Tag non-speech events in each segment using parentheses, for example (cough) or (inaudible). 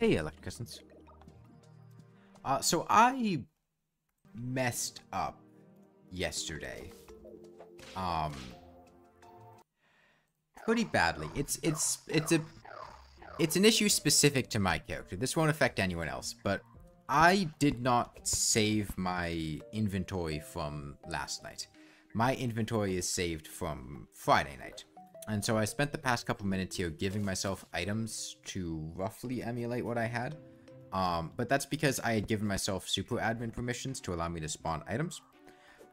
Hey, Electricusins. Uh, so I messed up yesterday. Um, pretty badly. It's it's it's a it's an issue specific to my character. This won't affect anyone else, but I did not save my inventory from last night. My inventory is saved from Friday night. And so I spent the past couple minutes here giving myself items to roughly emulate what I had. Um, but that's because I had given myself super admin permissions to allow me to spawn items.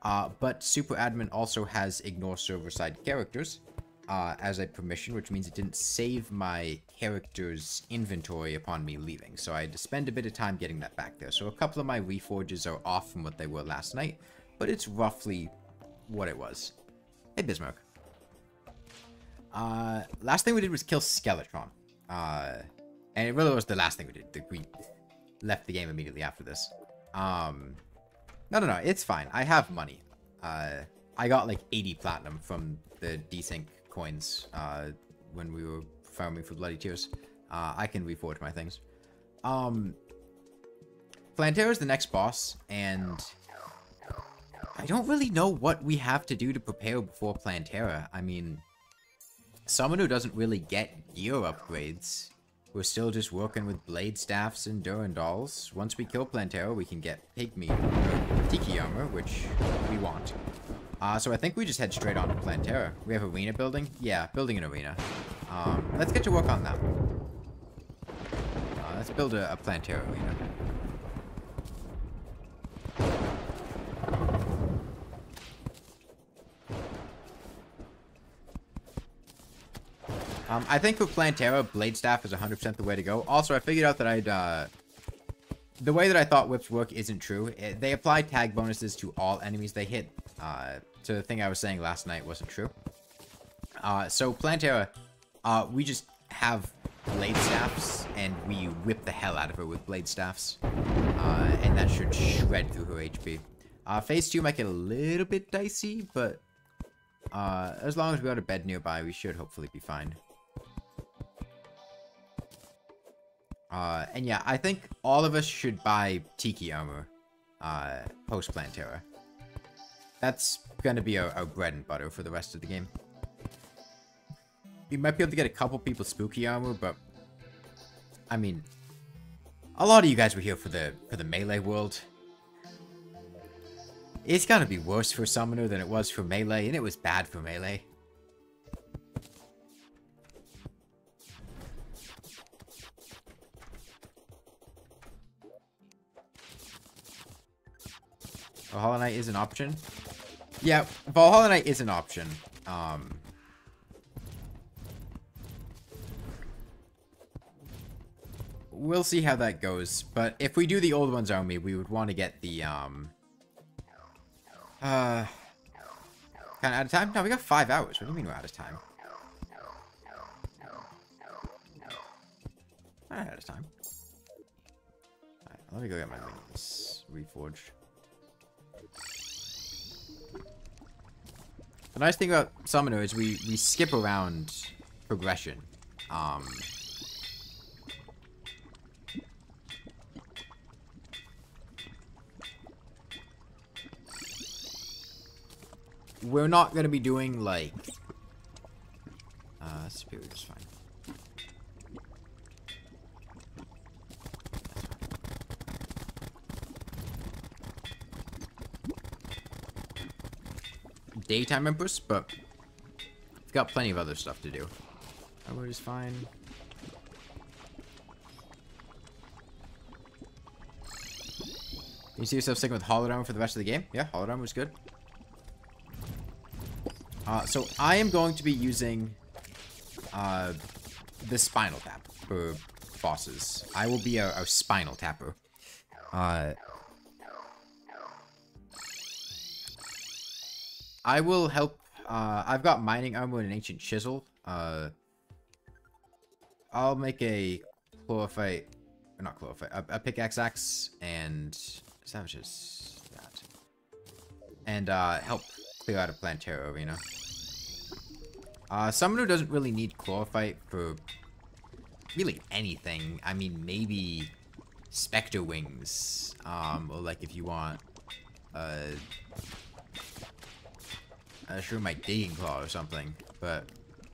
Uh, but super admin also has ignore server side characters uh, as a permission, which means it didn't save my character's inventory upon me leaving. So I had to spend a bit of time getting that back there. So a couple of my reforges are off from what they were last night, but it's roughly what it was. Hey, Bismarck. Uh, last thing we did was kill Skeletron. Uh, and it really was the last thing we did. We left the game immediately after this. Um, no, no, no, it's fine. I have money. Uh, I got like 80 platinum from the desync coins, uh, when we were farming for Bloody Tears. Uh, I can reforge my things. Um, Plantera is the next boss, and I don't really know what we have to do to prepare before Plantera. I mean, Summoner doesn't really get gear upgrades. We're still just working with blade staffs and Durandals. Once we kill Plantera, we can get pigmeat or tiki armor, which we want. Uh, so I think we just head straight on to Plantera. We have arena building? Yeah, building an arena. Um, let's get to work on that. Uh, let's build a, a Plantera arena. Um, I think for Plantera, Blade Staff is 100% the way to go. Also, I figured out that I'd, uh, the way that I thought whips work isn't true. It, they apply tag bonuses to all enemies they hit. Uh, so the thing I was saying last night wasn't true. Uh, so Plantera, uh, we just have blade staffs, and we whip the hell out of her with blade staffs. Uh, and that should shred through her HP. Uh, phase 2 might get a little bit dicey, but uh, as long as we got a bed nearby, we should hopefully be fine. Uh, and yeah, I think all of us should buy Tiki armor uh, post Plantera. That's gonna be our, our bread and butter for the rest of the game. You might be able to get a couple people spooky armor, but I mean, a lot of you guys were here for the for the melee world. It's gotta be worse for summoner than it was for melee, and it was bad for melee. Valhalla Knight is an option. Yeah, Valhalla Knight is an option. Um, we'll see how that goes. But if we do the old ones only, we would want to get the, um... Uh... Kind of out of time? No, we got five hours. What do you mean we're out of time? Not out of time. Alright, let me go get my minions reforged. The nice thing about Summoner is we, we skip around progression. Um, we're not going to be doing, like... Uh, is fine. Daytime Empress, but we've got plenty of other stuff to do. Armor is fine. You see yourself sticking with Holoarmor for the rest of the game? Yeah, Holoarmor was good. Uh, so I am going to be using uh, the Spinal Tap for bosses. I will be a, a Spinal Tapper. Uh, I will help. Uh, I've got mining armor and an ancient chisel. Uh, I'll make a chlorophyte, not chlorophyte, a, a pickaxe axe and savages that, and uh, help clear out a Plantera arena. Uh, who doesn't really need chlorophyte for really anything. I mean, maybe Spectre Wings. Um, or like if you want, uh, uh, sure my digging claw or something. But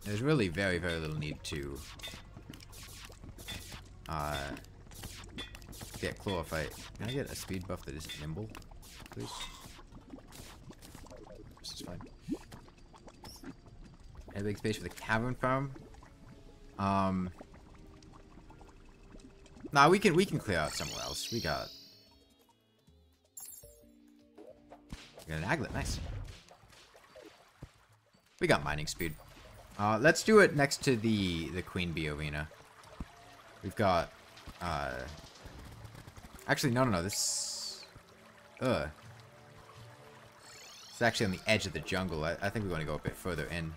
there's really very, very little need to, uh, get chlorophyte. Can I get a speed buff that is nimble, please? This is fine. A big space for the cavern farm. Um. Nah, we can we can clear out somewhere else. We got. We got an aglet, nice. We got mining speed. Uh, let's do it next to the the queen bee arena. We've got. Uh. Actually, no, no, no. This. Ugh. It's actually on the edge of the jungle. I, I think we want to go a bit further in.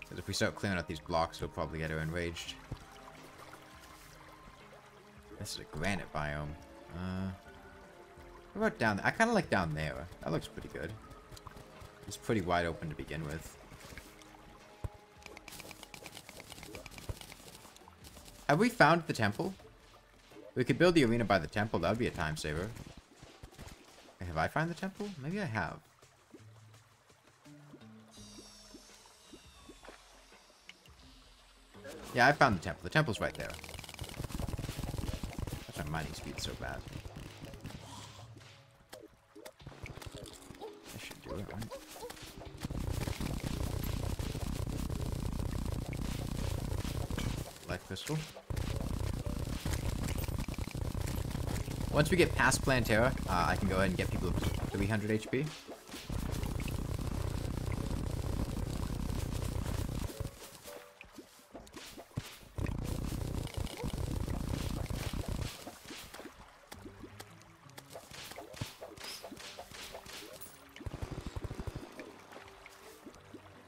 Because if we start clearing out these blocks, we'll probably get her enraged. This is a granite biome. Uh, what about down there? I kind of like down there. That looks pretty good. It's pretty wide open to begin with. Have we found the temple? We could build the arena by the temple. That would be a time saver. Have I found the temple? Maybe I have. Yeah, I found the temple. The temple's right there. That's why mining speed's so bad. I should do it, right? Crystal. Once we get past Plantera, uh, I can go ahead and get people 300 HP.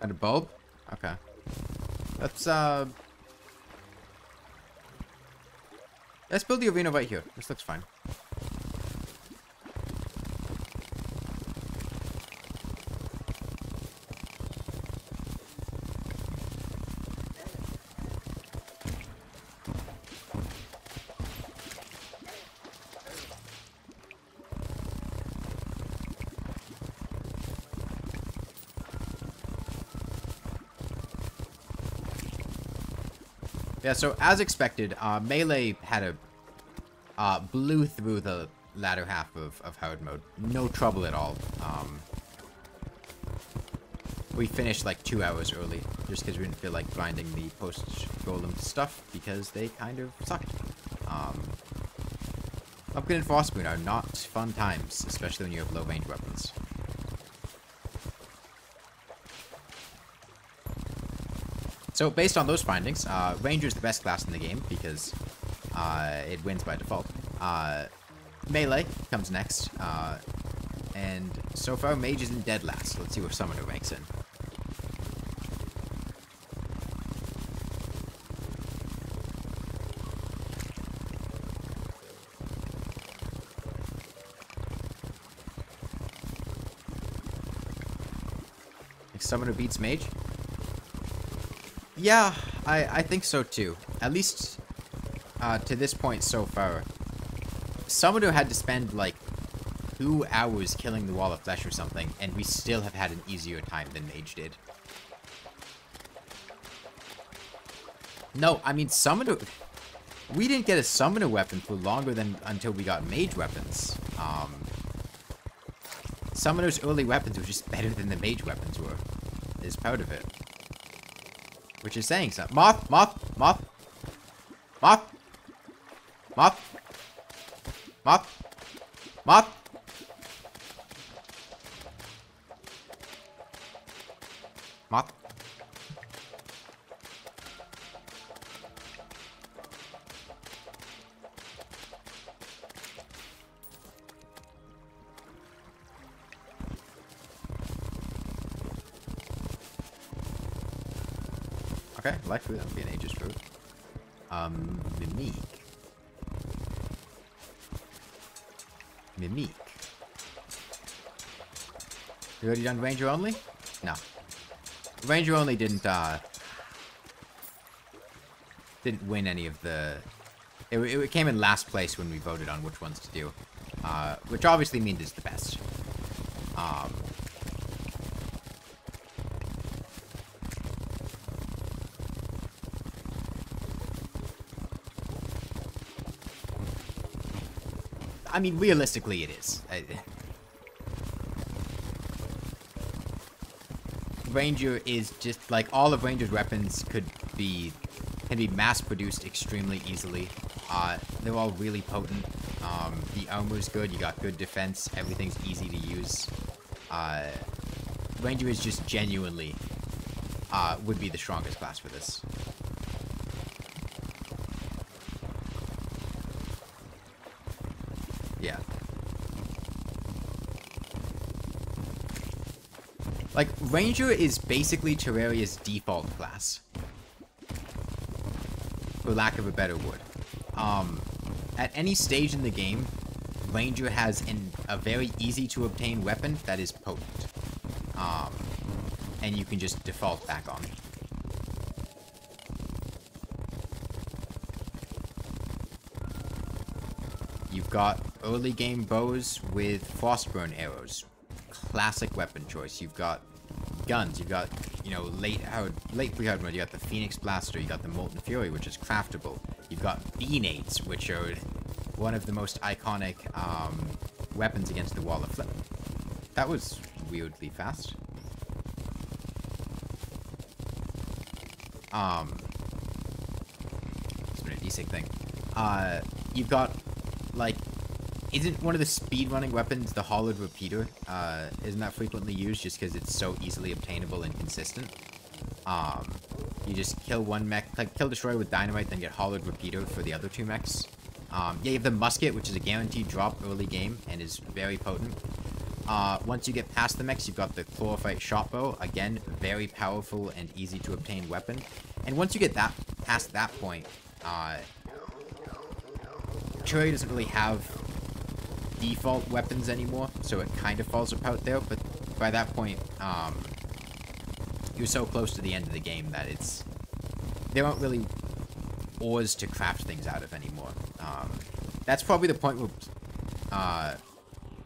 And a bulb? Okay. Let's, uh... Let's build the arena right here. This looks fine. Yeah, so as expected, uh, Melee had a uh, blew through the latter half of, of hard mode. No trouble at all. Um, we finished like two hours early, just because we didn't feel like grinding the post-golem stuff, because they kind of sucked. Um, Upgrade and Frostmoon are not fun times, especially when you have low-range weapons. So based on those findings, uh, Ranger is the best class in the game because uh, it wins by default. Uh, melee comes next, uh, and so far Mage is in dead last. Let's see where Summoner ranks in. Summoner beats Mage? Yeah, I, I think so too. At least uh, to this point so far. Summoner had to spend like two hours killing the wall of flesh or something, and we still have had an easier time than Mage did. No, I mean Summoner... We didn't get a Summoner weapon for longer than until we got Mage weapons. Um, Summoner's early weapons were just better than the Mage weapons were. Is part of it. Which is saying something. Moth! Moth! Okay, life fruit, that would be an Aegis fruit. Um, Mimic. Mimic. You already done Ranger only? No. Ranger only didn't, uh, didn't win any of the... It, it came in last place when we voted on which ones to do. Uh, which obviously means it's the best. Um, I mean, realistically, it is. I, Ranger is just like all of Ranger's weapons could be can be mass produced extremely easily. Uh, they're all really potent. Um, the armor's good. You got good defense. Everything's easy to use. Uh, Ranger is just genuinely uh, would be the strongest class for this. Yeah. Like, Ranger is basically Terraria's default class. For lack of a better word. Um, at any stage in the game, Ranger has an, a very easy to obtain weapon that is potent. Um, and you can just default back on. it. You've got early game bows with frostburn arrows. Classic weapon choice. You've got guns. You've got, you know, late hard, late pre-hard mode. You got the Phoenix Blaster. You got the Molten Fury, which is craftable. You've got Beenades, which are one of the most iconic um, weapons against the wall of flip. That was weirdly fast. Um, it's been a decent thing. Uh, you've got isn't one of the speedrunning weapons the hallowed repeater? Uh, isn't that frequently used just because it's so easily obtainable and consistent? Um, you just kill one mech, like kill destroyer with dynamite, then get hallowed repeater for the other two mechs. Um, yeah, you have the musket, which is a guaranteed drop early game and is very potent. Uh, once you get past the mechs, you've got the chlorophyte shot bow. Again, very powerful and easy to obtain weapon. And once you get that past that point, uh, doesn't really have default weapons anymore, so it kind of falls apart there, but by that point, um, you're so close to the end of the game that it's... There aren't really ores to craft things out of anymore. Um, that's probably the point where uh,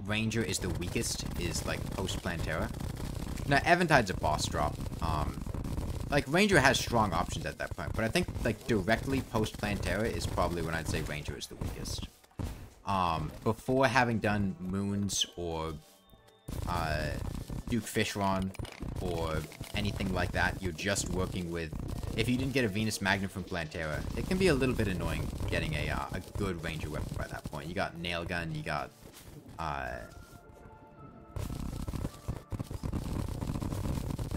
Ranger is the weakest, is like post-Plantera. Now, Eventide's a boss drop. Um, like, Ranger has strong options at that point, but I think, like, directly post-Plantera is probably when I'd say Ranger is the weakest um, before having done Moons or uh, Duke Fishron or anything like that, you're just working with... If you didn't get a Venus Magnum from Plantera, it can be a little bit annoying getting a, uh, a good Ranger weapon by that point. You got Nail Gun, you got... Uh,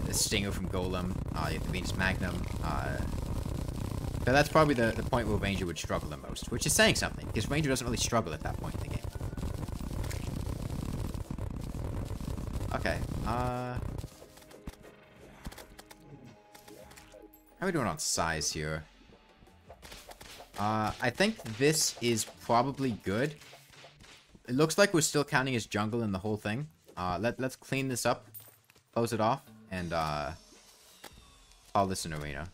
the Stinger from Golem, uh, you have the Venus Magnum, uh, so that's probably the, the point where Ranger would struggle the most, which is saying something, because Ranger doesn't really struggle at that point in the game. Okay, uh... How are we doing on size here? Uh, I think this is probably good. It looks like we're still counting as jungle in the whole thing. Uh, let, let's clean this up, close it off, and, uh, call this an arena.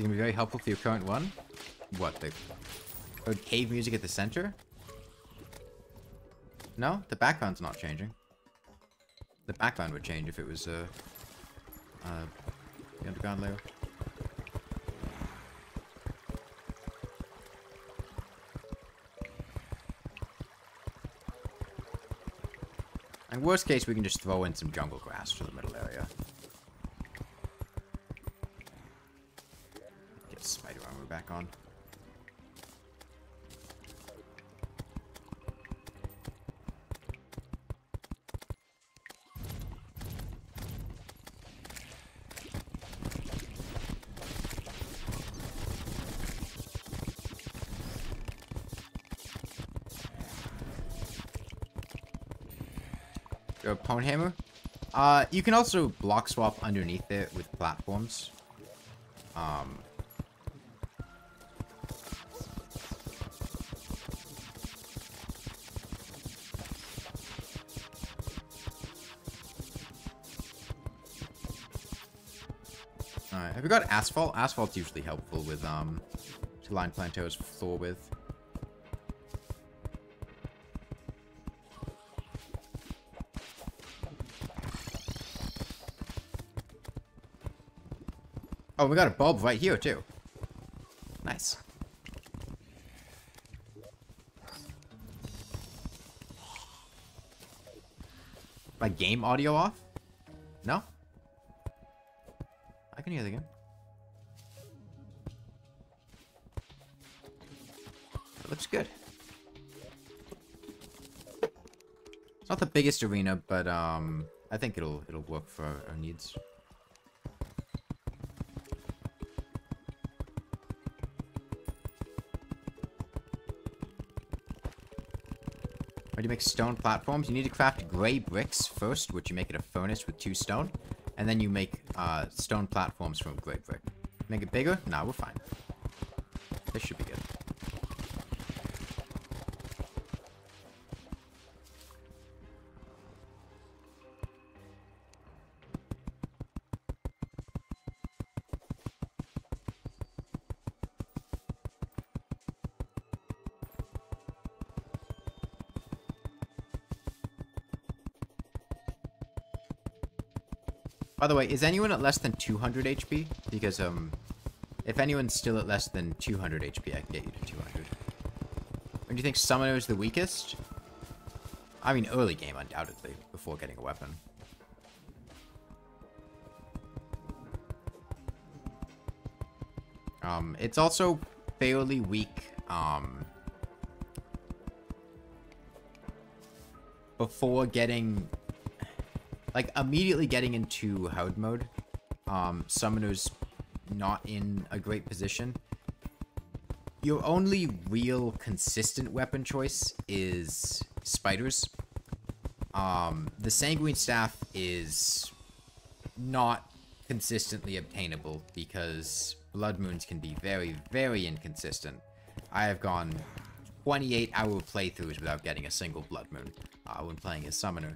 It gonna be very helpful for your current one. What, the cave music at the center? No, the background's not changing. The background would change if it was, uh, uh, the underground layer. And worst case, we can just throw in some jungle grass for the middle area. Pwn Hammer. Uh, you can also block swap underneath it with platforms. Um, Alright, got asphalt. Asphalt's usually helpful with, um, to line plateaus floor with. Oh, we got a bulb right here, too. Nice. My game audio off? No? I can hear the game. It looks good. It's not the biggest arena, but um, I think it'll it'll work for our needs. Make stone platforms? You need to craft gray bricks first, which you make it a furnace with two stone. And then you make uh, stone platforms from gray brick. Make it bigger? Nah, we're fine. This should be good. The way, is anyone at less than 200 HP? Because, um, if anyone's still at less than 200 HP, I can get you to 200. Or do you think Summoner is the weakest? I mean, early game, undoubtedly, before getting a weapon. Um, it's also fairly weak, um, before getting like immediately getting into hard mode, um, summoner's not in a great position. Your only real consistent weapon choice is spiders. Um, the sanguine staff is not consistently obtainable because blood moons can be very, very inconsistent. I have gone 28 hour playthroughs without getting a single blood moon uh, when playing as summoner.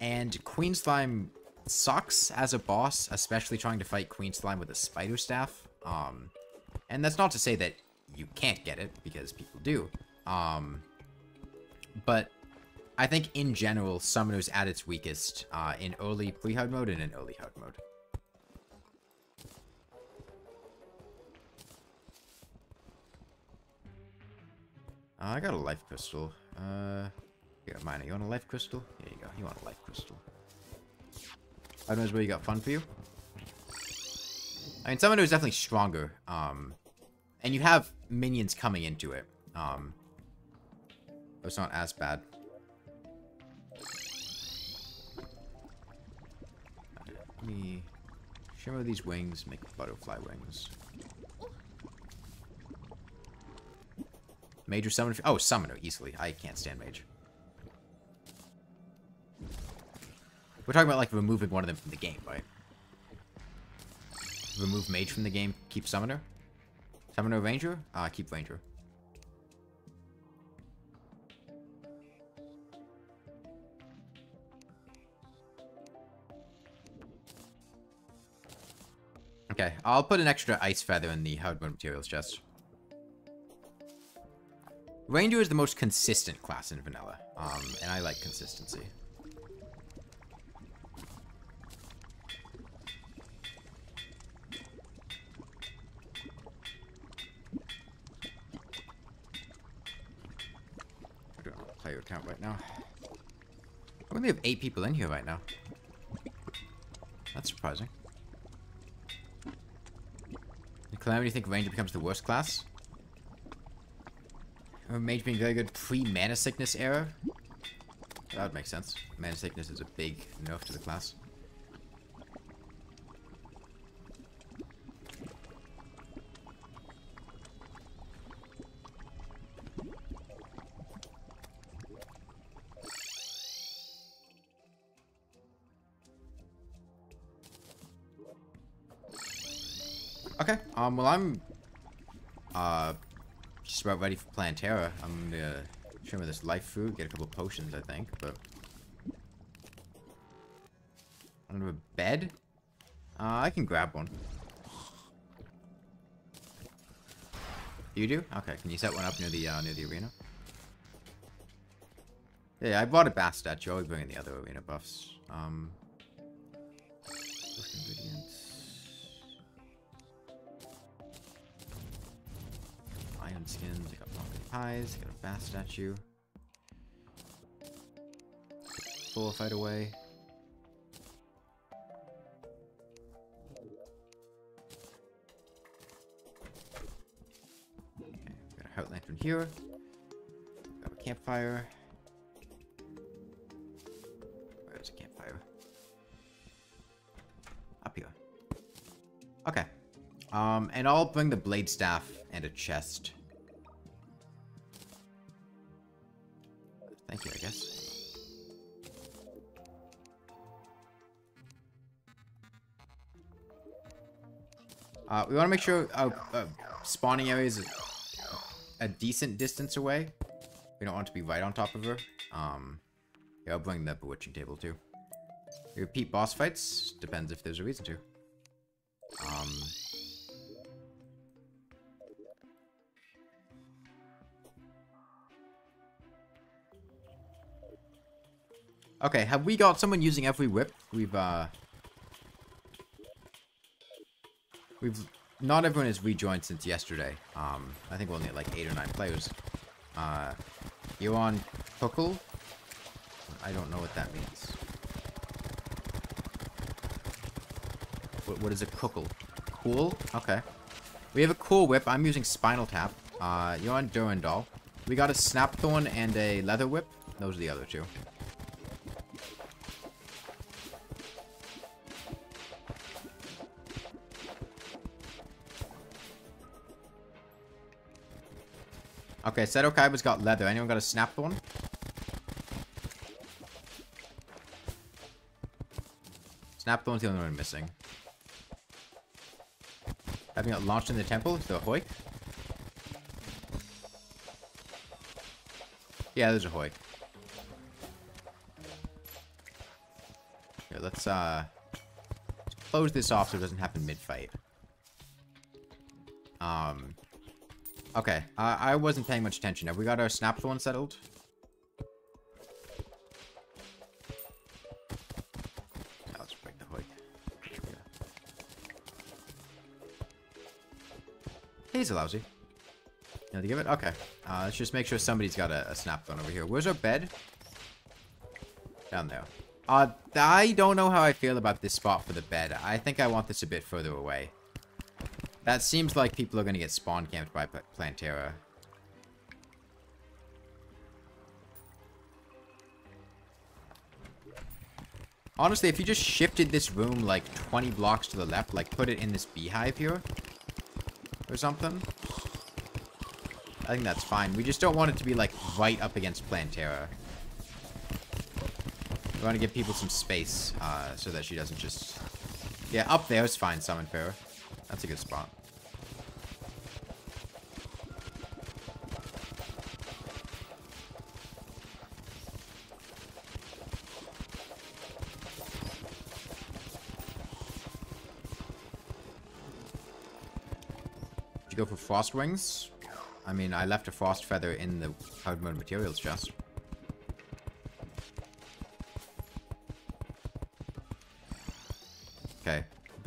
And Queen Slime sucks as a boss, especially trying to fight Queen Slime with a spider staff. Um, and that's not to say that you can't get it, because people do. Um, but I think in general, Summoner's at its weakest uh, in early pre-hard mode and in early hard mode. Uh, I got a life pistol. Uh, here, mine. You want a life crystal? Here you go. You want a life crystal. I don't know where you got fun for you. I mean, someone who's definitely stronger. Um, and you have minions coming into it. Um, it's not as bad. Let me shimmer these wings, make butterfly wings. Major summoner. Oh, summoner, easily. I can't stand mage. We're talking about, like, removing one of them from the game, right? Remove mage from the game, keep summoner? Summoner ranger? Uh, keep ranger. Okay, I'll put an extra ice feather in the hard mode materials chest. Ranger is the most consistent class in vanilla, um, and I like consistency. Right now. I only have eight people in here right now. That's surprising. Did Calamity think Ranger becomes the worst class? Or Mage being very good pre-Mana Sickness era? That would make sense. Mana Sickness is a big nerf to the class. Um, well, I'm, uh, just about ready for Plantera. I'm gonna trim this life fruit, get a couple potions, I think, but... I need a bed? Uh, I can grab one. You do? Okay, can you set one up near the, uh, near the arena? Yeah, I bought a bast statue. I'll be bringing the other arena buffs. Um, Iron skins. I got pumpkin pies. I got a bast statue. Full fight away. Okay, got a heart lantern here. Got a campfire. Where's a campfire? Up here. Okay. Um, and I'll bring the blade staff and a chest. Uh, we want to make sure our uh, spawning area is a, decent distance away. We don't want to be right on top of her. Um, yeah, I'll bring the bewitching table too. We repeat boss fights. Depends if there's a reason to. Um, okay, have we got someone using every whip? We've, uh... We've not everyone has rejoined since yesterday. Um, I think we're only at like eight or nine players. Uh, on Puckle? I don't know what that means. What, what is a Cookle? Cool? Okay. We have a cool whip. I'm using Spinal Tap. Uh, on Durandal. We got a Snapthorn and a Leather Whip. Those are the other two. Okay, Seto Kaiba's got leather. Anyone got a Snapthorn? Snapthorn's the only one missing. Having it launched in the temple? The Hoik? Yeah, there's a Hoik. Here, let's, uh... close this off so it doesn't happen mid-fight. Um... Okay, uh, I wasn't paying much attention. Have we got our Snapthorn settled? let's break the. He's a lousy. You know to give it? Okay. Uh, let's just make sure somebody's got a, a Snapthorn over here. Where's our bed? Down there. Uh, I don't know how I feel about this spot for the bed. I think I want this a bit further away. That seems like people are going to get spawn camped by Plantera. Honestly, if you just shifted this room like 20 blocks to the left, like put it in this beehive here, or something, I think that's fine. We just don't want it to be like right up against Plantera. We want to give people some space, uh, so that she doesn't just... Yeah, up there is fine, Summon Pharaoh. That's a good spot. Did you go for frost wings? I mean, I left a frost feather in the hard mode materials chest.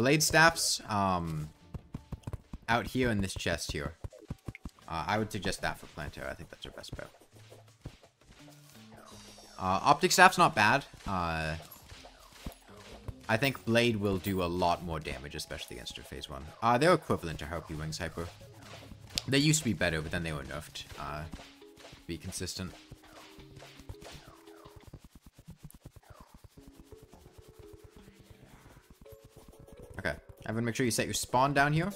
Blade staffs, um, out here in this chest here. Uh, I would suggest that for Plantera. I think that's our best bet. Uh, Optic Staff's not bad. Uh, I think Blade will do a lot more damage, especially against her Phase 1. Uh, they're equivalent to Harpy Wings Hyper. They used to be better, but then they were nerfed. Uh, be consistent. Everyone make sure you set your spawn down here.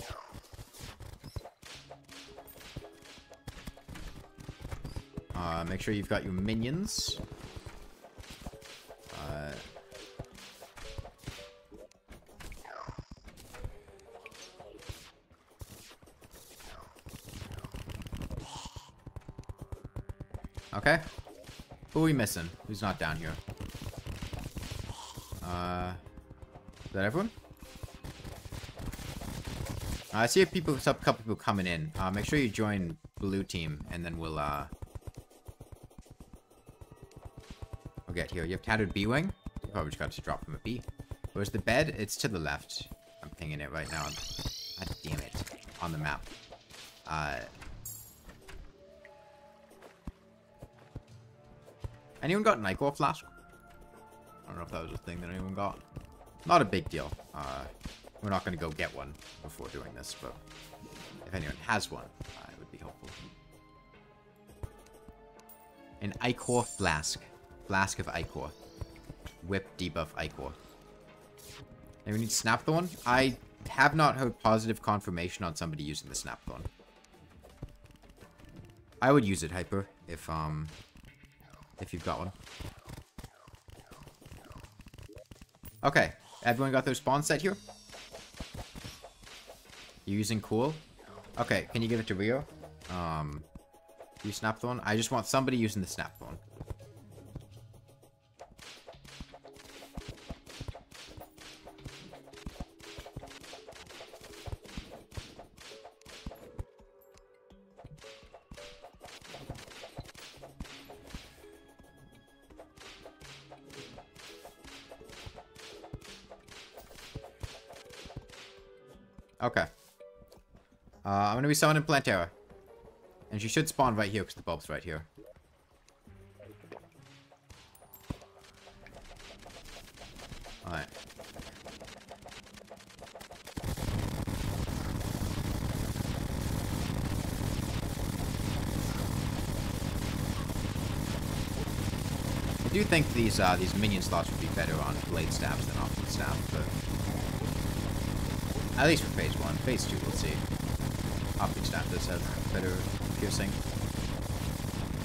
Uh, make sure you've got your minions. Uh, okay. Who are we missing? Who's not down here? Uh, is that everyone? Uh, I see a people, a couple people coming in. Uh, make sure you join blue team, and then we'll uh. We'll get here. You have tattered Bee Wing. You probably just got to drop from a bee. Where's the bed? It's to the left. I'm pinging it right now. God damn it. On the map. Uh. Anyone got Ichor flask? I don't know if that was a thing that anyone got. Not a big deal. Uh, we're not going to go get one before doing this, but if anyone has one, uh, it would be helpful. An Ichor flask. Flask of Ichor. Whip debuff Ichor. And we need Snapthorn? I have not heard positive confirmation on somebody using the Snapthorn. I would use it, Hyper, if, um, if you've got one. Okay, everyone got their spawn set here? You using cool? Okay, can you give it to Rio? Um, you snap the one? I just want somebody using the Snapthorn. Be summoning Plantera. And she should spawn right here because the bulb's right here. Alright. I do think these uh, these minion slots would be better on blade staffs than off the but at least for phase one. Phase two, we'll see. Optic staff does have better piercing.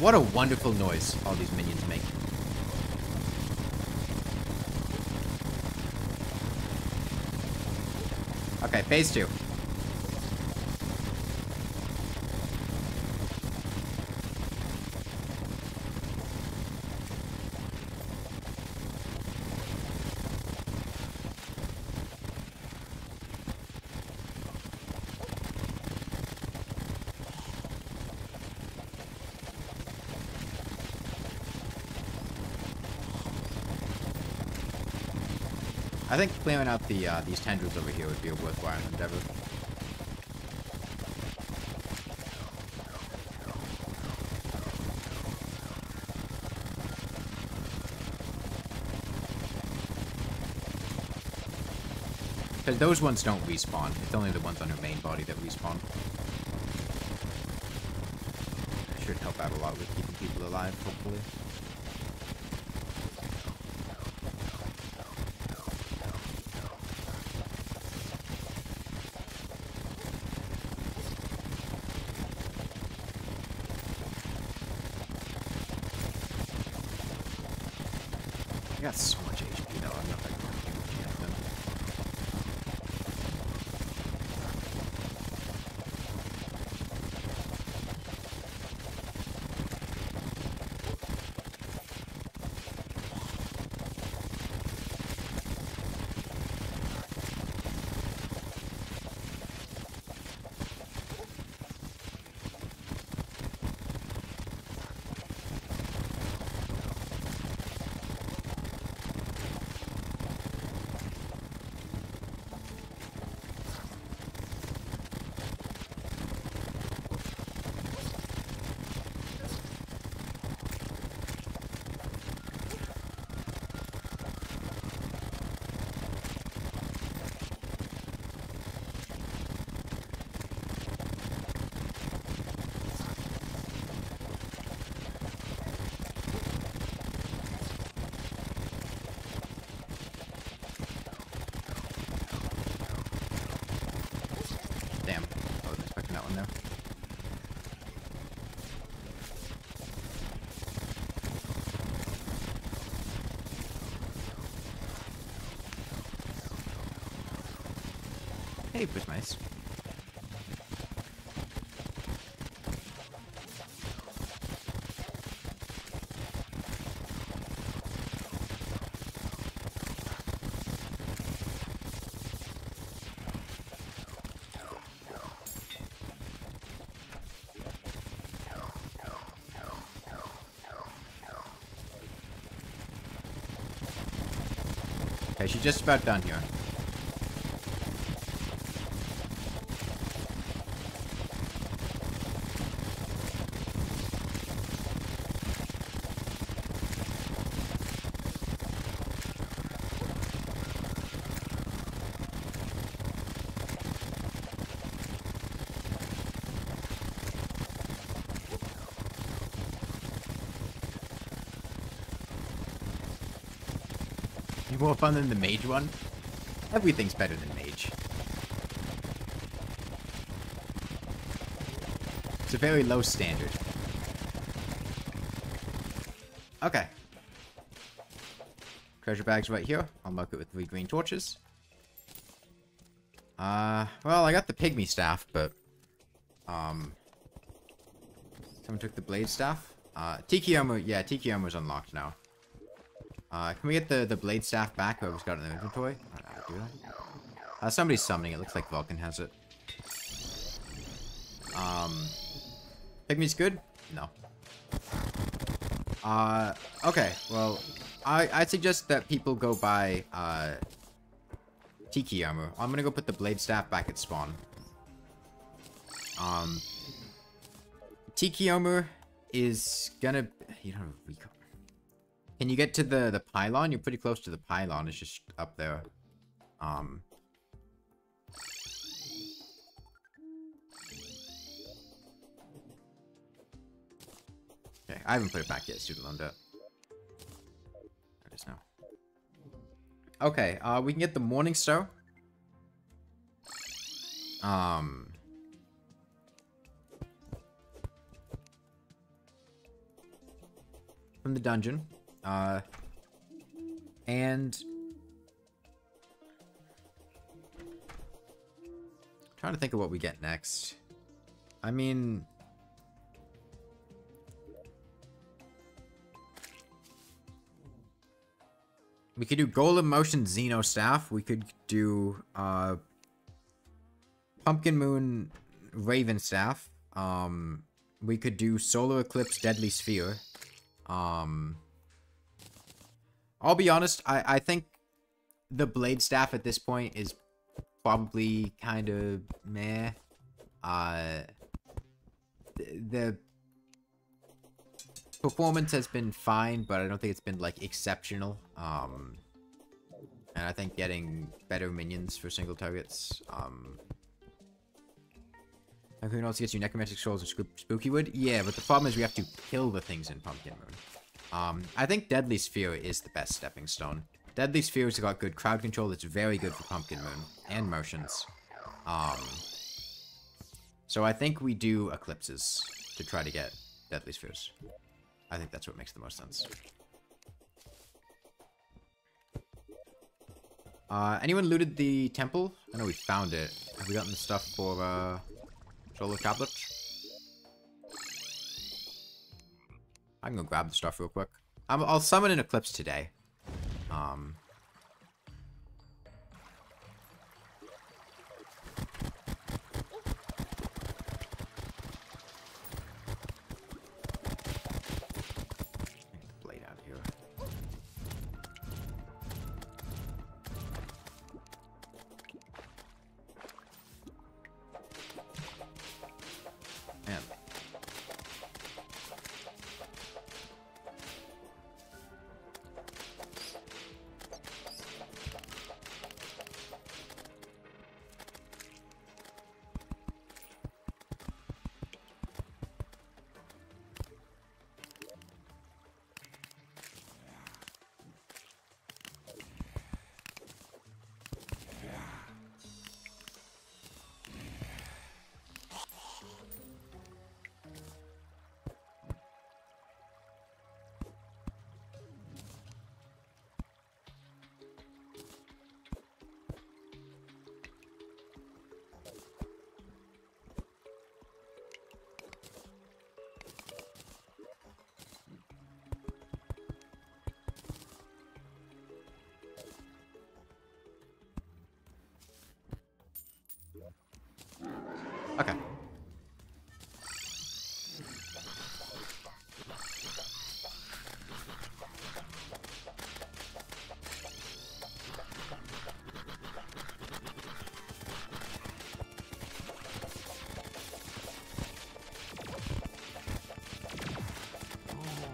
What a wonderful noise all these minions make. Okay, phase two. I think clearing out the uh, these tendrils over here would be a worthwhile endeavor. Because those ones don't respawn. It's only the ones on her main body that respawn. Should help out a lot with keeping people alive, hopefully. escape was nice. Okay, she's just about done here. Fun than the mage one? Everything's better than mage. It's a very low standard. Okay. Treasure bag's right here. I'll mark it with three green torches. Uh, well, I got the pygmy staff, but, um, someone took the blade staff. Uh, Tiki armor, yeah, Tiki armor's unlocked now. Uh, can we get the, the blade staff back? Whoever's got it in the inventory? Do that? Uh, somebody's summoning it. Looks like Vulcan has it. Um, Pygmy's good? No. Uh, okay. Well, I, I suggest that people go buy, uh, Tiki armor. I'm gonna go put the blade staff back at spawn. Um, Tiki armor is gonna... You don't. Can you get to the, the pylon? You're pretty close to the pylon. It's just up there. Um... Okay, I haven't put it back yet, student loan debt. There it is now. Okay, uh, we can get the Morning Star. Um... From the dungeon. Uh... And... trying to think of what we get next. I mean... We could do Golem Martians Xeno Staff. We could do uh, Pumpkin Moon Raven Staff. Um, we could do Solar Eclipse Deadly Sphere. Um, I'll be honest, I, I think the Blade Staff at this point is probably kind of meh. Uh, the performance has been fine, but I don't think it's been, like, exceptional. Um, and I think getting better minions for single targets, um... who also gets you Necromantic Scrolls and Spooky Wood? Yeah, but the problem is we have to kill the things in Pumpkin Moon. Um, I think Deadly Sphere is the best stepping stone. Deadly Sphere's got good crowd control, it's very good for Pumpkin Moon, and Martians. Um, so I think we do Eclipses to try to get Deadly Spheres. I think that's what makes the most sense. Uh, anyone looted the temple? I know we found it. Have we gotten the stuff for, uh, Solar Tablet? I can go grab the stuff real quick. i will summon an Eclipse today. Um,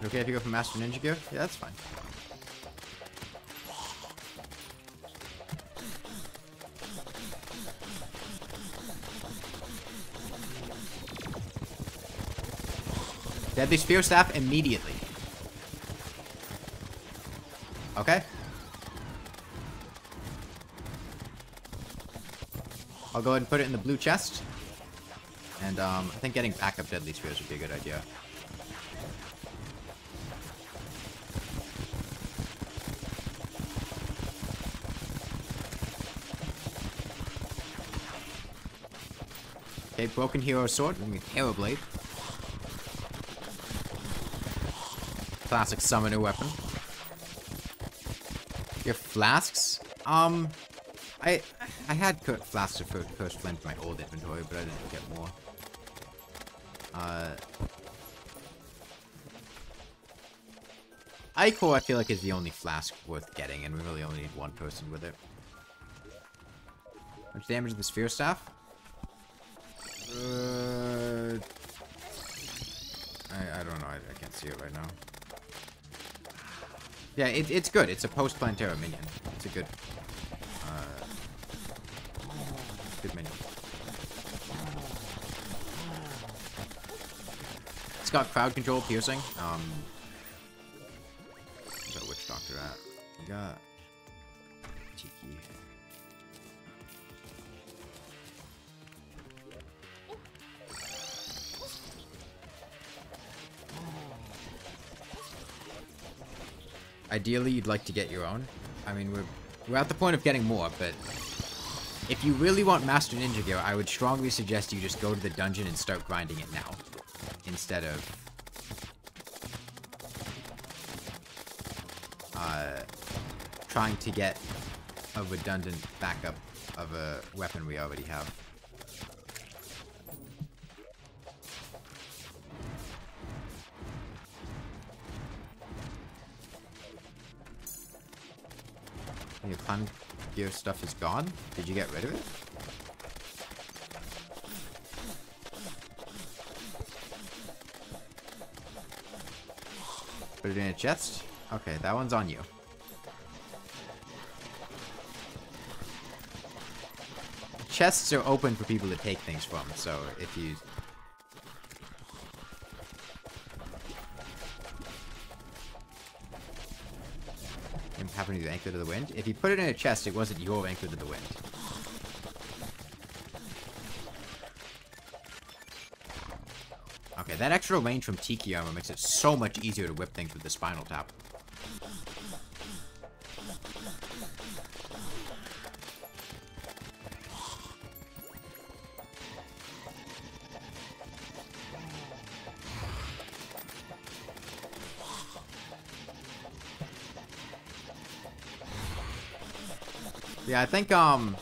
Okay, if you go for Master Ninja Gear? Yeah, that's fine. Deadly Sphere Staff immediately. Okay. I'll go ahead and put it in the blue chest. And um, I think getting backup Deadly Spheres would be a good idea. Broken Hero Sword, Hero Blade. Classic summoner weapon. Your flasks? Um, I I had flasks of Cursed Flame in my old inventory, but I didn't get more. Uh, Ichor, I feel like, is the only flask worth getting, and we really only need one person with it. Much damage of the Sphere Staff? Yeah, it, it's good. It's a post-Plantera minion. It's a good, uh, good minion. It's got crowd control, piercing. Um, Ideally, you'd like to get your own. I mean, we're, we're at the point of getting more, but if you really want Master Ninja Gear, I would strongly suggest you just go to the dungeon and start grinding it now. Instead of... Uh, trying to get a redundant backup of a weapon we already have. Your clan gear stuff is gone? Did you get rid of it? Put it in a chest? Okay, that one's on you. Chests are open for people to take things from, so if you to the Wind. If you put it in a chest, it wasn't your Anklet of the Wind. Okay, that extra range from Tiki Armor makes it so much easier to whip things with the Spinal Tap. Yeah, I think, um...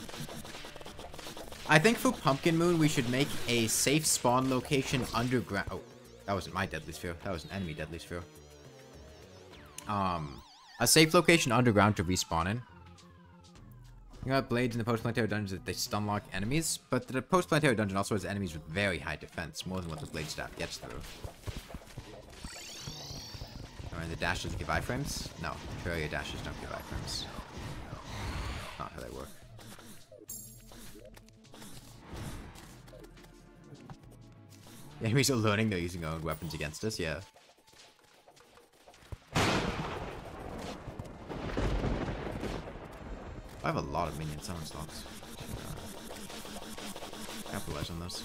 I think for Pumpkin Moon, we should make a safe spawn location underground. Oh, that wasn't my Deadly Sphere. That was an enemy Deadly Sphere. Um, a safe location underground to respawn in. You got blades in the post-Plantera dungeons that they stun lock enemies, but the post-Plantera dungeon also has enemies with very high defense, more than what the blade staff gets through. Oh, the dash doesn't give iframes? No, Terraria dashes don't give iframes work. The (laughs) enemies are learning they're using their own weapons against us, yeah. I have a lot of minion summon slots. Uh, capitalize on this.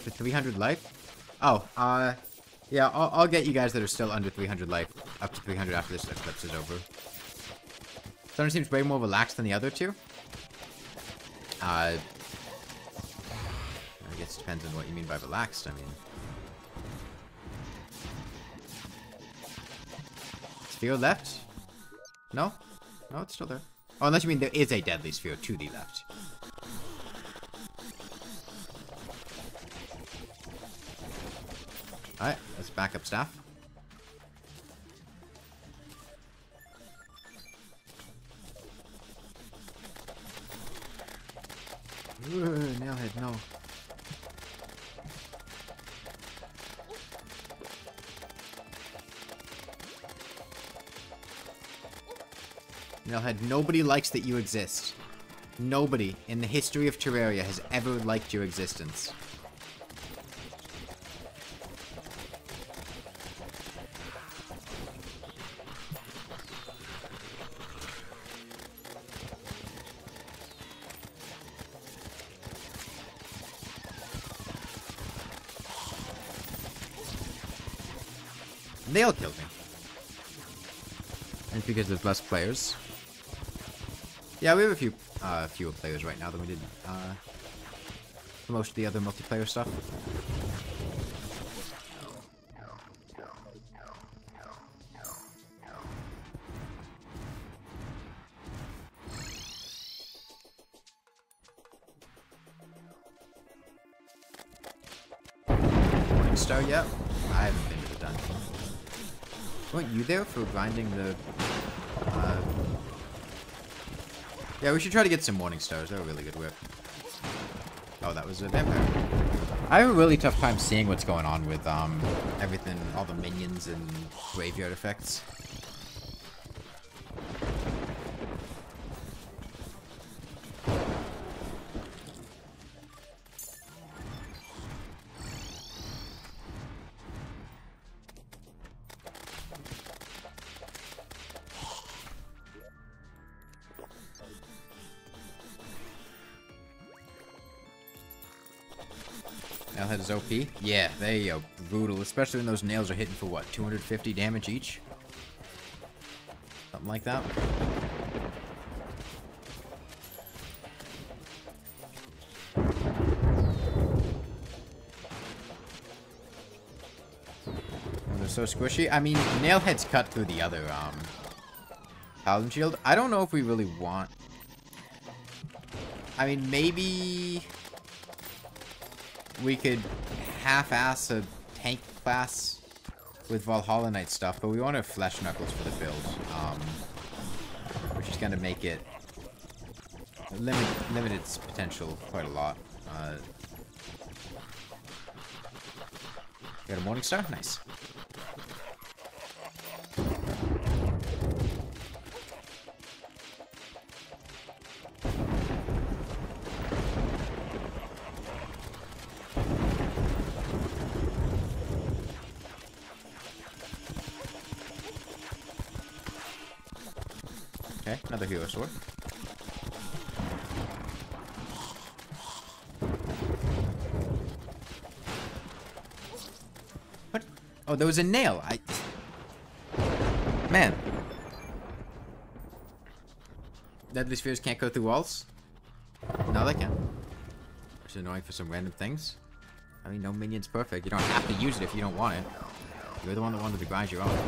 Up to 300 life? Oh, uh, yeah, I'll, I'll get you guys that are still under 300 life up to 300 after this eclipse is over. Thunder seems way more relaxed than the other two. Uh, I guess it depends on what you mean by relaxed. I mean, sphere left? No, no, it's still there. Oh, unless you mean there is a deadly sphere to the left. Alright, let's back up staff. Nailhead, no. Nailhead, nobody likes that you exist. Nobody in the history of Terraria has ever liked your existence. They'll killed me. And because there's less players. Yeah, we have a few uh, fewer players right now than we did uh, for most of the other multiplayer stuff. For grinding the... Uh... Yeah, we should try to get some morning stars. They're a really good whip. Oh, that was a vampire. I have a really tough time seeing what's going on with um everything, all the minions and graveyard effects. Yeah, they are brutal, especially when those nails are hitting for what, 250 damage each? Something like that. Oh, they're so squishy. I mean, Nailhead's cut through the other, um, Paladin Shield. I don't know if we really want... I mean, maybe we could half-ass a tank class with Valhalla Knight stuff, but we want to Flesh Knuckles for the build, um, which is going to make it limit, limit its potential quite a lot. Uh, got a Morning Star? Nice. Okay, another hero What? Oh, there was a nail. I. Man. Deadly spheres can't go through walls? No, they can. Which is annoying for some random things. I mean, no minion's perfect. You don't have to use it if you don't want it. You're the one that wanted to grind your own.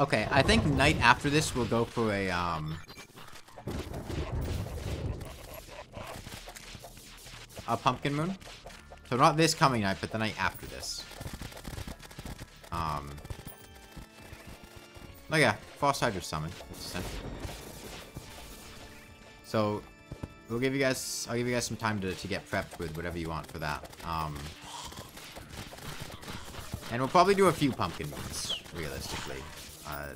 Okay, I think night after this we'll go for a, um... A pumpkin moon. So not this coming night, but the night after this. Um... Oh yeah, Frost Hydra summon. So, we'll give you guys, I'll give you guys some time to, to get prepped with whatever you want for that. Um... And we'll probably do a few pumpkin moons, realistically. Uh,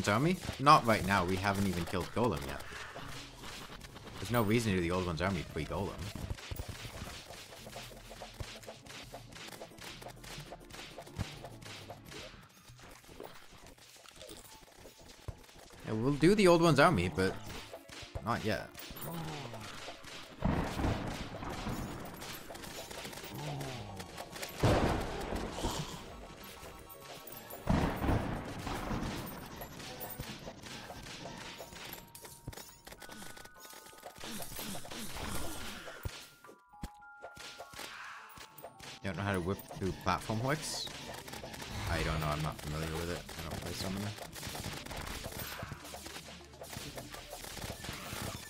one's army? Not right now. We haven't even killed Golem yet. There's no reason to do the old one's army pre-Golem. Yeah, we'll do the old one's army, but not yet. You don't know how to whip through platform hooks? I don't know, I'm not familiar with it. I don't play Summoner.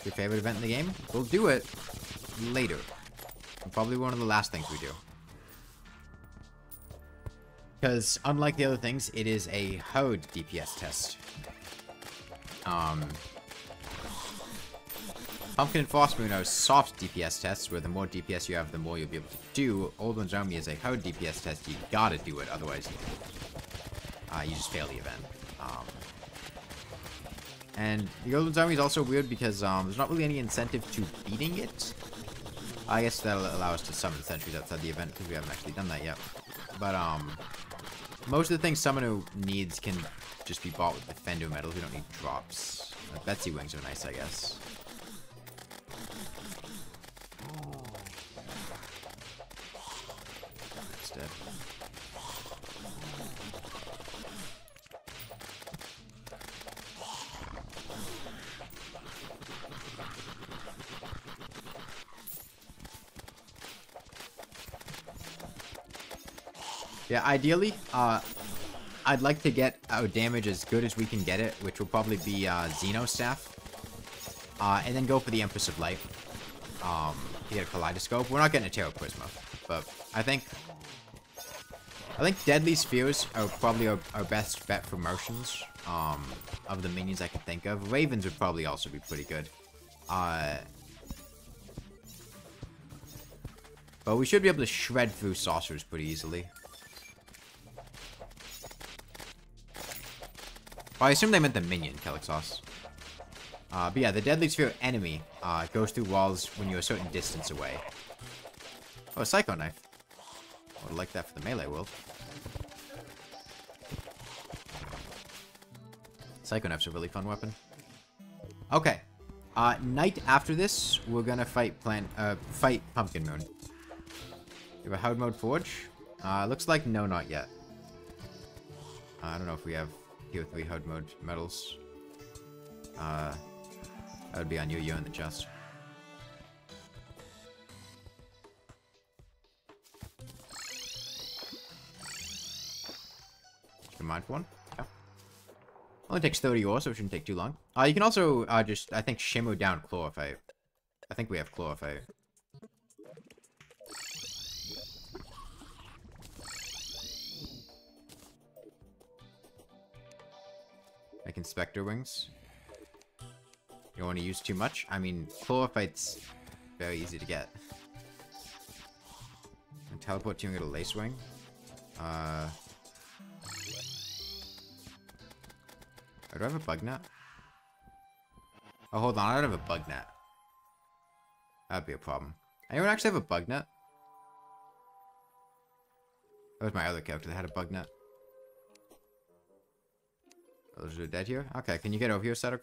Your favorite event in the game? We'll do it later. Probably one of the last things we do. Because, unlike the other things, it is a HOD DPS test. Um, Pumpkin and Frost Moon are soft DPS tests, where the more DPS you have, the more you'll be able to do. Old One's Army is a HOD DPS test, you gotta do it, otherwise uh, you just fail the event. And the Old One's Army is also weird because um, there's not really any incentive to beating it. I guess that'll allow us to summon sentries outside the event, because we haven't actually done that yet. But, um, most of the things Summoner needs can just be bought with Defender medals. We don't need drops. Uh, Betsy wings are nice, I guess. That's dead. Yeah, ideally, uh, I'd like to get our damage as good as we can get it, which will probably be uh, Xeno Staff. Uh, and then go for the Empress of Light. Um, get a Kaleidoscope. We're not getting a Terra Prisma, but I think... I think Deadly Spheres are probably our, our best bet for Martians, um, of the minions I can think of. Ravens would probably also be pretty good. Uh... But we should be able to shred through saucers pretty easily. I assume they meant the minion, Kelixos. Uh, but yeah, the Deadly Sphere enemy uh, goes through walls when you're a certain distance away. Oh, a Psycho Knife. I would like that for the melee world. Psycho Knife's a really fun weapon. Okay. Uh, night after this, we're gonna fight Plant, uh, fight Pumpkin Moon. We have a Hard Mode Forge. Uh, looks like no, not yet. I don't know if we have Tier 3 hard mode medals. Uh, that would be on you, you in the chest. In mind for one. Yeah. Only takes 30 ore, so it shouldn't take too long. Uh, you can also uh, just, I think, shimmer down Chlorophyte. I think we have Chlorophyte. Like Inspector Wings. You don't want to use too much? I mean, Chlorophyte's very easy to get. And teleport to you and get a Lace Wing. Uh... Oh, do I have a bug net? Oh, hold on, I don't have a bug net. That'd be a problem. Anyone actually have a bug net? That was my other character that had a bug net. Those are dead here? Okay, can you get over here, Sato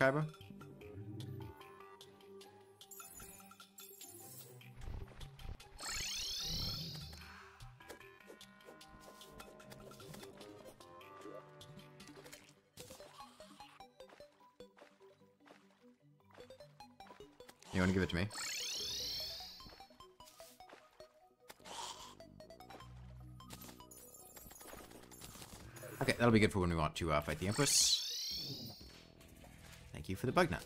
You want to give it to me? Okay, that'll be good for when we want to uh, fight the Empress. Thank you for the bug nut.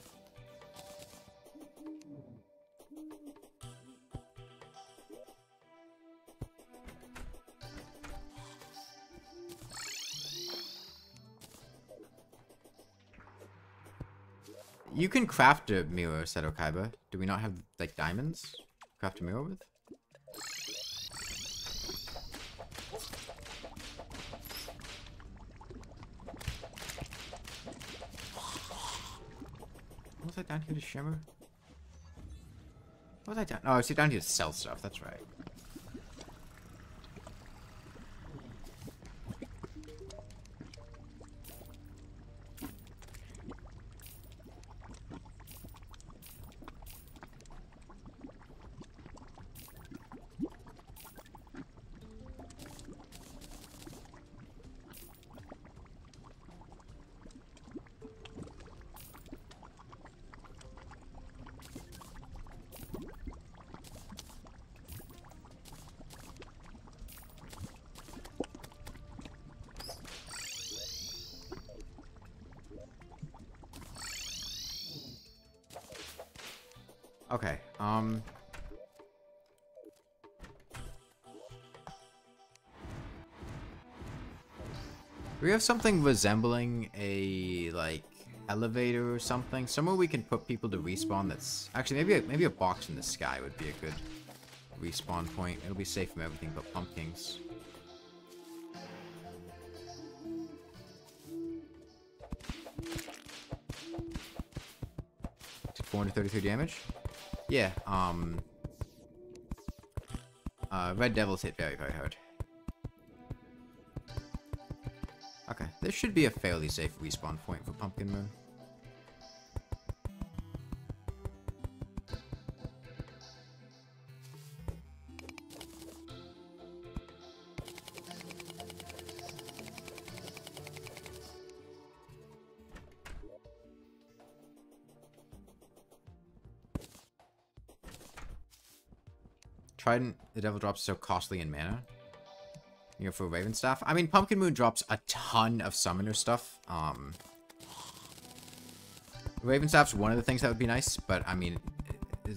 You can craft a mirror, said Okaiba. Do we not have, like, diamonds? Craft a mirror with? Was I down here to shimmer? What was I down? Oh, I see down here to sell stuff. That's right. We have something resembling a, like, elevator or something? Somewhere we can put people to respawn that's... Actually, maybe a, maybe a box in the sky would be a good respawn point. It'll be safe from everything but pumpkins. Four hundred thirty-three damage. Yeah, um... Uh, Red Devils hit very, very hard. This should be a fairly safe respawn point for Pumpkin Moon. Trident, the Devil drops so costly in mana. You know, for Raven Staff. I mean, Pumpkin Moon drops a ton of Summoner stuff. Um, Raven Staff's one of the things that would be nice, but I mean,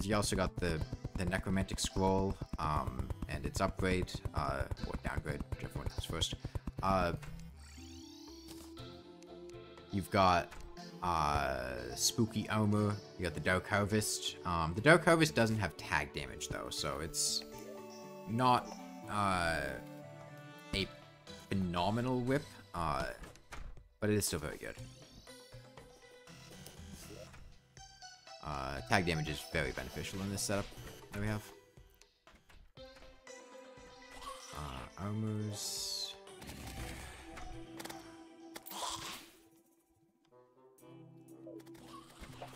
you also got the the Necromantic Scroll, um, and its upgrade, uh, or downgrade, whichever one comes first. Uh, you've got uh, Spooky Armor, you got the Dark Harvest. Um, the Dark Harvest doesn't have tag damage though, so it's not uh, phenomenal whip, uh, but it is still very good. Uh, tag damage is very beneficial in this setup that we have. Uh, armors.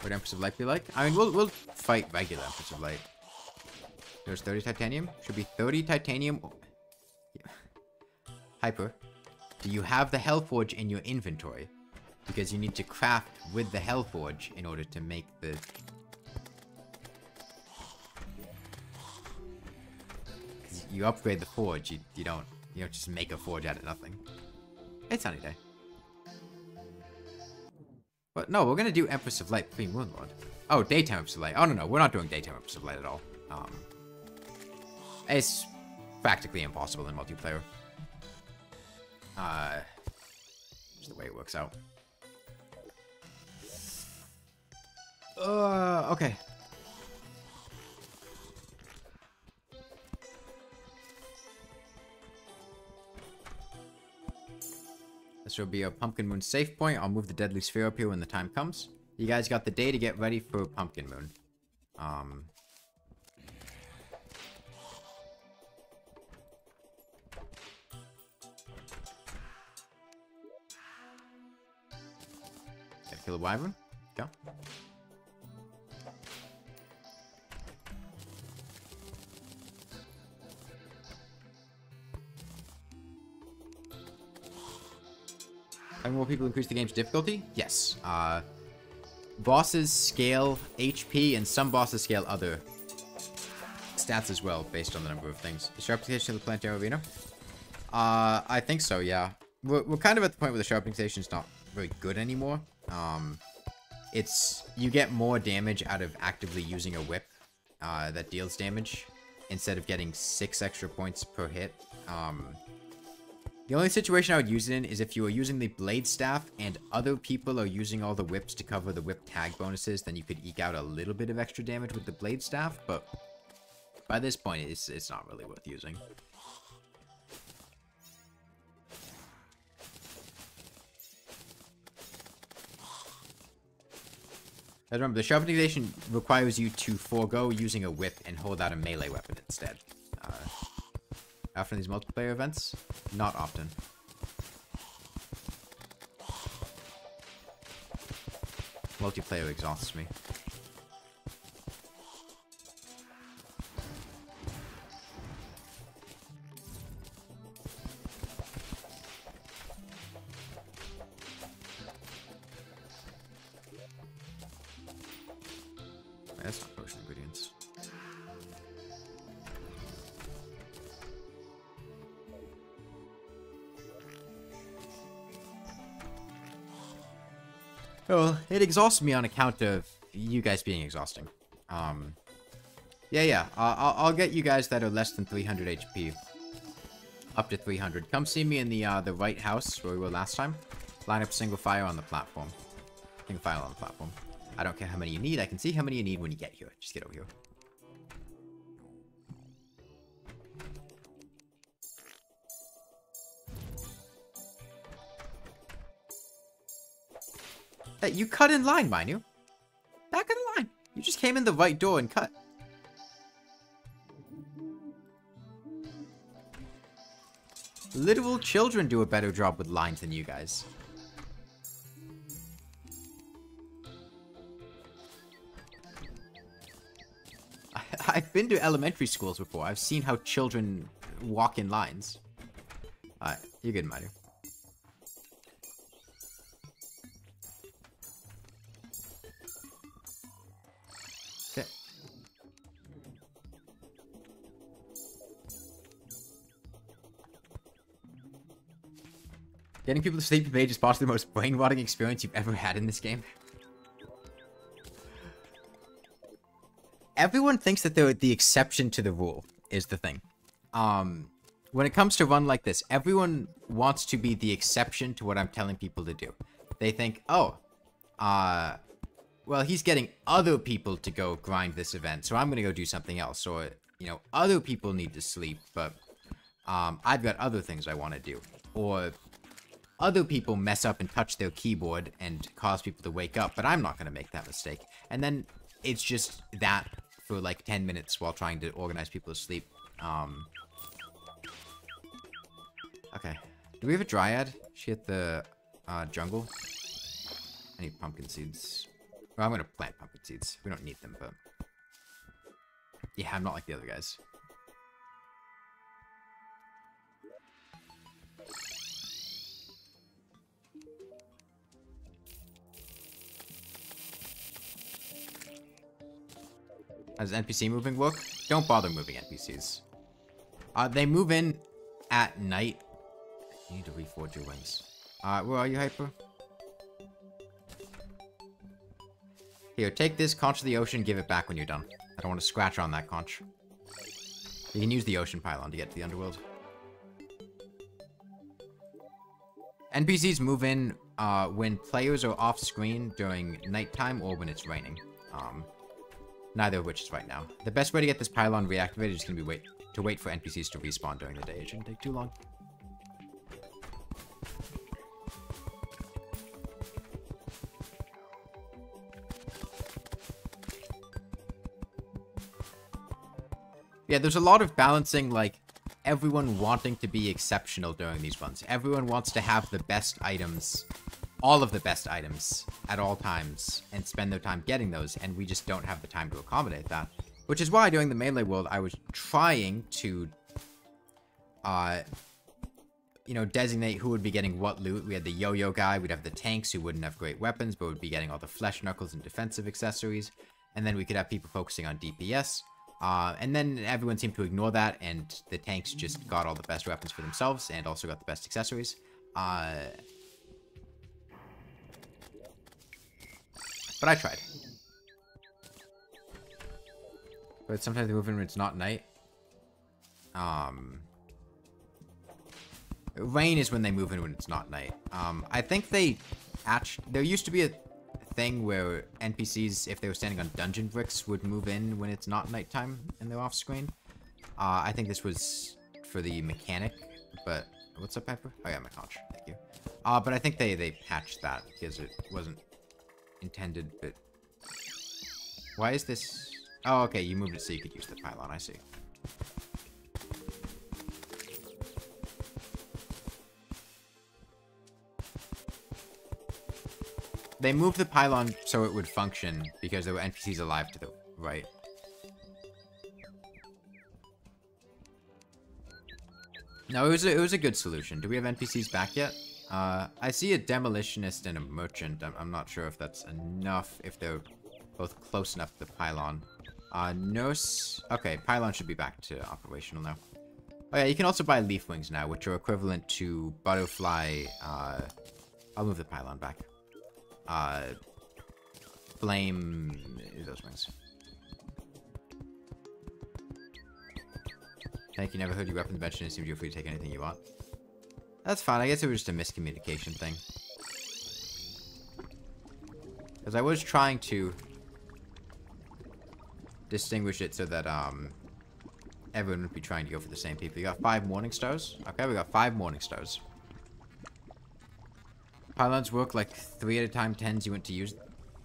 Would Empress of Light be like? I mean, we'll, we'll fight regular Empress of Light. There's 30 titanium. Should be 30 titanium. (laughs) Hyper. Do you have the Hellforge in your inventory? Because you need to craft with the Hellforge in order to make the... You upgrade the forge, you, you don't you don't just make a forge out of nothing. It's sunny day. But no, we're gonna do Empress of Light Queen Moonlord. Oh, Daytime Empress of Light. Oh no no, we're not doing Daytime Empress of Light at all. Um, it's practically impossible in multiplayer. Uh, just the way it works out. Uh, okay. This will be a Pumpkin Moon safe point. I'll move the Deadly Sphere up here when the time comes. You guys got the day to get ready for Pumpkin Moon. Um... kill a wyvern. Go. Having more people increase the game's difficulty? Yes. Uh, bosses scale HP, and some bosses scale other stats as well, based on the number of things. The sharpening station of the Plantera Arena? Uh, I think so, yeah. We're, we're kind of at the point where the sharpening station is not very good anymore. Um, it's, you get more damage out of actively using a whip uh, that deals damage instead of getting six extra points per hit. Um, the only situation I would use it in is if you are using the blade staff and other people are using all the whips to cover the whip tag bonuses, then you could eke out a little bit of extra damage with the blade staff, but by this point, it's, it's not really worth using. Remember, the sharpening station requires you to forego using a whip and hold out a melee weapon instead. Uh, after these multiplayer events? Not often. Multiplayer exhausts me. Exhausts me on account of you guys being exhausting. Um, yeah, yeah. I'll, I'll get you guys that are less than 300 HP. Up to 300. Come see me in the uh, the right house where we were last time. Line up single file on the platform. Single file on the platform. I don't care how many you need. I can see how many you need when you get here. Just get over here. Hey, you cut in line, mind you. Back in line. You just came in the right door and cut. Literal children do a better job with lines than you guys. I I've been to elementary schools before. I've seen how children walk in lines. Alright, you're good, Mighty. Getting people to sleep in Mage is possibly the most brain-rotting experience you've ever had in this game. Everyone thinks that they're the exception to the rule, is the thing. Um, when it comes to run like this, everyone wants to be the exception to what I'm telling people to do. They think, oh, uh, well, he's getting other people to go grind this event, so I'm going to go do something else. Or, you know, other people need to sleep, but um, I've got other things I want to do. Or other people mess up and touch their keyboard and cause people to wake up, but I'm not going to make that mistake. And then it's just that for like 10 minutes while trying to organize people to sleep. Um, okay. Do we have a dryad? She hit the uh, jungle? I need pumpkin seeds. Well, I'm to plant pumpkin seeds. We don't need them, but... Yeah, I'm not like the other guys. Does NPC moving work? Don't bother moving NPCs. Uh, they move in at night. You need to reforge your wings. Uh, where are you, Hyper? Here, take this conch of the ocean, give it back when you're done. I don't want to scratch on that conch. You can use the ocean pylon to get to the underworld. NPCs move in uh, when players are off screen during nighttime or when it's raining. Um, Neither of which is right now. The best way to get this pylon reactivated is going to be wait to wait for NPCs to respawn during the day. It shouldn't take too long. Yeah, there's a lot of balancing, like, everyone wanting to be exceptional during these runs. Everyone wants to have the best items all of the best items at all times and spend their time getting those, and we just don't have the time to accommodate that. Which is why during the Melee World, I was trying to, uh, you know, designate who would be getting what loot. We had the yo-yo guy. We'd have the tanks who wouldn't have great weapons, but would be getting all the flesh knuckles and defensive accessories. And then we could have people focusing on DPS. Uh, and then everyone seemed to ignore that, and the tanks just got all the best weapons for themselves, and also got the best accessories. Uh, but I tried. But sometimes they move in when it's not night. Um, rain is when they move in when it's not night. Um, I think they actually there used to be a thing where NPCs, if they were standing on dungeon bricks, would move in when it's not nighttime and they're off screen. Uh, I think this was for the mechanic, but what's up, Piper? Oh yeah, my conch. Thank you. Uh, but I think they they patched that because it wasn't intended. But why is this? Oh, okay. You moved it so you could use the pylon. I see. They moved the pylon so it would function because there were NPCs alive to the right. No, it was a, it was a good solution. Do we have NPCs back yet? Uh, I see a demolitionist and a merchant. I'm, I'm not sure if that's enough, if they're both close enough to the pylon. Uh, nurse... Okay, pylon should be back to operational now. Oh yeah, you can also buy leaf wings now, which are equivalent to butterfly... Uh, I'll move the pylon back uh, flame those wings. Thank you, never heard your weapons mentioned. It seems you're free to take anything you want. That's fine. I guess it was just a miscommunication thing. Because I was trying to distinguish it so that um everyone would be trying to go for the same people. You got five morning stars? Okay, we got five morning stars. Pylons work like three at a time, tens you want to use,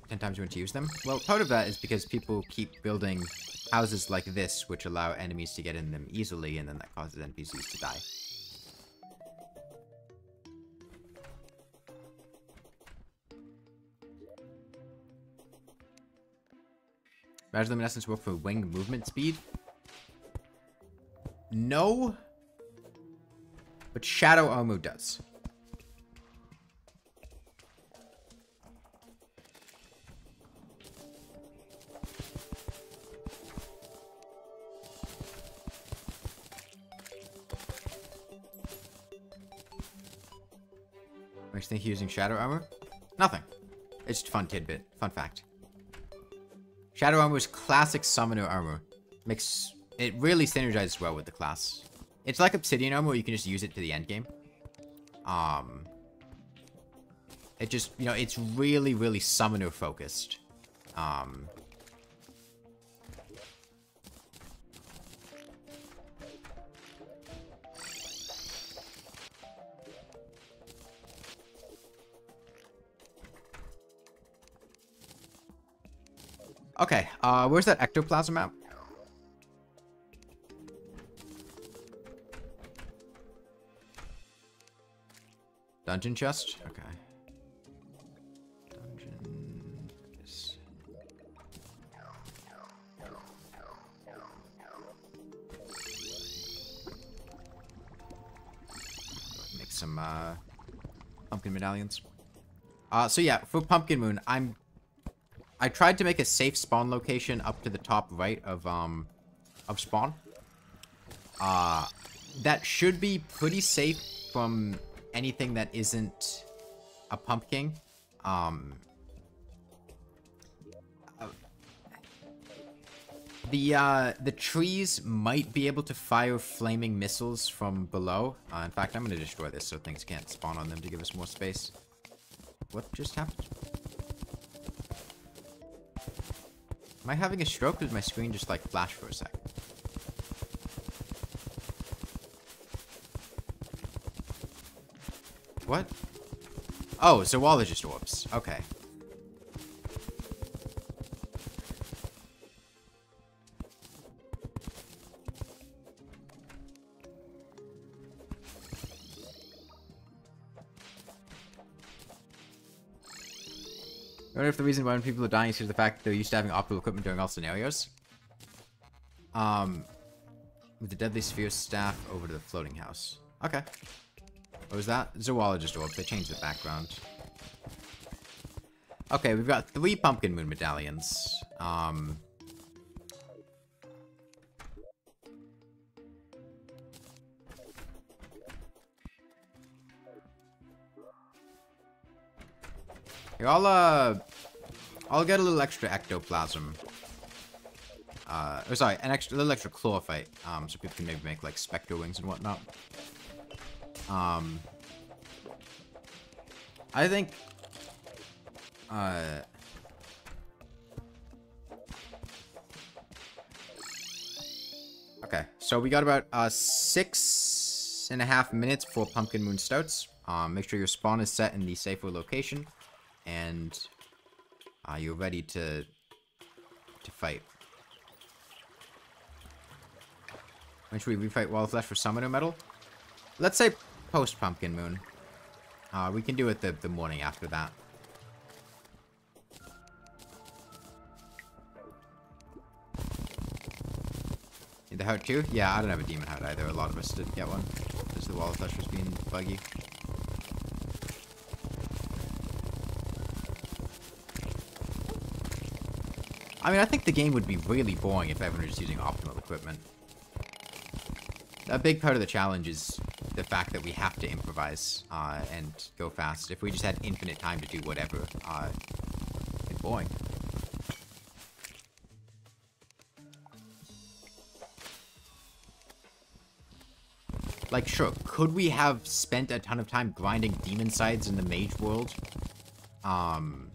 ten times you want to use them? Well, part of that is because people keep building houses like this, which allow enemies to get in them easily, and then that causes NPCs to die. Badge Luminescence work for wing movement speed? No. But Shadow Armor does. Makes think using shadow armor? Nothing. It's just fun tidbit. Fun fact. Shadow armor is classic summoner armor. Makes it really synergizes well with the class. It's like obsidian armor where you can just use it to the end game. Um it just you know, it's really, really summoner focused. Um Okay, uh, where's that ectoplasm map? Dungeon chest? Okay. Make some, uh, pumpkin medallions. Uh, so yeah, for Pumpkin Moon, I'm I tried to make a safe spawn location up to the top right of, um, of spawn. Uh, that should be pretty safe from anything that isn't a pumpkin. Um, the, uh, the trees might be able to fire flaming missiles from below. Uh, in fact, I'm going to destroy this so things can't spawn on them to give us more space. What just happened? Am I having a stroke? Did my screen just like flash for a sec? What? Oh, zoologist orbs. Okay. Wonder if the reason why people are dying is because the fact that they're used to having optical equipment during all scenarios. Um, with the deadly sphere staff over to the floating house. Okay. What was that? Zoologist orb. They changed the background. Okay, we've got three Pumpkin Moon medallions. Um... Here, I'll, uh... I'll get a little extra ectoplasm. Uh, oh, sorry, an extra, little extra chlorophyte, um, so people can maybe make, like, spectre wings and whatnot. Um... I think... Uh... Okay, so we got about, uh, six and a half minutes for Pumpkin Moon Stouts. Um, make sure your spawn is set in the safer location and uh, you're ready to to fight. When should we refight Wall Flesh for Summoner Medal? Let's say post Pumpkin Moon. Uh, we can do it the, the morning after that. The heart too? Yeah, I don't have a demon heart either. A lot of us didn't get one. Because the Wall of Flesh was being buggy. I mean, I think the game would be really boring if everyone was using optimal equipment. A big part of the challenge is the fact that we have to improvise uh, and go fast. If we just had infinite time to do whatever, uh, it's boring. Like, sure, could we have spent a ton of time grinding demon scythes in the mage world? Um,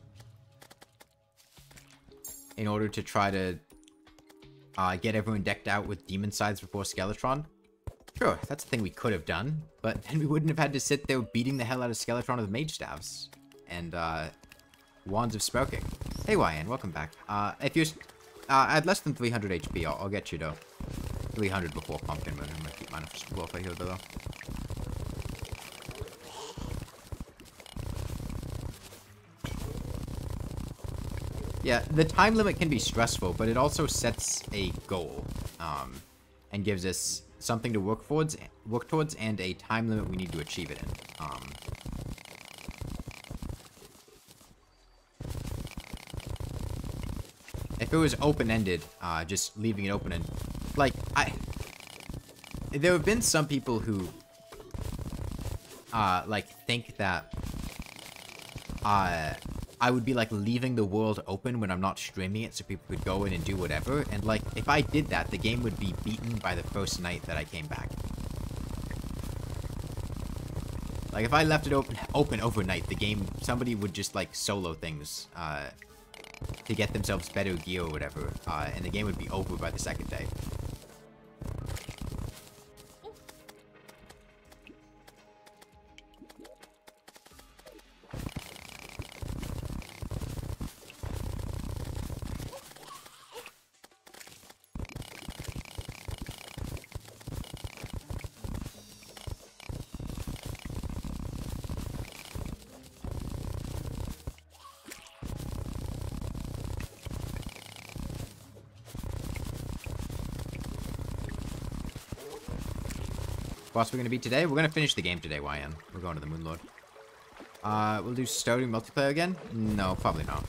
in order to try to uh, get everyone decked out with demon scythes before Skeletron. Sure, that's a thing we could have done, but (laughs) then we wouldn't have had to sit there beating the hell out of Skeletron with mage staffs and uh, wands of smoking. Hey YN, welcome back. Uh, if you're uh, at less than 300 HP, I'll, I'll get you though. 300 before Pumpkin Moon. I'm gonna keep mine for here though. Yeah, the time limit can be stressful, but it also sets a goal, um, and gives us something to work towards, work towards, and a time limit we need to achieve it in. Um, if it was open-ended, uh, just leaving it open and, like, I, there have been some people who, uh, like, think that, uh, I would be like leaving the world open when I'm not streaming it so people could go in and do whatever. And like, if I did that, the game would be beaten by the first night that I came back. Like, if I left it open, open overnight, the game, somebody would just like solo things, uh, to get themselves better gear or whatever, uh, and the game would be over by the second day. Boss we're going to beat today? We're going to finish the game today, YN. We're going to the Moonlord. Uh, we'll do starting multiplayer again? No, probably not.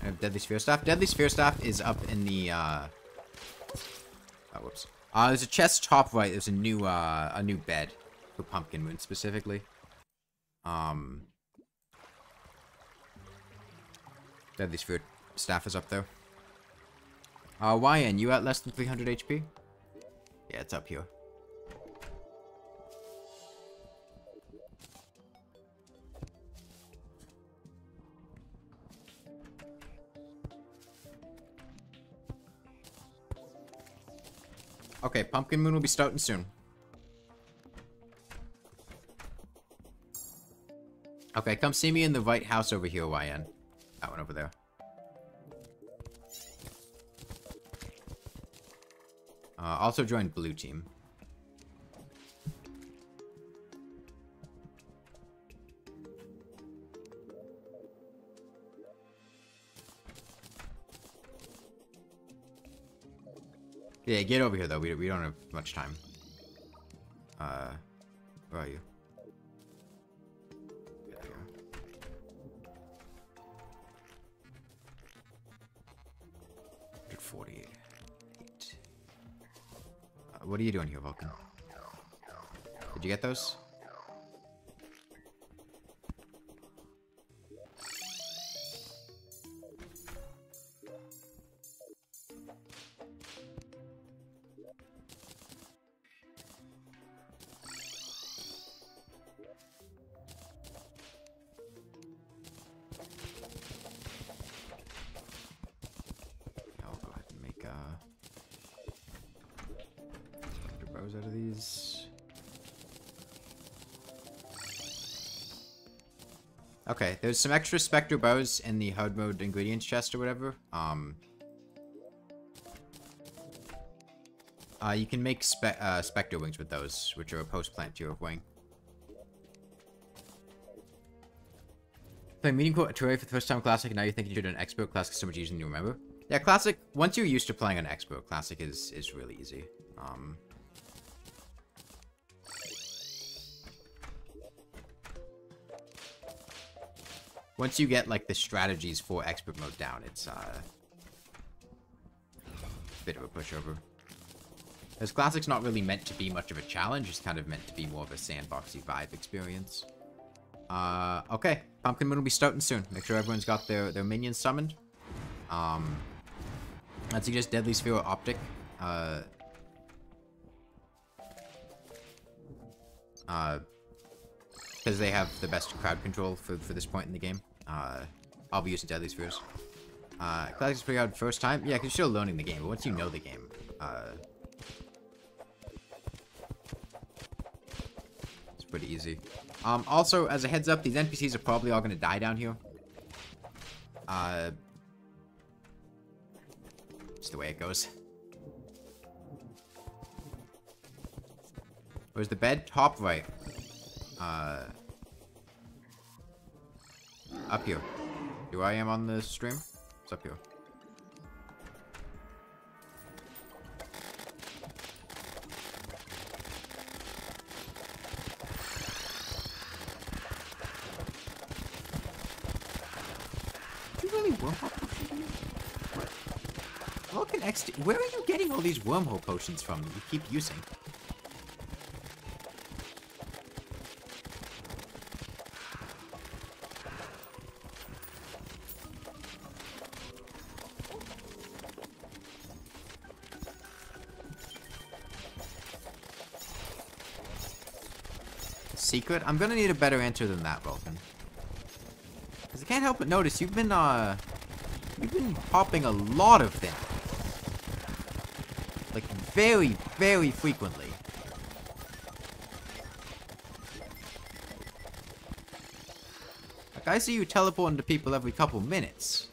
I have Deadly Sphere Staff. Deadly Sphere Staff is up in the, uh... Oh, whoops. Uh, there's a chest top right. There's a new, uh, a new bed for Pumpkin Moon specifically. Um... Deadly Sphere Staff is up there. Uh, YN, you at less than 300 HP? Yeah, it's up here. Okay, Pumpkin Moon will be starting soon. Okay, come see me in the White House over here, YN. That one over there. Uh, also join blue team. Yeah, get over here though. We we don't have much time. Uh, where are you? What are you doing here, Vulcan? Did you get those? There's some extra spectre bows in the hard mode ingredients chest or whatever. Um, uh, you can make spe uh, spectre wings with those, which are a post Plantera of wing. Playing Meeting Quote Terraria for the first time Classic, and now you're thinking you're an Expert Classic is so much easier than you remember. Yeah, Classic, once you're used to playing an Expert, Classic is, is really easy. Um, once you get, like, the strategies for Expert mode down, it's, uh, a bit of a pushover. Because Classic's not really meant to be much of a challenge, it's kind of meant to be more of a sandboxy vibe experience. Uh, okay. Pumpkin Moon will be starting soon. Make sure everyone's got their, their minions summoned. Um, I'd suggest Deadly Sphere or Optic. Uh, uh, because they have the best crowd control for, for this point in the game. Uh, I'll be using Deadly Spheres. Uh, Classic's pretty hard first time. Yeah, because you're still learning the game, but once you know the game, uh, it's pretty easy. Um, also, as a heads up, these NPCs are probably all going to die down here. Uh, it's the way it goes. Where's the bed? Top right. Uh, up here. Do I am on the stream? It's up here. Do you really wormhole potions? What? Vulcan XT. Where are you getting all these wormhole potions from that you keep using? Secret? I'm gonna need a better answer than that, Vulcan. Because I can't help but notice you've been, uh... You've been popping a lot of them. Like, very, very frequently. Like, I see you teleporting to people every couple minutes.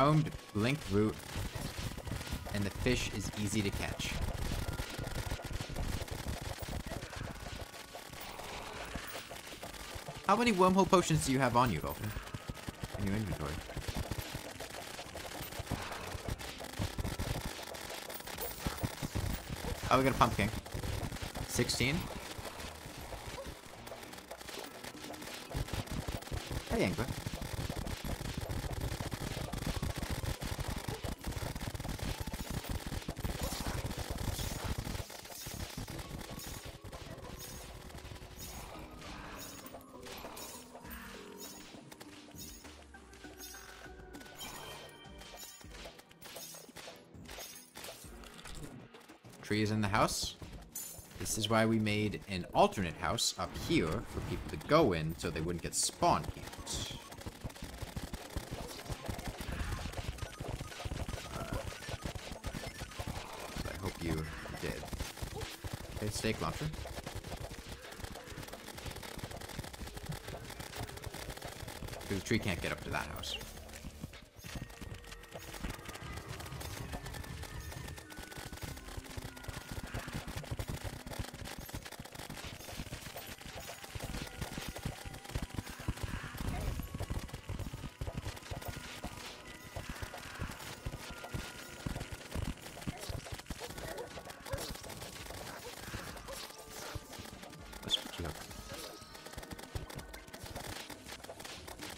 Found Blink Root, and the fish is easy to catch. How many wormhole potions do you have on you, Vulcan? In your inventory? Oh, we got a pumpkin. 16? Hey, Angler. Trees in the house. This is why we made an alternate house up here for people to go in so they wouldn't get spawn camped. Uh, I hope you did. Okay, steak launcher. The tree can't get up to that house.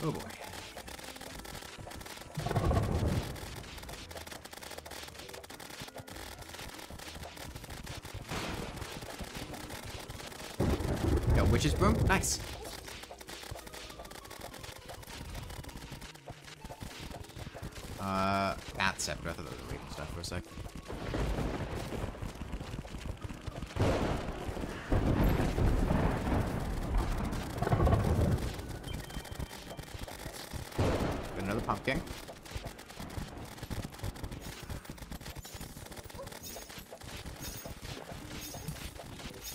Oh boy. Yo, witch's broom? Nice. Uh, bat scepter. I thought that was Raven stuff for a sec. Another pumpkin.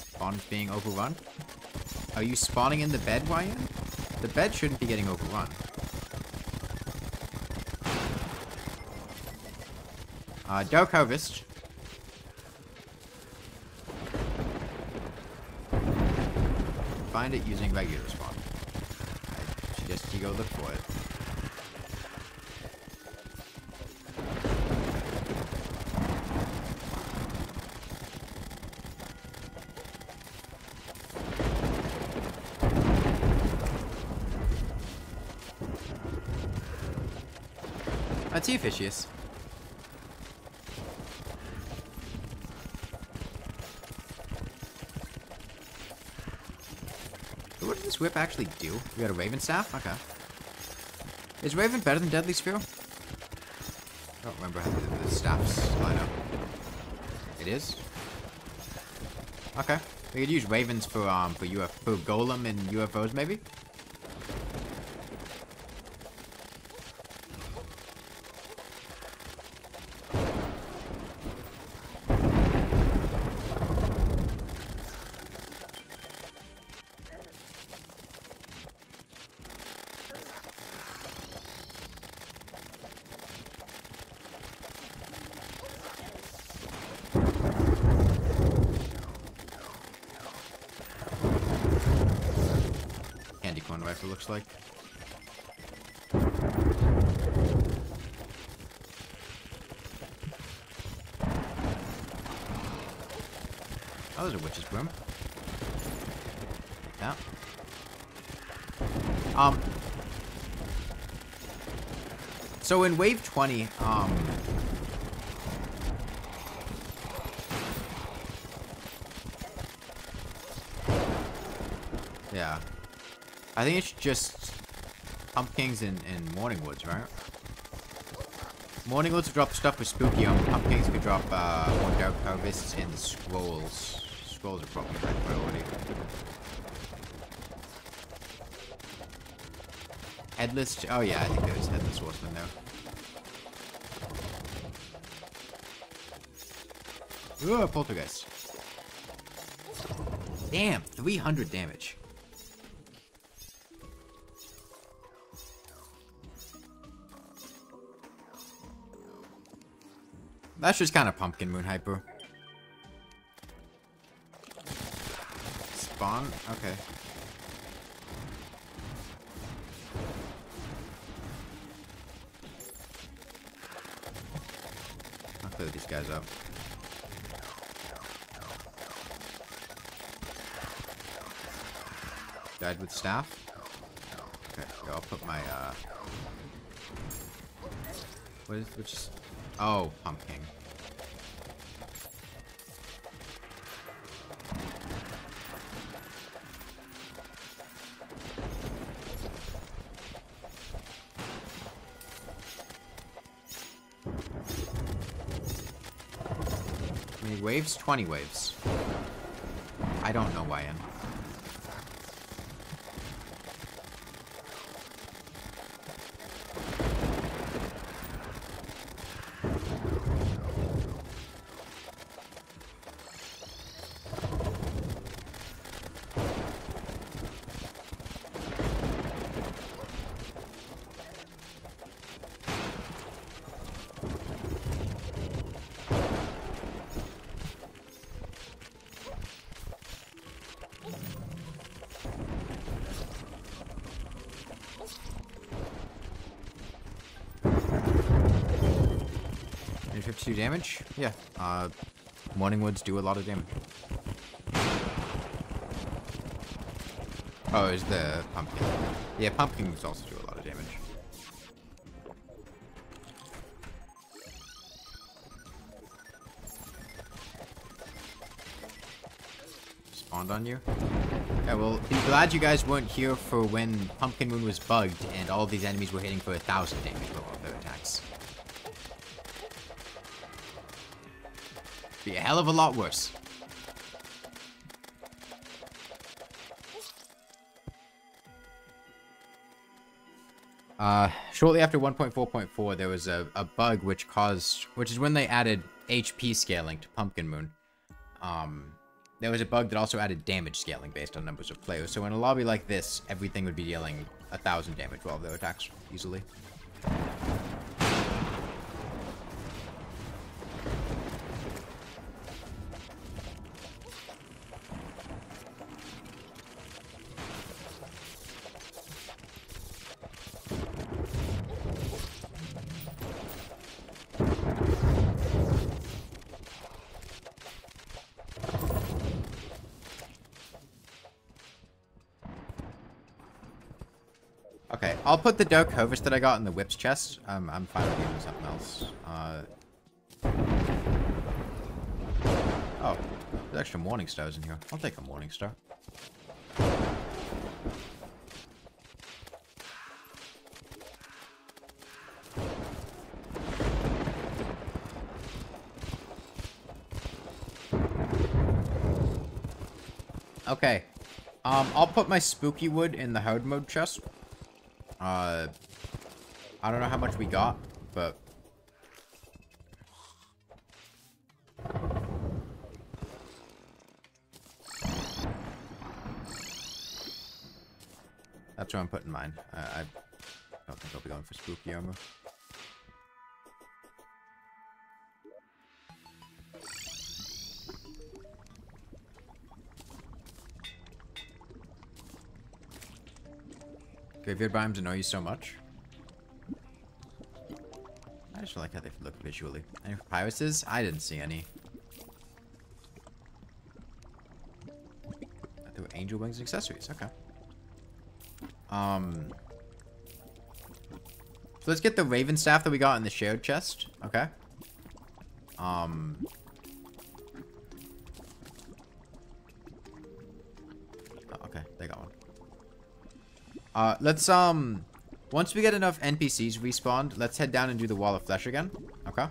Spawn's being overrun. Are you spawning in the bed, YN? The bed shouldn't be getting overrun. Uh, Harvest. Find it using regular spawn. I suggest you go look for it. That's you, Fishius. What does this whip actually do? We got a Raven staff? Okay. Is Raven better than Deadly Sphere? I don't remember how the, the staffs line up. It is? Okay. We could use Ravens for um for UF for Golem and UFOs maybe? Looks like. Oh, there's a witch's broom. Yeah. Um. So in wave 20, um. Yeah. I think it's just Pumpkings and, and Mourning Woods, right? Mourning Woods drop stuff with spooky on Pumpkings could drop uh more dark harvests and the scrolls. Scrolls are probably high priority. Headless oh yeah, I think there's headless horseman there. Ooh, poltergeist. Damn, 300 damage. That's just kind of pumpkin moon hyper. Spawn? Okay. I'll clear these guys up. Died with staff? Okay, I'll put my, uh... What is, which is... Oh, pumpkin. How many waves? 20 waves. I don't know why I'm... damage? Yeah. Uh, Mourning Woods do a lot of damage. Oh, is the pumpkin. Yeah, pumpkins also do a lot of damage. Spawned on you? Yeah, well, I'm glad you guys weren't here for when Pumpkin Moon was bugged and all these enemies were hitting for a thousand damage. Hell of a lot worse. Uh, shortly after 1.4.4, there was a, a bug which caused, which is when they added HP scaling to Pumpkin Moon. Um, there was a bug that also added damage scaling based on numbers of players. So in a lobby like this, everything would be dealing a thousand damage while their attacks easily. Okay, the Dark Harvest that I got in the Whips chest. Um, I'm fine with using something else. Uh... Oh, there's extra Morning Stars in here. I'll take a Morning Star. Okay. Um, I'll put my spooky wood in the hard mode chest. Uh, I don't know how much we got, but... That's where I'm putting mine. Uh, I don't think I'll be going for spooky armor. Graveyard biomes annoy you so much? I just like how they look visually. Any papyruses? I didn't see any. There were angel wings and accessories. Okay. Um. So let's get the raven staff that we got in the shared chest. Okay. Um. Uh, let's, um... Once we get enough NPCs respawned, let's head down and do the Wall of Flesh again. Okay?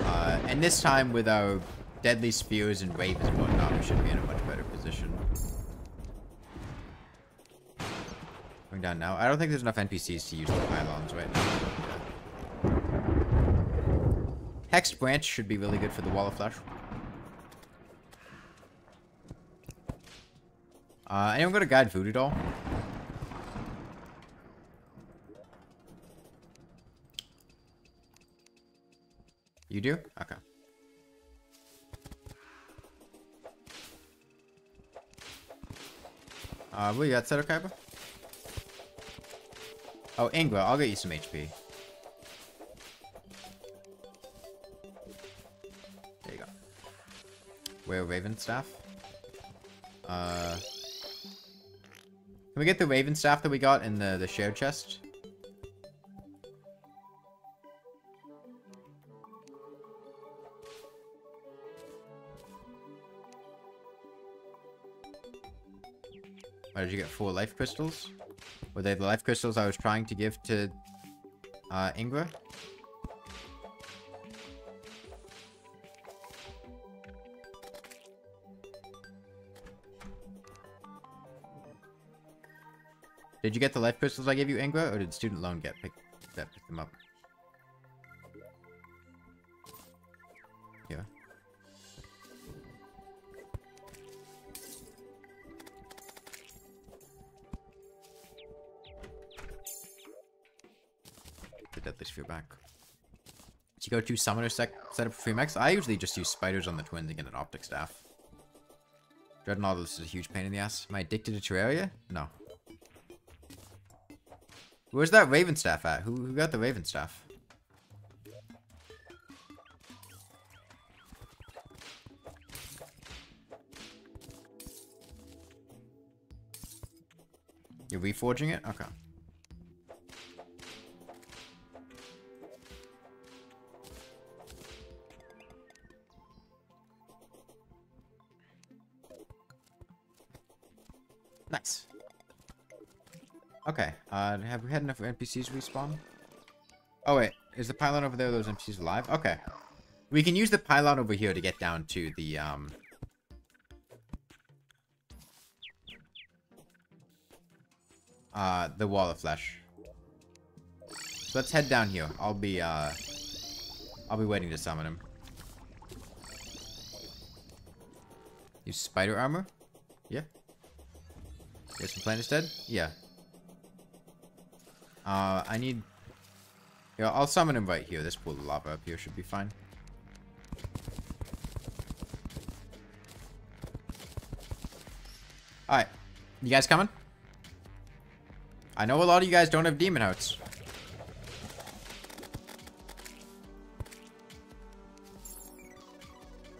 Uh, and this time with our Deadly Spheres and Ravens and whatnot, we should be in a much better position. Going down now. I don't think there's enough NPCs to use the pylons right now. Hexed Branch should be really good for the Wall of Flesh. Uh, anyone got a guide voodoo doll? You do? Okay. Uh, what you got, Seto Kaiba? Oh, Ingwa, I'll get you some HP. There you go. Where Raven Staff? Uh... We get the Raven Staff that we got in the, the shared chest? Why did you get four life crystals? Were they the life crystals I was trying to give to uh, Ingra? Did you get the life crystals I gave you, Ingra, or did student loan get picked that picked them up? Yeah. The deadly sphere back. Did you go to summoner sec up for Freemax? I usually just use spiders on the twins and get an optic staff. Dreadnought is a huge pain in the ass. Am I addicted to Terraria? No. Where's that Raven staff at? Who, who got the Raven staff? You're reforging it? Okay. Uh, have we had enough NPCs respawn? Oh wait, is the pylon over there, those NPCs alive? Okay. We can use the pylon over here to get down to the, um... Uh, the wall of flesh. So let's head down here. I'll be, uh... I'll be waiting to summon him. Use spider armor? Yeah. Get some plant instead? Yeah. Uh, I need... Yeah, I'll summon him right here. This pool of lava up here should be fine. Alright. You guys coming? I know a lot of you guys don't have demon hearts.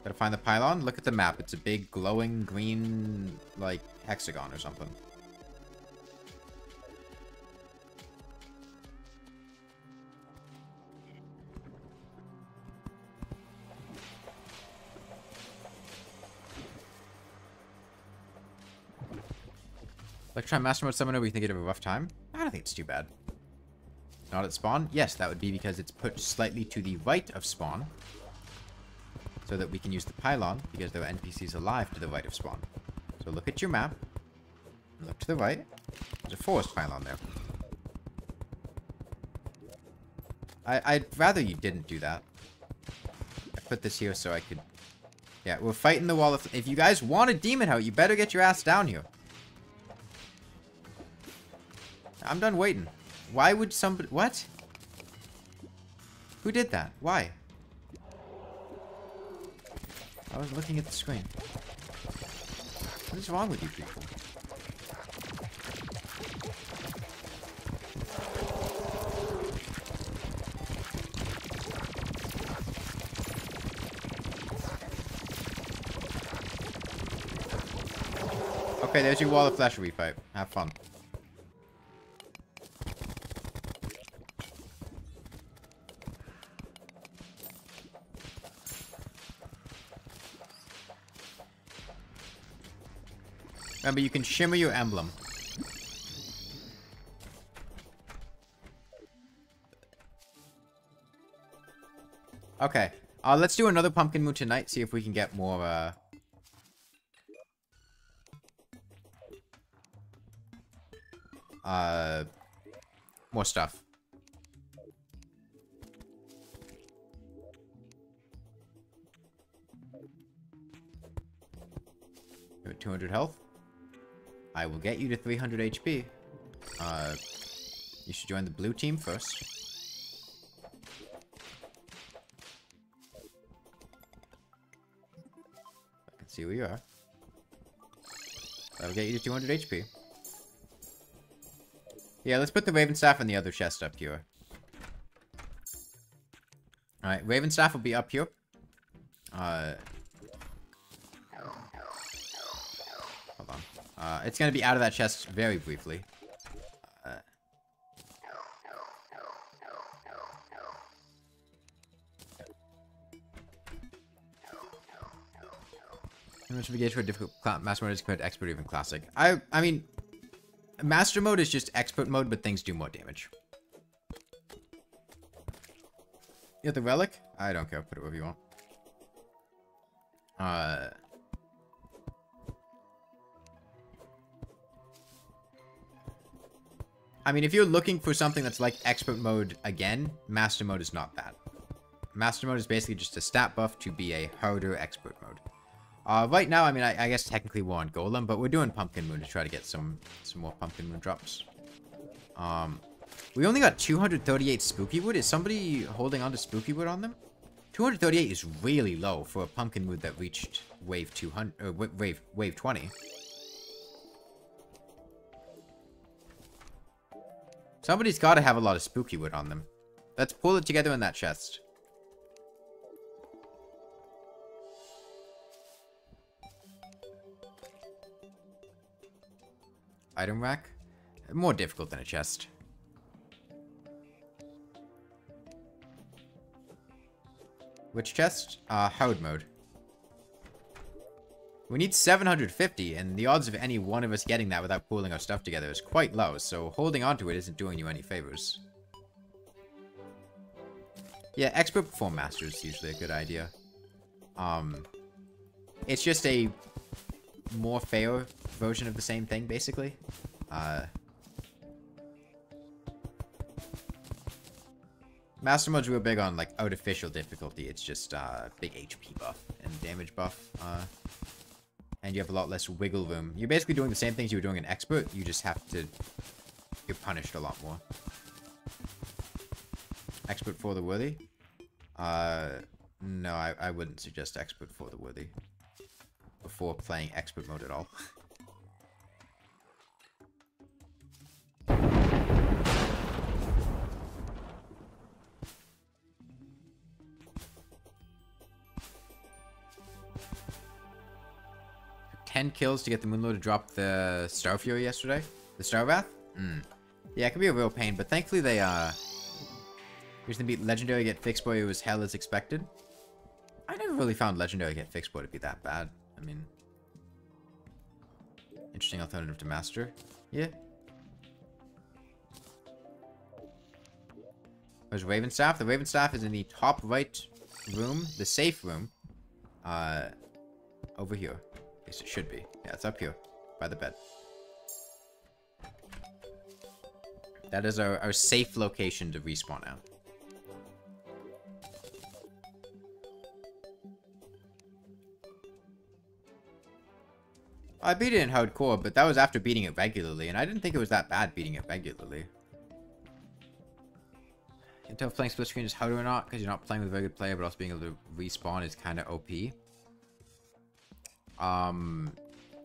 Gotta find the pylon. Look at the map. It's a big glowing green, like, hexagon or something. Electron Master Mode Summoner, we think it have a rough time? I don't think it's too bad. Not at spawn? Yes, that would be because it's put slightly to the right of spawn. So that we can use the pylon, because there are NPCs alive to the right of spawn. So look at your map. Look to the right. There's a forest pylon there. I, I'd rather you didn't do that. I put this here so I could... Yeah, we're fighting the wall of... If you guys want a demon heart, you better get your ass down here. I'm done waiting. Why would somebody... What? Who did that? Why? I was looking at the screen. What is wrong with you people? Okay, there's your wall of flesh refight. Have fun. Remember, you can shimmer your emblem. Okay. Uh, let's do another pumpkin moon tonight, see if we can get more, uh... Uh... More stuff. 200 health. I will get you to 300 HP. Uh, you should join the blue team first. I can see where you are. That'll get you to 200 HP. Yeah, let's put the Raven Staff in the other chest up here. Alright, Raven Staff will be up here. Uh, Uh, it's going to be out of that chest very briefly. How much of a gauge for difficult master mode is compared to expert or even classic? I I mean, master mode is just expert mode, but things do more damage. You have the relic? I don't care. Put it wherever you want. Uh, I mean, if you're looking for something that's like expert mode again, master mode is not that. Master mode is basically just a stat buff to be a harder expert mode. Uh, right now, I mean, I, I, guess technically we're on Golem, but we're doing Pumpkin Moon to try to get some some more Pumpkin Moon drops. Um, we only got 238 Spooky Wood. Is somebody holding on to Spooky Wood on them? 238 is really low for a Pumpkin Moon that reached Wave 200, or Wave, wave 20. Somebody's got to have a lot of spooky wood on them. Let's pull it together in that chest. Item rack? More difficult than a chest. Which chest? Uh, hard mode. We need 750, and the odds of any one of us getting that without pooling our stuff together is quite low, so holding on to it isn't doing you any favors. Yeah, expert perform master is usually a good idea. Um, it's just a more fair version of the same thing, basically. Uh, Master mode's real big on, like, artificial difficulty. It's just, uh, big HP buff and damage buff. Uh, and you have a lot less wiggle room. You're basically doing the same things you were doing in Expert. You just have to... You're punished a lot more. Expert for the worthy? Uh, no, I, I wouldn't suggest Expert for the worthy. Before playing Expert mode at all. (laughs) 10 kills to get the Moonlord to drop the Star Fury yesterday. The Star Wrath? Hmm. Yeah, it could be a real pain, but thankfully they, uh... Recently beat Legendary get Fixed Boy was hell as expected. I never really found Legendary get Fixed Boy to be that bad. I mean... Interesting alternative to Master. Yeah. There's Raven Staff. The Raven Staff is in the top right room, the safe room. Uh, over here least it should be. Yeah, it's up here. By the bed. That is our, our safe location to respawn out. I beat it in hardcore, but that was after beating it regularly, and I didn't think it was that bad beating it regularly. If playing split screen is harder or not, because you're not playing with a very good player, but also being able to respawn is kind of OP. Um,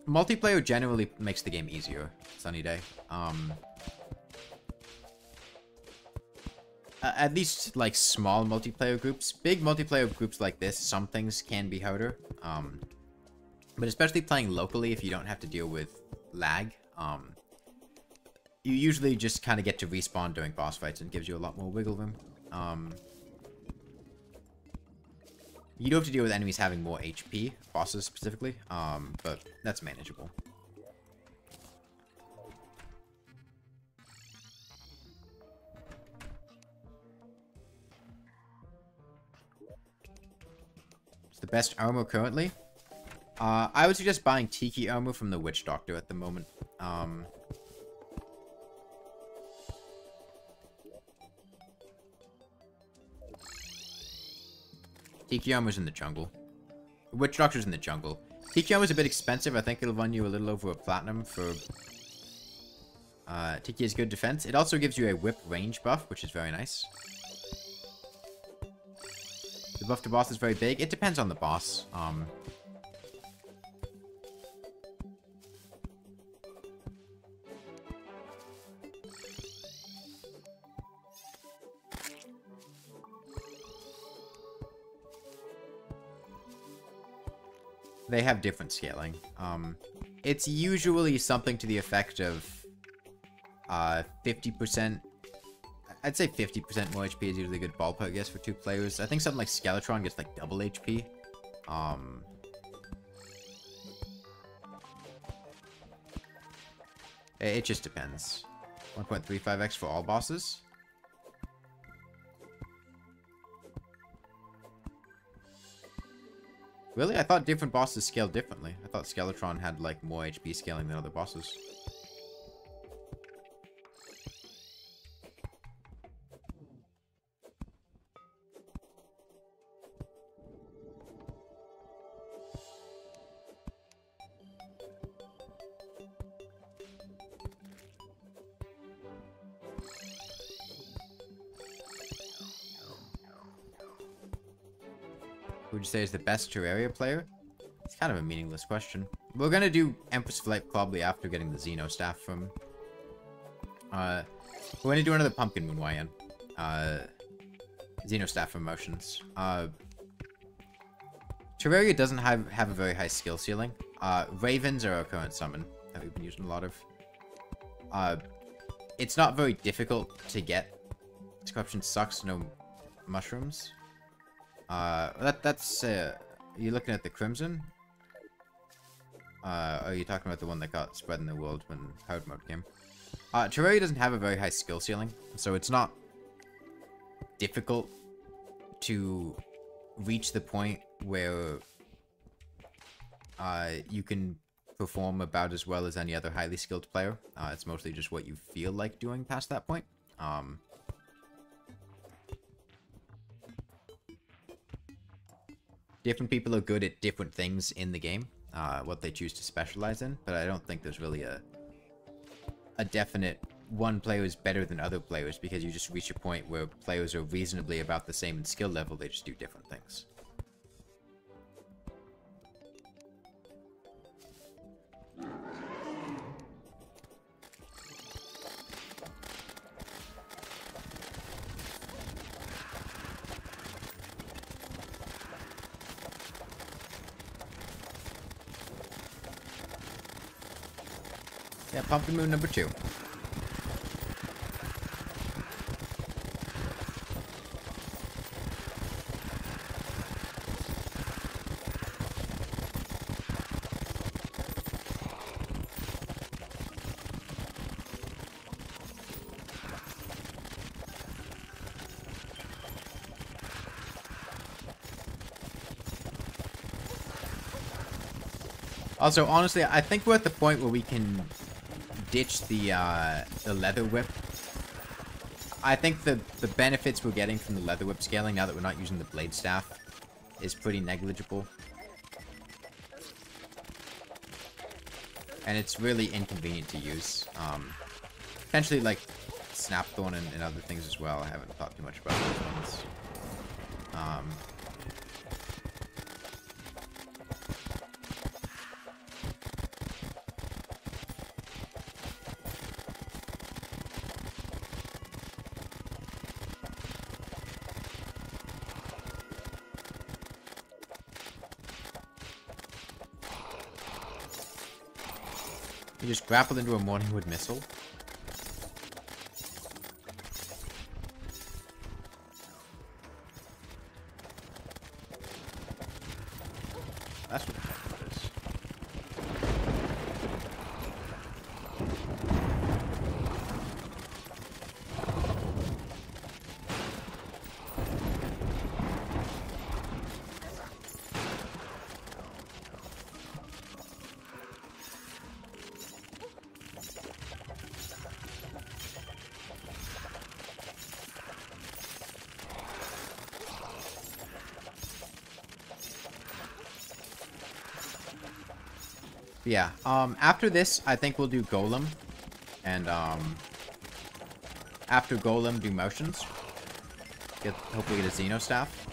multiplayer generally makes the game easier. Sunny day. Um, at least like small multiplayer groups. Big multiplayer groups like this, some things can be harder. Um, but especially playing locally, if you don't have to deal with lag, um, you usually just kind of get to respawn during boss fights and gives you a lot more wiggle room. Um, you do have to deal with enemies having more HP, bosses specifically, um, but that's manageable. It's the best armor currently. Uh, I would suggest buying Tiki armor from the Witch Doctor at the moment. Um, Tiki armor's in the jungle. Witch Doctor's in the jungle. Tiki armor's a bit expensive. I think it'll run you a little over a platinum for... Uh, Tiki good defense. It also gives you a whip range buff, which is very nice. The buff to boss is very big. It depends on the boss. Um, they have different scaling. Um, it's usually something to the effect of uh, 50%. I'd say 50% more HP is usually a good ballpark, I guess, for two players. I think something like Skeletron gets like double HP. Um, it just depends. 1.35x for all bosses. Really? I thought different bosses scaled differently. I thought Skeletron had, like, more HP scaling than other bosses. Say is the best Terraria player? It's kind of a meaningless question. We're gonna do Empress of Light probably after getting the Xeno staff from... Uh, we're gonna do another Pumpkin Moon YN. Uh, Xeno staff from Martians. Uh, Terraria doesn't have, have a very high skill ceiling. Uh, Ravens are our current summon that we've been using a lot of. Uh, it's not very difficult to get. Corruption sucks, no mushrooms. Uh, that that's uh, you looking at the Crimson? Uh, are you talking about the one that got spread in the world when hard mode came? Uh, Terraria doesn't have a very high skill ceiling, so it's not difficult to reach the point where uh, you can perform about as well as any other highly skilled player. Uh, it's mostly just what you feel like doing past that point. Um, different people are good at different things in the game, uh, what they choose to specialize in, but I don't think there's really a a definite one player is better than other players because you just reach a point where players are reasonably about the same in skill level, they just do different things. Pumpkin Moon number two. Also, honestly, I think we're at the point where we can ditch the uh, the leather whip. I think the the benefits we're getting from the leather whip scaling now that we're not using the blade staff is pretty negligible. And it's really inconvenient to use. Um, potentially like Snapthorn and, and other things as well. I haven't thought too much about those ones. Um, You just grapple into a Mourning Wood missile. Yeah, um, after this, I think we'll do Golem. And, um, after Golem, do Martians. Get, hopefully get a Xeno Staff.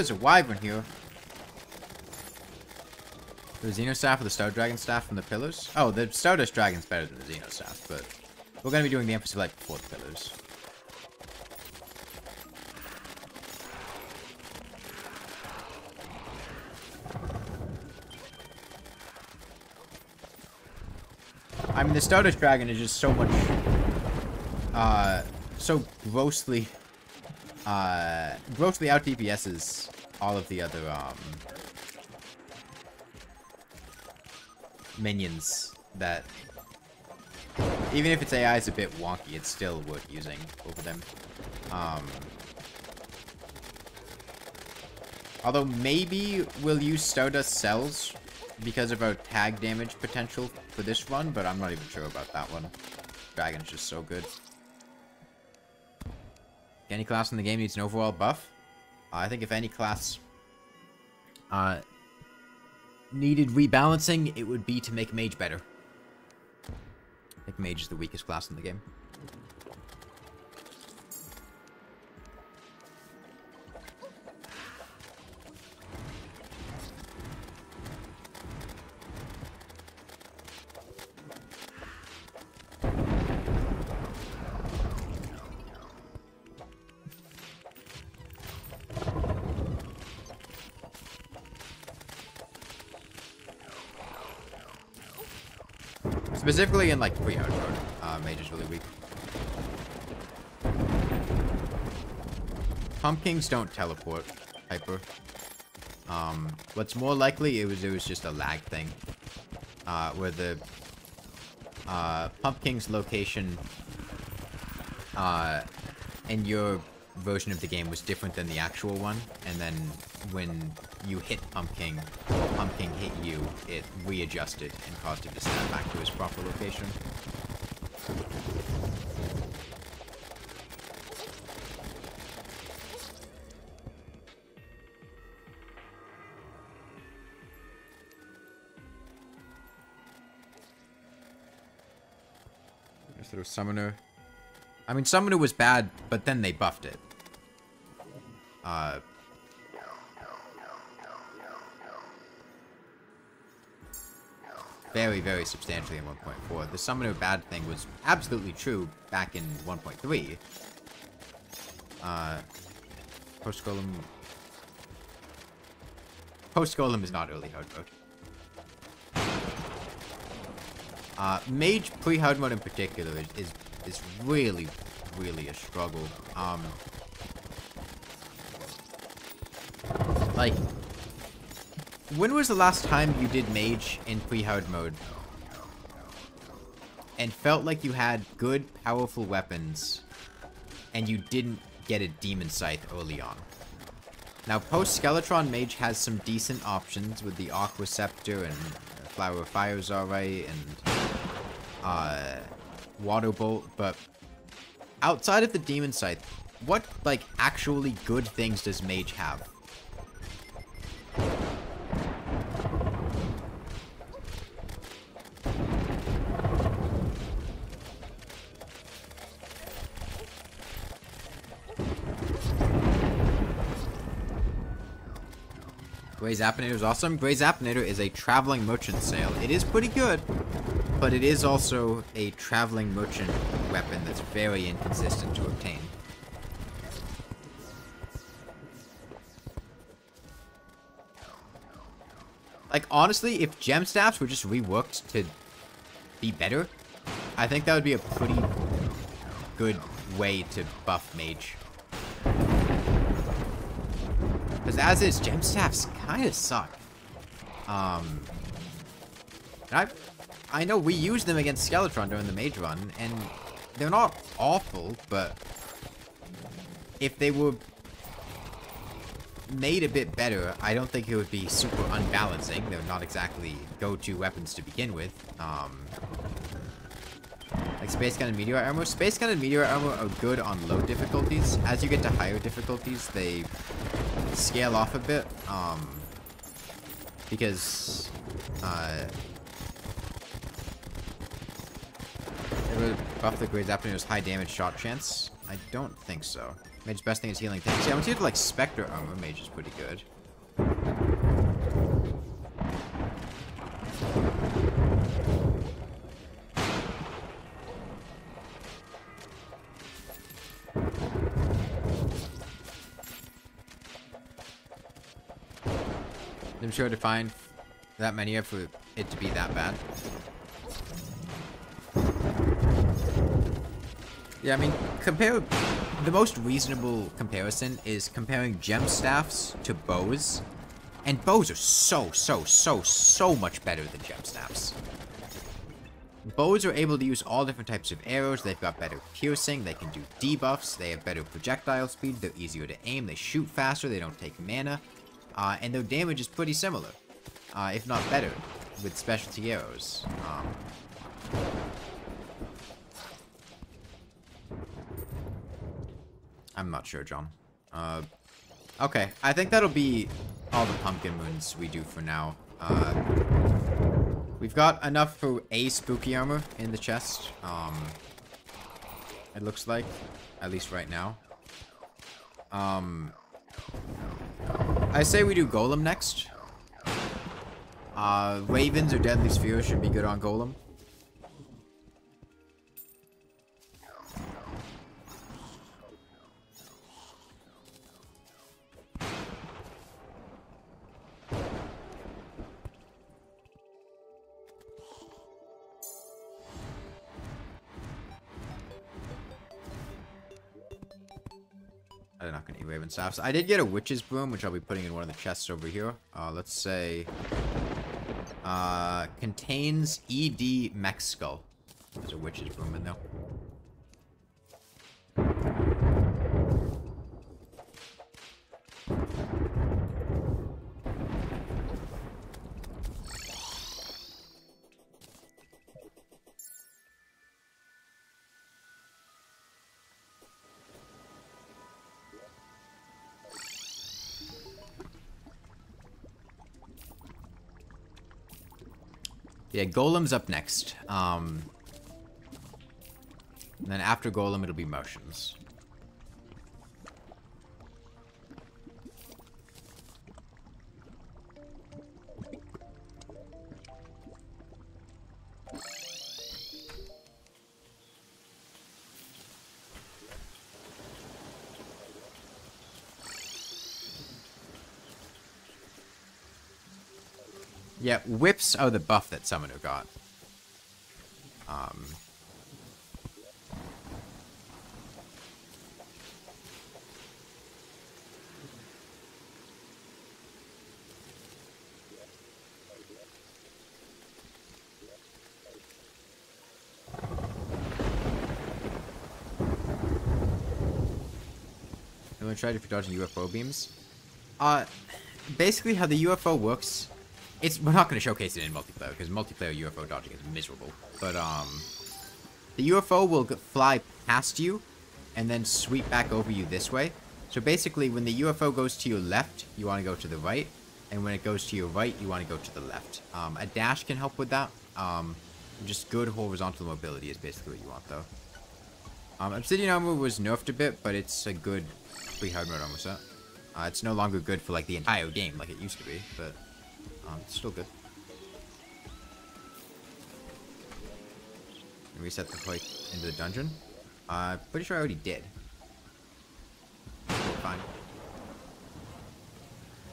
There's a wyvern here. The Xeno Staff or the Star Dragon Staff from the Pillars? Oh, the Stardust Dragon's better than the Xeno Staff, but we're going to be doing the Empress Light before the Pillars. I mean, the Stardust Dragon is just so much, uh, so grossly, uh, grossly out DPSs all of the other, um, minions that, even if its AI is a bit wonky, it's still worth using over them. Um, although maybe we'll use Stardust Cells because of our tag damage potential for this run, but I'm not even sure about that one. Dragon's just so good. Any class in the game needs an overall buff. I think if any class uh, needed rebalancing, it would be to make Mage better. I think Mage is the weakest class in the game. Specifically in like pre-hard mode, uh, Mage is really weak. Pumpkins don't teleport, Hyper. Um, what's more likely, it was it was just a lag thing. Uh, where the uh, Pumpkin's location uh, your version of the game was different than the actual one, and then when you hit Pumpkin, Pumpkin hit you, it readjusted and caused him to snap back to his proper location. Was Summoner. I mean, Summoner was bad, but then they buffed it. Very, very substantially in 1.4. The Summoner bad thing was absolutely true back in 1.3. Uh, Post Golem. Post Golem is not early hard mode. Uh, Mage pre-hard mode in particular is, is, is really, really a struggle. Um, like, when was the last time you did Mage in pre-hard mode? And felt like you had good, powerful weapons, and you didn't get a Demon Scythe early on. Now, post-Skeletron Mage has some decent options with the Aqua Scepter and Flower of Fire's alright, and uh, Water Bolt, but outside of the Demon Scythe, what, like, actually good things does Mage have? Gray Zapinator is awesome. Gray Zapinator is a traveling merchant sale. It is pretty good, but it is also a traveling merchant weapon that's very inconsistent to obtain. Like, honestly, if gem staffs were just reworked to be better, I think that would be a pretty good way to buff mage. As is, gem staffs kind of suck. Um, I, I know we used them against Skeletron during the mage run, and they're not awful, but if they were made a bit better, I don't think it would be super unbalancing. They're not exactly go-to weapons to begin with. Um, like Space Gun and Meteor Armor. Space Gun and Meteor Armor are good on low difficulties. As you get to higher difficulties, they scale off a bit. Um, because uh, it would buff the Gray Zapinator's high damage shot chance. I don't think so. Mage's best thing is healing things. Yeah, once you have like Spectre armor, Mage is pretty good. Sure to find that many for it to be that bad. Yeah, I mean, compare... The most reasonable comparison is comparing gem staffs to bows. And bows are so, so, so, so much better than gem staffs. Bows are able to use all different types of arrows. They've got better piercing. They can do debuffs. They have better projectile speed. They're easier to aim. They shoot faster. They don't take mana. Uh, and their damage is pretty similar. Uh, if not better. With specialty arrows. Um, I'm not sure, John. Uh, okay, I think that'll be all the pumpkin moons we do for now. Uh, we've got enough for a spooky armor in the chest. Um, it looks like, at least right now. Um, I say we do Golem next. Uh, Ravens or Deadly Spheres should be good on Golem. Staffs. I did get a Witch's Broom, which I'll be putting in one of the chests over here. Uh, let's say... Uh, contains ED Skull. There's a Witch's Broom in there. Yeah, Golem's up next. Um, and then after Golem, it'll be Martians. Yeah, whips are the buff that Summoner got. Um, Anyone tried if you're dodging UFO beams? Uh, basically how the UFO works it's we're not going to showcase it in multiplayer because multiplayer UFO dodging is miserable. But um, the UFO will fly past you and then sweep back over you this way. So basically, when the UFO goes to your left, you want to go to the right, and when it goes to your right, you want to go to the left. Um, a dash can help with that. Um, just good horizontal mobility is basically what you want, though. Um, Obsidian armor was nerfed a bit, but it's a good free hard mode armor set. Uh, it's no longer good for like the entire game like it used to be, but um, it's still good. Reset the fight into the dungeon. Uh, pretty sure I already did. Fine.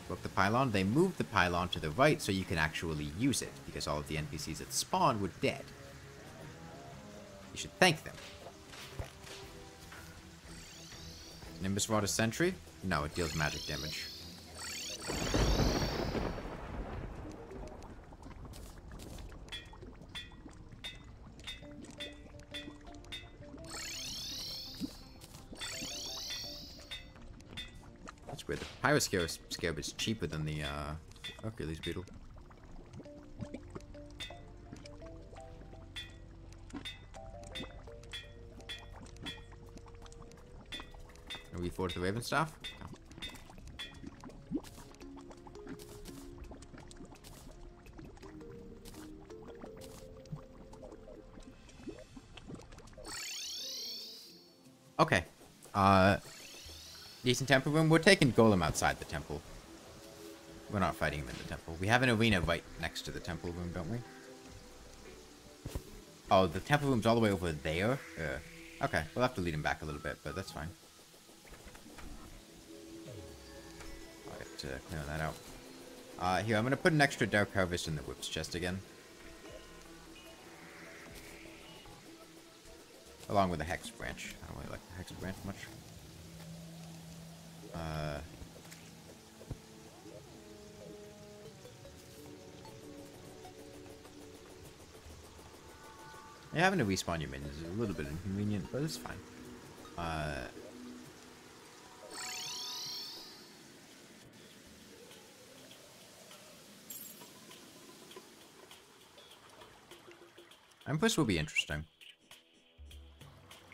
Broke the pylon. They moved the pylon to the right so you can actually use it, because all of the NPCs that spawned were dead. You should thank them. Nimbus Rod a sentry? No, it deals magic damage. Weird. The Pyro Scarab is cheaper than the uh, Hercules Beetle. Are we forward the Raven Staff? Okay. Uh, Decent temple room. We're taking Golem outside the temple. We're not fighting him in the temple. We have an arena right next to the temple room, don't we? Oh, the temple room's all the way over there? Yeah. Okay, we'll have to lead him back a little bit, but that's fine. I'll get to that out. Uh, here, I'm gonna put an extra Dark Harvest in the Whips chest again. Along with the Hex Branch. I don't really like the Hex Branch much. Uh, yeah, having to respawn your minions is a little bit inconvenient, but it's fine. Uh, Empress will be interesting.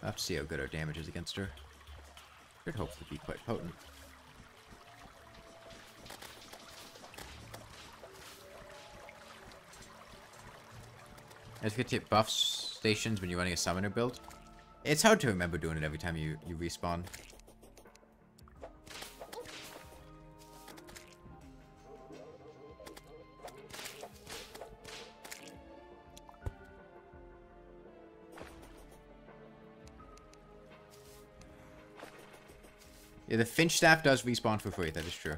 I'll have to see how good our damage is against her. It helps to be quite potent. It's good to hit buff stations when you're running a summoner build. It's hard to remember doing it every time you, you respawn. Yeah, the Finch staff does respawn for free, that is true.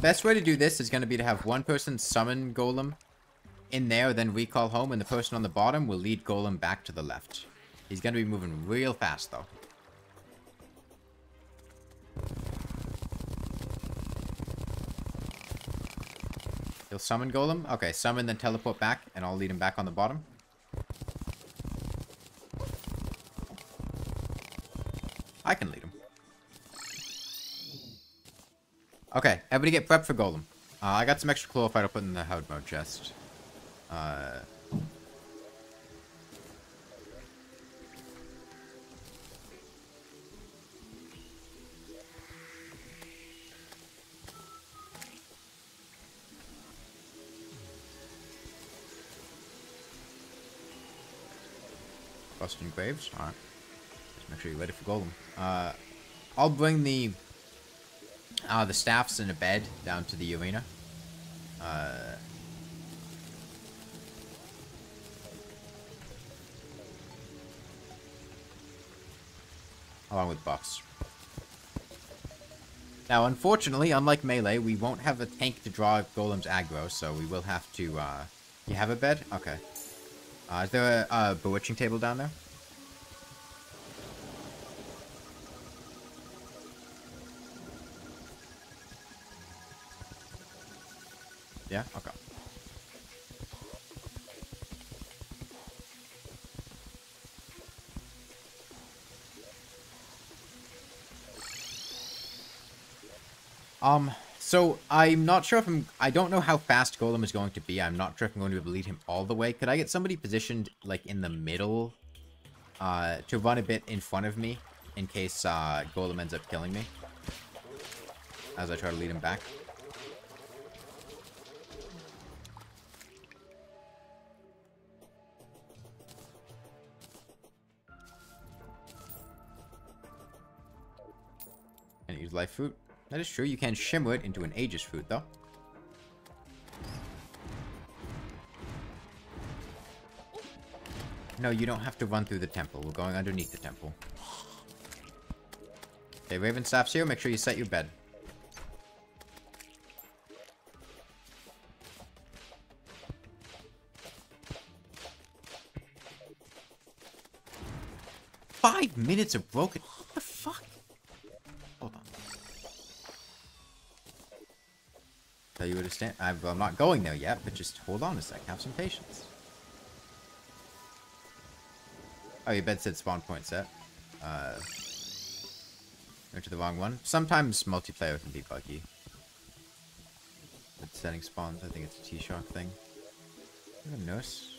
Best way to do this is going to be to have one person summon Golem in there, then recall home, and the person on the bottom will lead Golem back to the left. He's going to be moving real fast, though. He'll summon Golem? Okay, summon, then teleport back, and I'll lead him back on the bottom. I can lead him. Everybody get prepped for Golem. Uh, I got some extra chlorophyte I'll put in the hard mode chest. Uh... Busting Graves? Alright. Just make sure you're ready for Golem. Uh, I'll bring the uh, the staffs in a bed down to the arena. Uh, along with buffs. Now, unfortunately, unlike Melee, we won't have a tank to draw Golem's aggro, so we will have to, uh... You have a bed? Okay. Uh, is there a, a bewitching table down there? So I'm not sure if I'm... I don't know how fast Golem is going to be. I'm not sure if I'm going to be able to lead him all the way. Could I get somebody positioned, like, in the middle uh, to run a bit in front of me in case uh, Golem ends up killing me as I try to lead him back? And use life fruit. That is true. You can shimmer it into an Aegis fruit, though. No, you don't have to run through the temple. We're going underneath the temple. Okay, Raven Ravenstaff's here. Make sure you set your bed. Five minutes of broken... Tell you where to stand. I'm, not going there yet, but just hold on a sec. Have some patience. Oh, your bed said spawn point set. Uh, went to the wrong one. Sometimes multiplayer can be buggy. With setting spawns, I think it's a TShock thing. a nurse. There's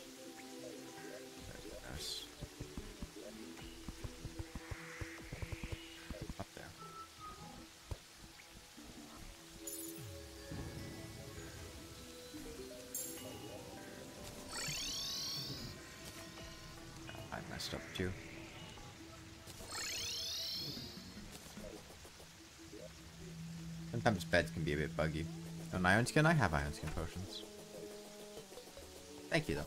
be a bit buggy. An iron skin? I have iron skin potions. Thank you, though.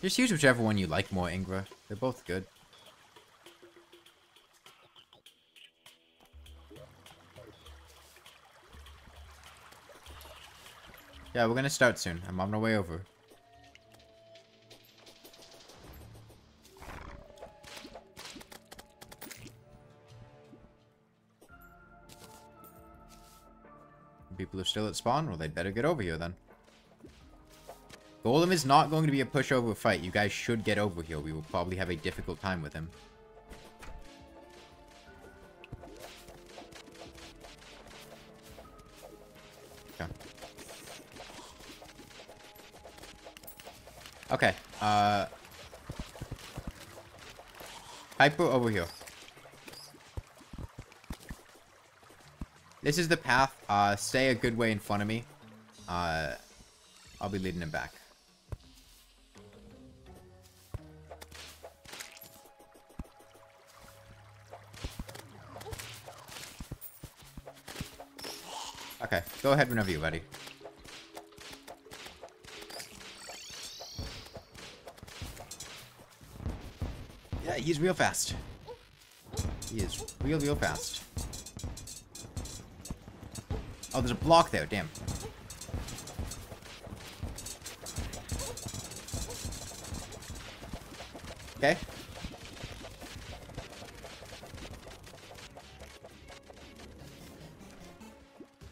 Just use whichever one you like more, Ingra. They're both good. Yeah, we're gonna start soon. I'm on my way over. Still at spawn? Well, they'd better get over here then. Golem is not going to be a pushover fight. You guys should get over here. We will probably have a difficult time with him. Okay. Okay. Uh... Hyper over here. This is the path. Uh, stay a good way in front of me. Uh, I'll be leading him back. Okay, go ahead whenever you're ready. Yeah, he's real fast. He is real, real fast. Oh, there's a block there, damn. Okay.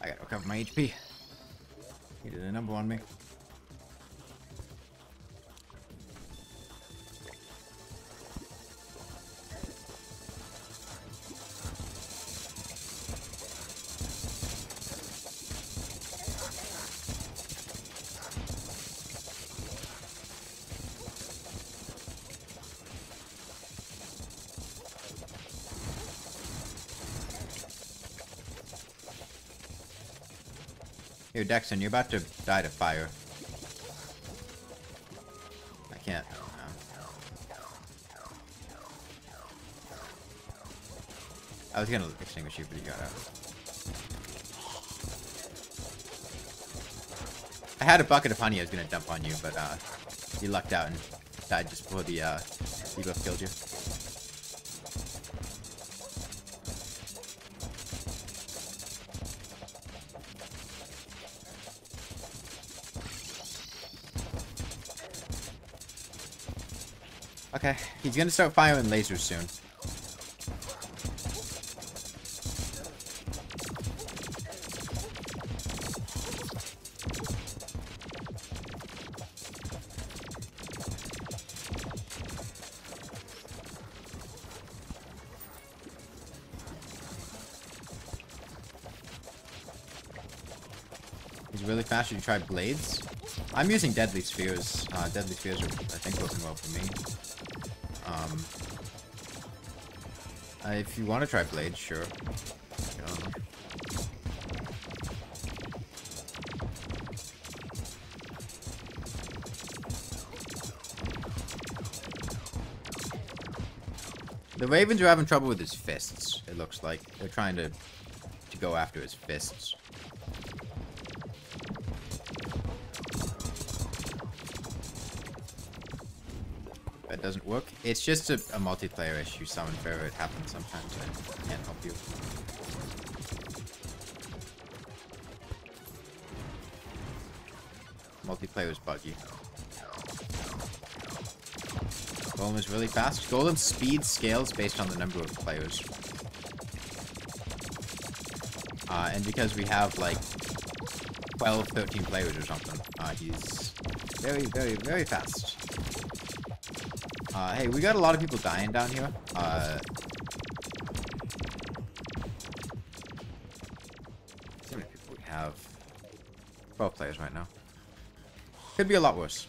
I gotta recover my HP. He did a number on me. Dexon, you're about to die to fire. I can't. No. I was gonna extinguish you, but you got out. I had a bucket of honey I was gonna dump on you, but uh, you lucked out and died just before the uh, debuff killed you. Okay, he's gonna start firing lasers soon. He's really fast. Should you try blades? I'm using deadly spheres. Uh, deadly spheres are, I think, working well for me. Um, uh, if you want to try blades, sure. Um, the Ravens are having trouble with his fists, it looks like. They're trying to, to go after his fists. That doesn't work. It's just a, a multiplayer issue, Summon Pharaoh. It happens sometimes. I can't help you. Multiplayer is buggy. Golem is really fast. Golem's speed scales based on the number of players. Uh, and because we have like 12, 13 players or something, uh, he's very, very, very fast. Uh, hey, we got a lot of people dying down here. Uh, how many people we have? 12 players right now. Could be a lot worse.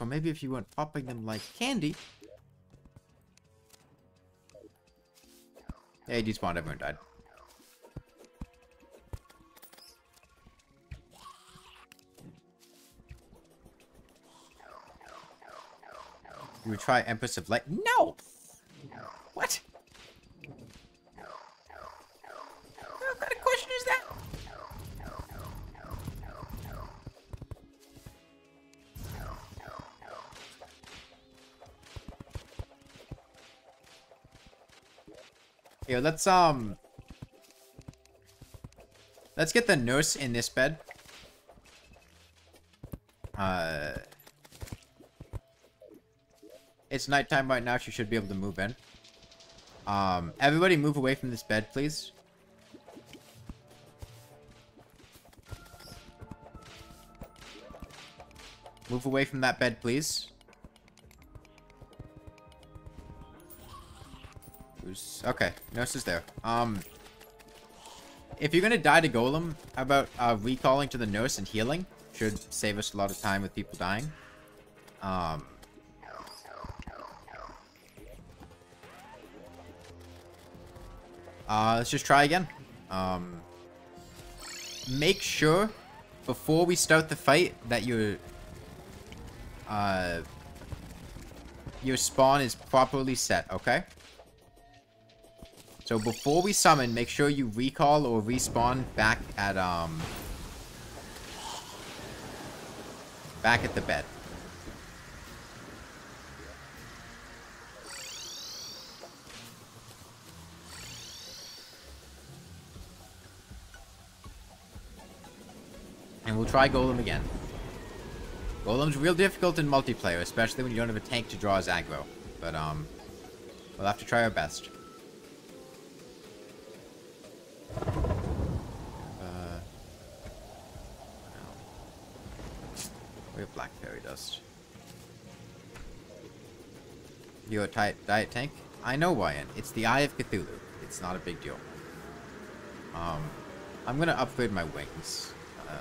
Well maybe if you weren't popping them like candy. Yeah, he despawned, everyone died. You would try Empress of Light? No! What Let's, um... Let's get the nurse in this bed. Uh... It's nighttime right now. She should be able to move in. Um, everybody move away from this bed, please. Move away from that bed, please. Okay, nurse is there. Um, if you're gonna die to Golem, how about uh, recalling to the nurse and healing? Should save us a lot of time with people dying. Um... Uh, let's just try again. Um, make sure before we start the fight that your uh, your spawn is properly set, okay? So before we summon, make sure you recall or respawn back at um back at the bed. And we'll try Golem again. Golem's real difficult in multiplayer, especially when you don't have a tank to draw as aggro. But, um, we'll have to try our best. Uh, we have fairy. You a tight diet tank? I know, Ryan. It's the Eye of Cthulhu. It's not a big deal. Um, I'm gonna upgrade my wings. Uh,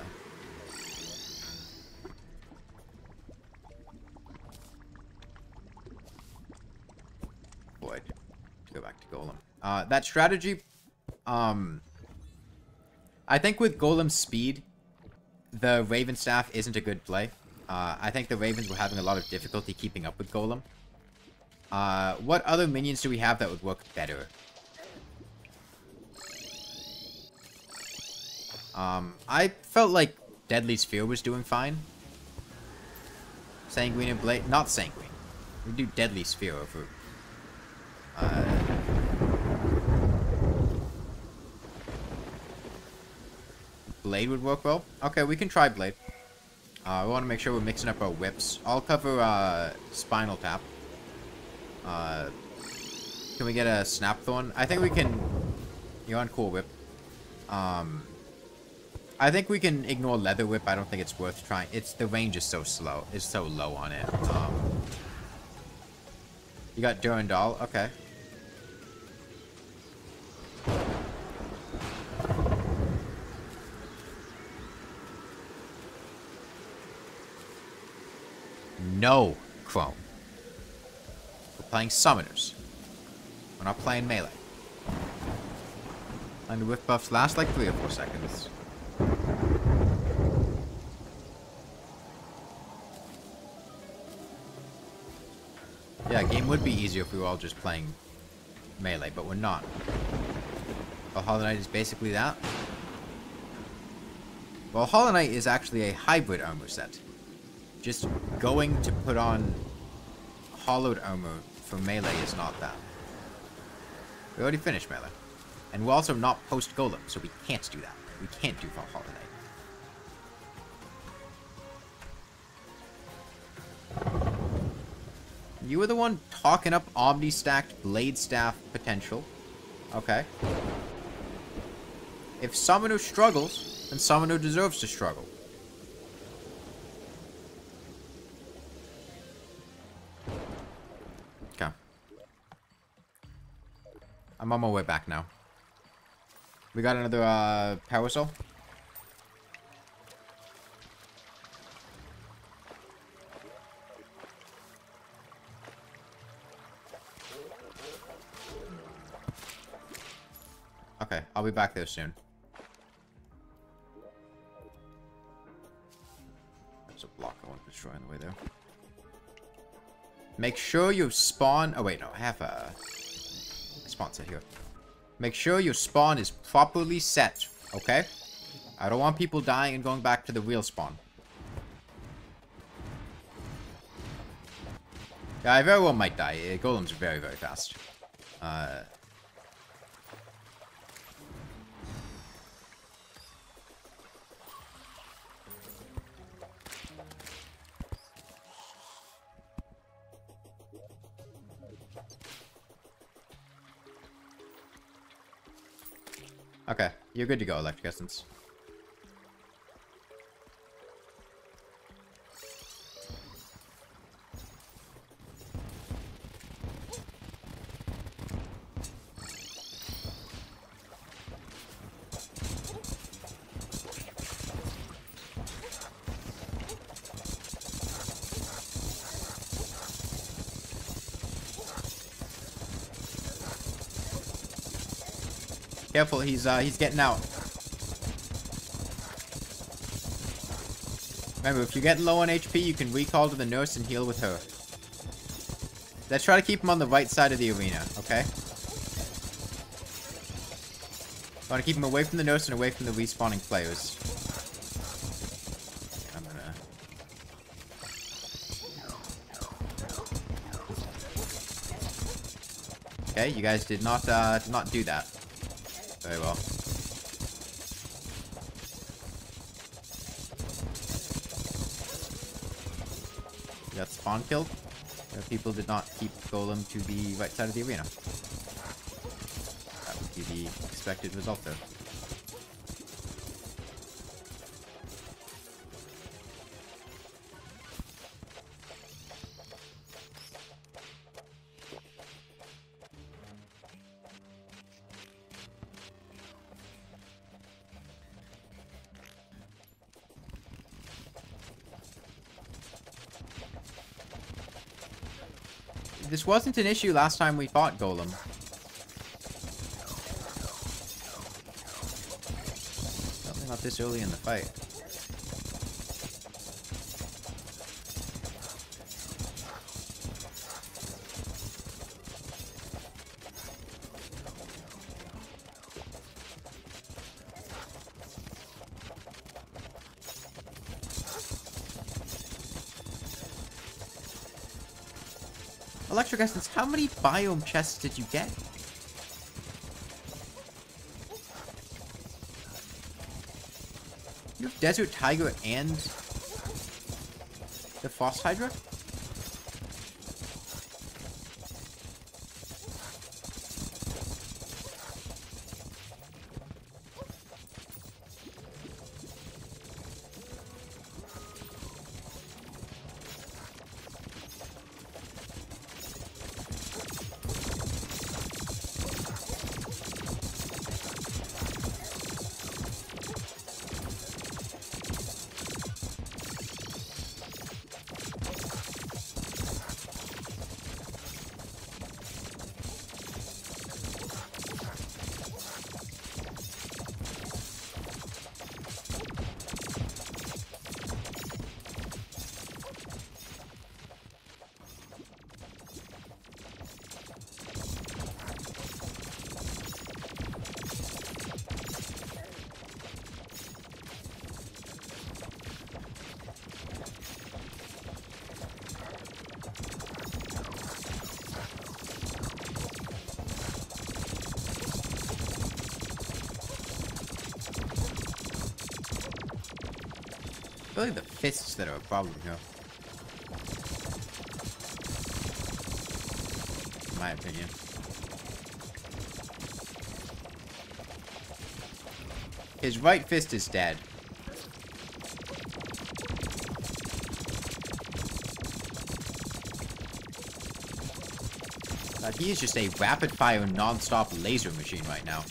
go back to Golem. Uh, that strategy, um, I think with Golem's speed, the Raven Staff isn't a good play. Uh, I think the Ravens were having a lot of difficulty keeping up with Golem. Uh, what other minions do we have that would work better? Um, I felt like Deadly Sphere was doing fine. Sanguine and Blade, not Sanguine. We do Deadly Sphere over. Uh, Blade would work well. Okay, we can try Blade. Uh, we want to make sure we're mixing up our whips. I'll cover uh, Spinal Tap. Uh, can we get a Snapthorn? I think we can... You're on Cool Whip. Um, I think we can ignore Leather Whip. I don't think it's worth trying. It's The range is so slow. It's so low on it. Um, you got Durendal. Okay. No, Chrome. We're playing Summoners. We're not playing Melee. And the whiff buffs last like three or four seconds. Yeah, game would be easier if we were all just playing Melee, but we're not. Well, Hollow Knight is basically that. Well, Hollow Knight is actually a hybrid armor set. Just going to put on hallowed armor for melee is not that. We already finished melee. And we're also not post golem, so we can't do that. We can't do Hollow Knight. You were the one talking up Omni-stacked Blade Staff potential. Okay. If Summoner struggles, then Summoner deserves to struggle. I'm on my way back now. We got another uh, Power Soul. Okay, I'll be back there soon. There's a block I want to destroy on the way there. Make sure you spawn... Oh, wait, no. Have a... Spawn set here. Make sure your spawn is properly set, okay? I don't want people dying and going back to the real spawn. Yeah, I very well might die. Golems are very, very fast. Uh... Okay, you're good to go, Electric Essence. Careful, he's uh, he's getting out. Remember, if you get low on HP, you can recall to the nurse and heal with her. Let's try to keep him on the right side of the arena, okay? I want to keep him away from the nurse and away from the respawning players. Gonna... Okay, you guys did not, uh, did not do that. Very well. Got spawn killed. people did not keep Golem to the right side of the arena. That would be the expected result there. Wasn't an issue last time we fought Golem. Something not this early in the fight. Electric Essence, how many biome chests did you get? You have Desert Tiger and the Frost Hydra? Right fist is dead. He is just a rapid-fire, non-stop laser machine right now.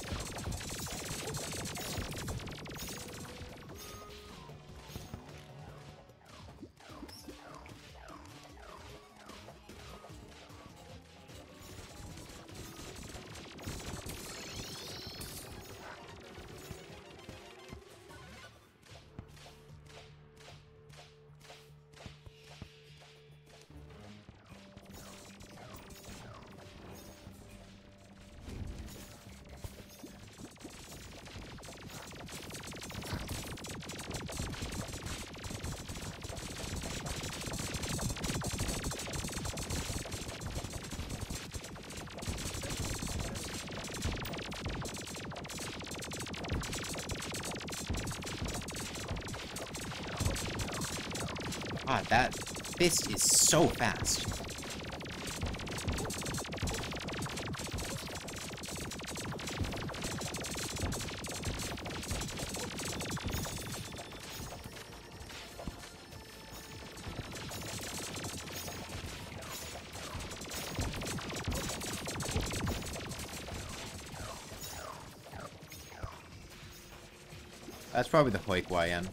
So fast. That's probably the Hoik YN.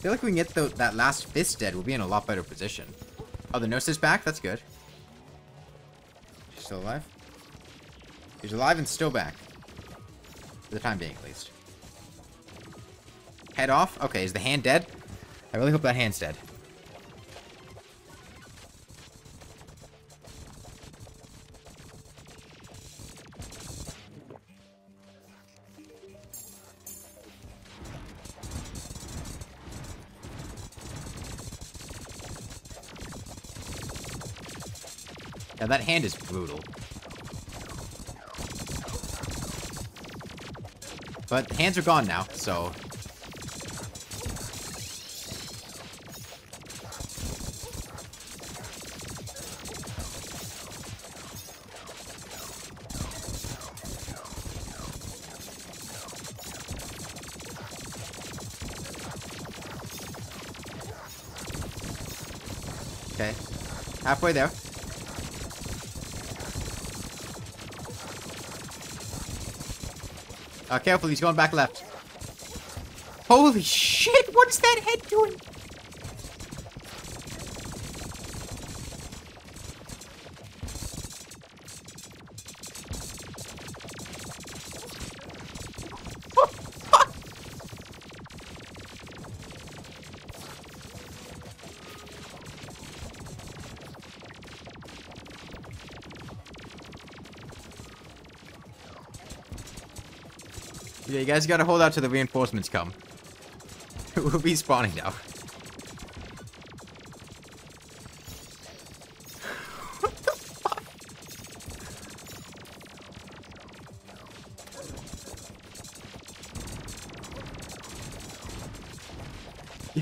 Feel like we can get the, that last fist dead, we'll be in a lot better position. Oh, the nurse is back? That's good. She's still alive? She's alive and still back. For the time being, at least. Head off? Okay, is the hand dead? I really hope that hand's dead. That hand is brutal. But hands are gone now, so... Okay. Halfway there. Uh, careful, he's going back left. Holy shit, what is that head doing? Yeah, you guys gotta hold out till the reinforcements come. (laughs) we'll be spawning now. (laughs)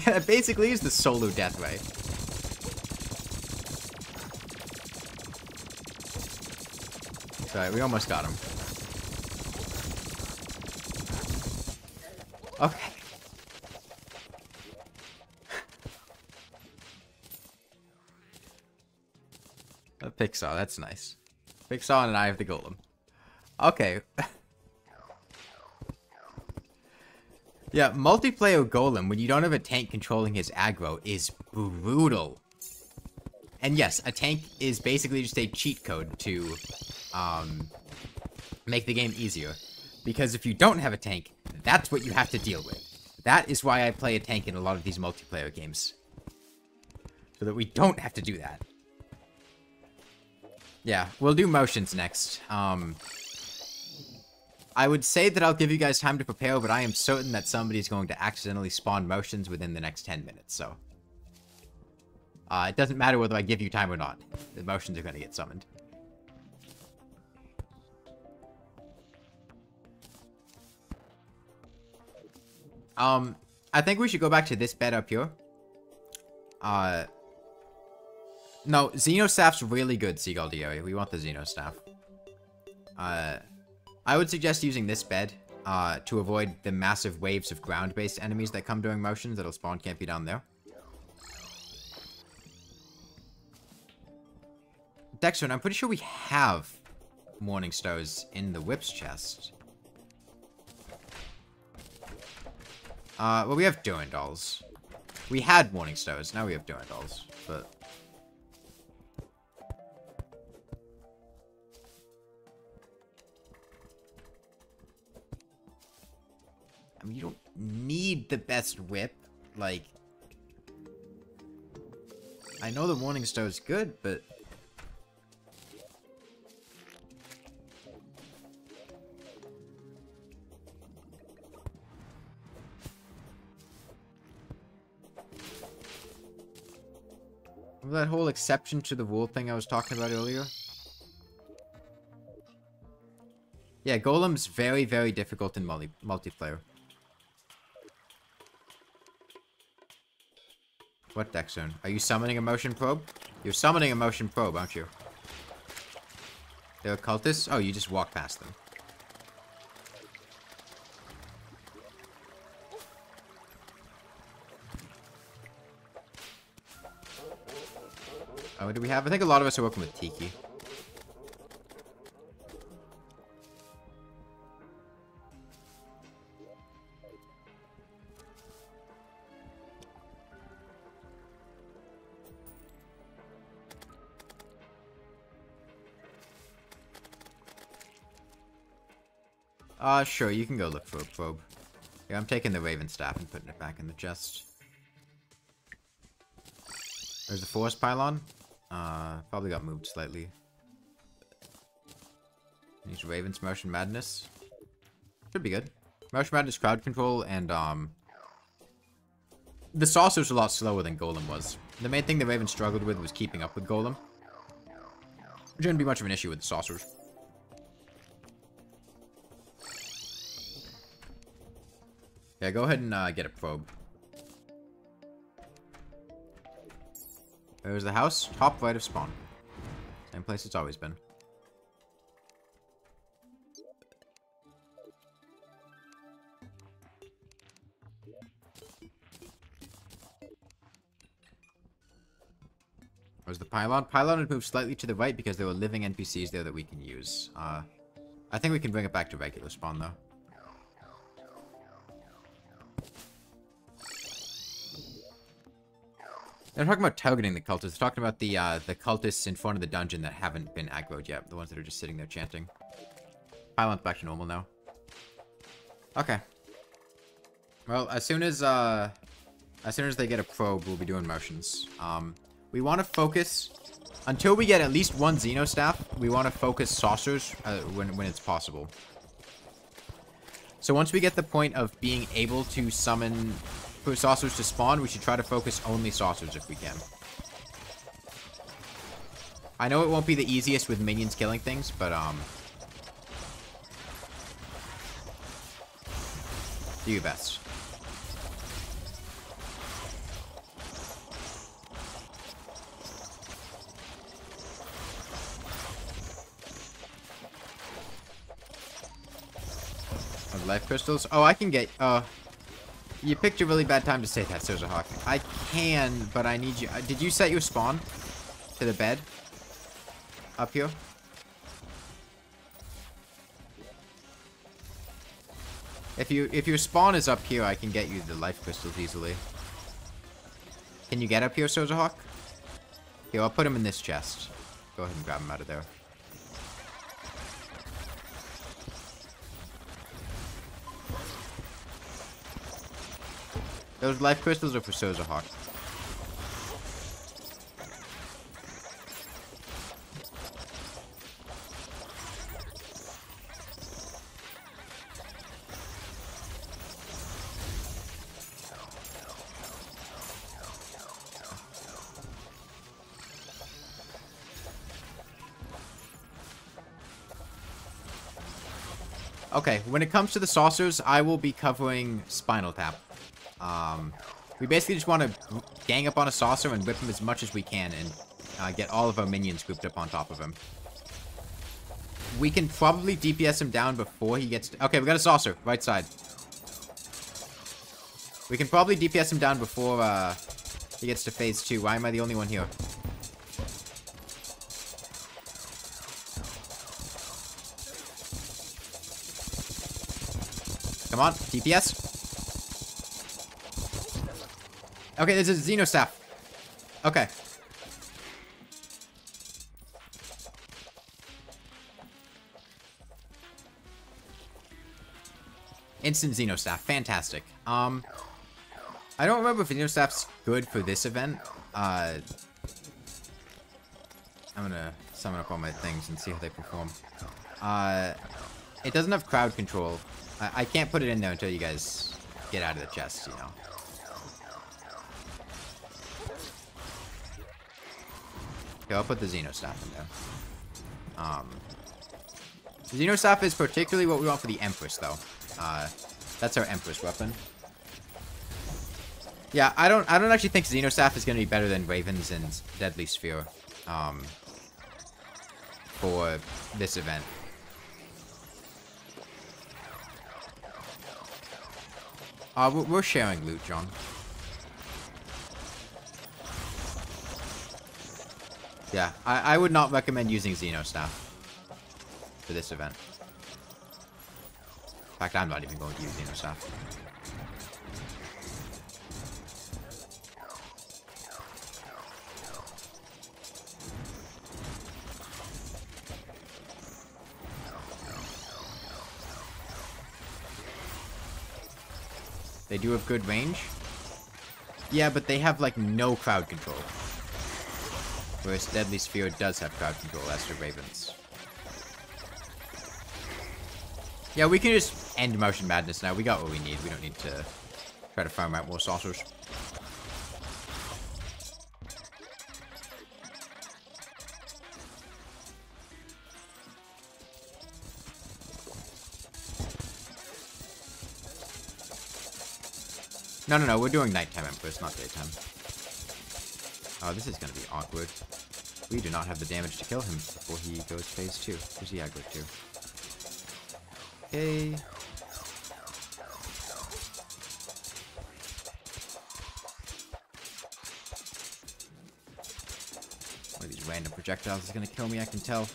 Yeah, basically is the solo death ray. Sorry, we almost got him. Okay. A Pixar, that's nice. Pixar and I have the golem. Okay. (laughs) yeah, multiplayer golem, when you don't have a tank controlling his aggro, is brutal. And yes, a tank is basically just a cheat code to um, make the game easier. Because if you don't have a tank, that's what you have to deal with. That is why I play a tank in a lot of these multiplayer games. So that we don't have to do that. Yeah, we'll do Martians next. Um, I would say that I'll give you guys time to prepare, but I am certain that somebody's going to accidentally spawn Martians within the next 10 minutes, so... Uh, it doesn't matter whether I give you time or not. The Martians are going to get summoned. Um, I think we should go back to this bed up here. Uh, no, Xenostaff's really good, Seagull Diary. We want the Xenostaff. Uh, I would suggest using this bed, uh, to avoid the massive waves of ground-based enemies that come during Martians that'll spawn camp you down there. Dexter, I'm pretty sure we have Morning Stars in the Whips chest. Uh, well, we have Durendals. We had Morning Stars, now we have Durendals, but... I mean, you don't need the best whip, like... I know the Morning Star is good, but... that whole exception to the rule thing I was talking about earlier? Yeah, Golem's very, very difficult in multi multiplayer. What deck zone? Are you summoning a Martian probe? You're summoning a Martian probe, aren't you? They're? Oh, you just walk past them. Oh, what do we have? I think a lot of us are working with Tiki. Uh, sure, you can go look for a probe. Yeah, I'm taking the Raven Staff and putting it back in the chest. There's a Forest Pylon. Uh, probably got moved slightly. Use Raven's Martian Madness. Should be good. Martian Madness crowd control and, um... The Saucer's a lot slower than Golem was. The main thing the Raven struggled with was keeping up with Golem. Which shouldn't be much of an issue with the Saucers. Yeah, go ahead and uh, get a probe. There's the house, top right of spawn. Same place it's always been. Where's the pylon? Pylon had moved slightly to the right because there were living NPCs there that we can use. Uh, I think we can bring it back to regular spawn, though. They're talking about targeting the cultists. They're talking about the uh, the cultists in front of the dungeon that haven't been aggroed yet. The ones that are just sitting there chanting. Pylon's back to normal now. Okay. Well, as soon as uh, as soon as they get a probe, we'll be doing Martians. Um, we want to focus until we get at least one Xeno staff. We want to focus saucers uh, when when it's possible. So once we get the point of being able to summon for saucers to spawn, we should try to focus only saucers if we can. I know it won't be the easiest with minions killing things, but, um... Do your best. life crystals? Oh, I can get... Uh, you picked a really bad time to say that, Soza Hawk. I can, but I need you. Uh, did you set your spawn to the bed? Up here? If you if your spawn is up here, I can get you the life crystals easily. Can you get up here, Soza Hawk? Here, I'll put him in this chest. Go ahead and grab him out of there. Those life crystals are for Soza Hawk. Okay, when it comes to the saucers, I will be covering Spinal Tap. Um, we basically just want to gang up on a saucer and whip him as much as we can and uh, get all of our minions grouped up on top of him. We can probably DPS him down before he gets... okay, we got a saucer. Right side. We can probably DPS him down before uh, he gets to phase 2. Why am I the only one here? Come on, DPS. Okay, there's a Xenostaff. Okay. Instant Xeno staff, Fantastic. Um, I don't remember if Xeno staff's good for this event. Uh, I'm gonna summon up all my things and see how they perform. Uh, it doesn't have crowd control. I, I can't put it in there until you guys get out of the chest, you know. Okay, I'll put the Xenostaff in there. Um, Xenostaff is particularly what we want for the Empress, though. Uh, that's our Empress weapon. Yeah, I don't I don't actually think Xenostaff is going to be better than Ravens and Deadly Sphere um, for this event. Uh, we're sharing loot, John. Yeah, I, I would not recommend using Xenostaff for this event. In fact, I'm not even going to use Xenostaff. They do have good range. Yeah, but they have, like, no crowd control. Whereas Deadly Sphere does have crowd control, as do Ravens. Yeah, we can just end Martian Madness now. We got what we need. We don't need to try to farm out more saucers. No, no, no, we're doing nighttime Empress, not daytime. Oh, this is gonna be awkward. We do not have the damage to kill him before he goes phase 2. Where's he aggro to? Okay. One of these random projectiles is gonna kill me, I can tell.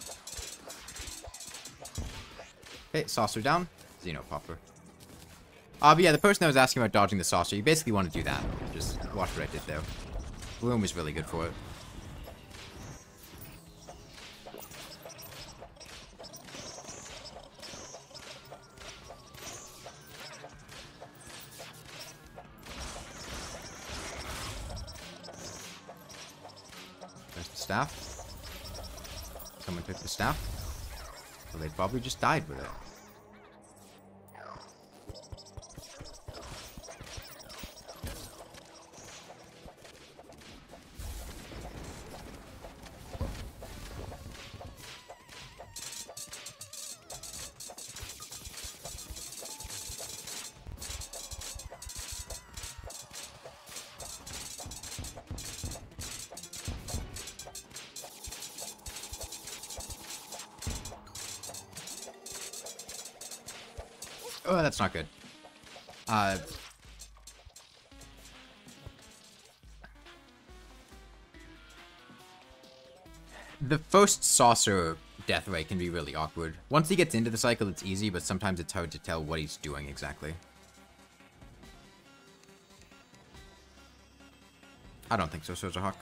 Okay, saucer down. Xenopopper. Uh, but yeah, the person that was asking about dodging the saucer, you basically want to do that. Just watch what I did there. Bloom is really good for it. Staff. Someone took the staff. Well, they probably just died with it. That's not good. Uh... The first saucer death ray can be really awkward. Once he gets into the cycle, it's easy, but sometimes it's hard to tell what he's doing exactly. I don't think so, Soja Hawk.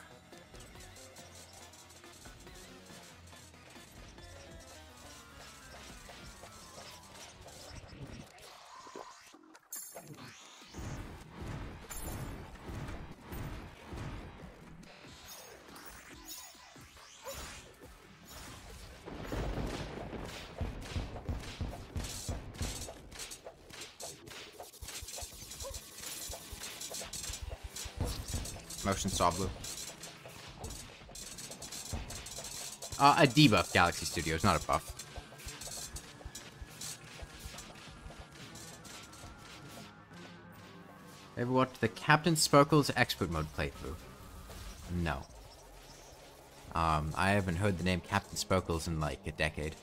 A debuff Galaxy Studios, not a buff. Ever watched the CaptainSparklez Expert Mode playthrough? No. Um, I haven't heard the name CaptainSparklez in like a decade.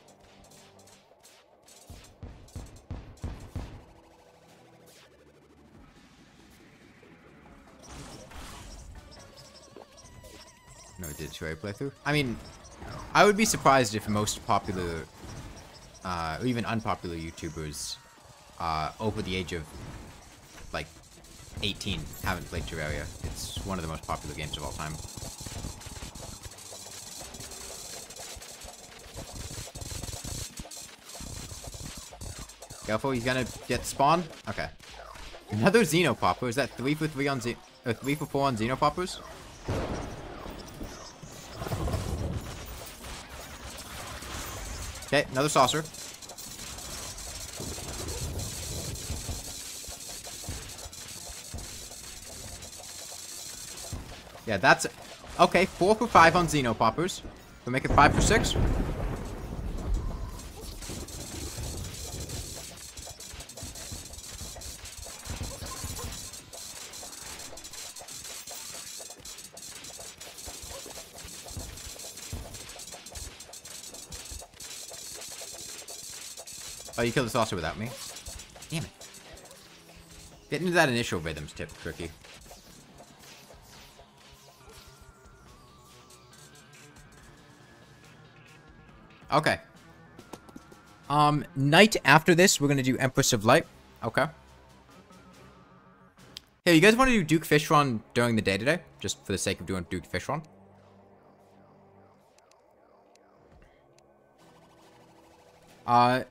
No, did two playthrough? I mean, I would be surprised if most popular, uh, or even unpopular YouTubers, uh, over the age of, like, 18 haven't played Terraria. It's one of the most popular games of all time. Careful, he's gonna get spawned. Okay. Another Xenopopper. Is that 3 for 3 on Z- or 3 for 4 on Xenopoppers? Okay, another saucer. Yeah, that's... Okay, 4 for 5 on Xeno Poppers. We'll make it 5 for 6. Oh, you killed the saucer without me. Damn it. Getting into that initial rhythm's tip tricky. Okay. Um, night after this, we're gonna do Empress of Light. Okay. Hey, you guys want to do Duke Fishron during the day today? Just for the sake of doing Duke Fishron? Uh,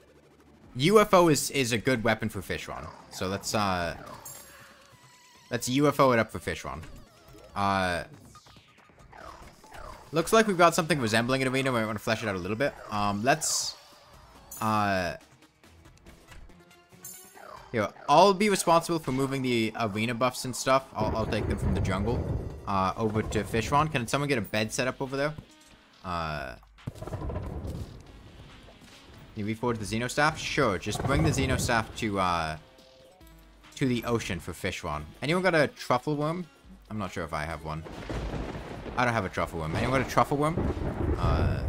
UFO is, is a good weapon for Fishron. So let's, uh... Let's UFO it up for Fishron. Uh... Looks like we've got something resembling an arena. We want to flesh it out a little bit. Um, let's... Uh... Here, I'll be responsible for moving the arena buffs and stuff. I'll, I'll take them from the jungle uh, over to Fishron. Can someone get a bed set up over there? Uh... You reforge the Xenostaff? Sure, just bring the Xenostaff to, uh, to the ocean for Fishron. Anyone got a truffle worm? I'm not sure if I have one. I don't have a truffle worm. Anyone got a truffle worm? Uh...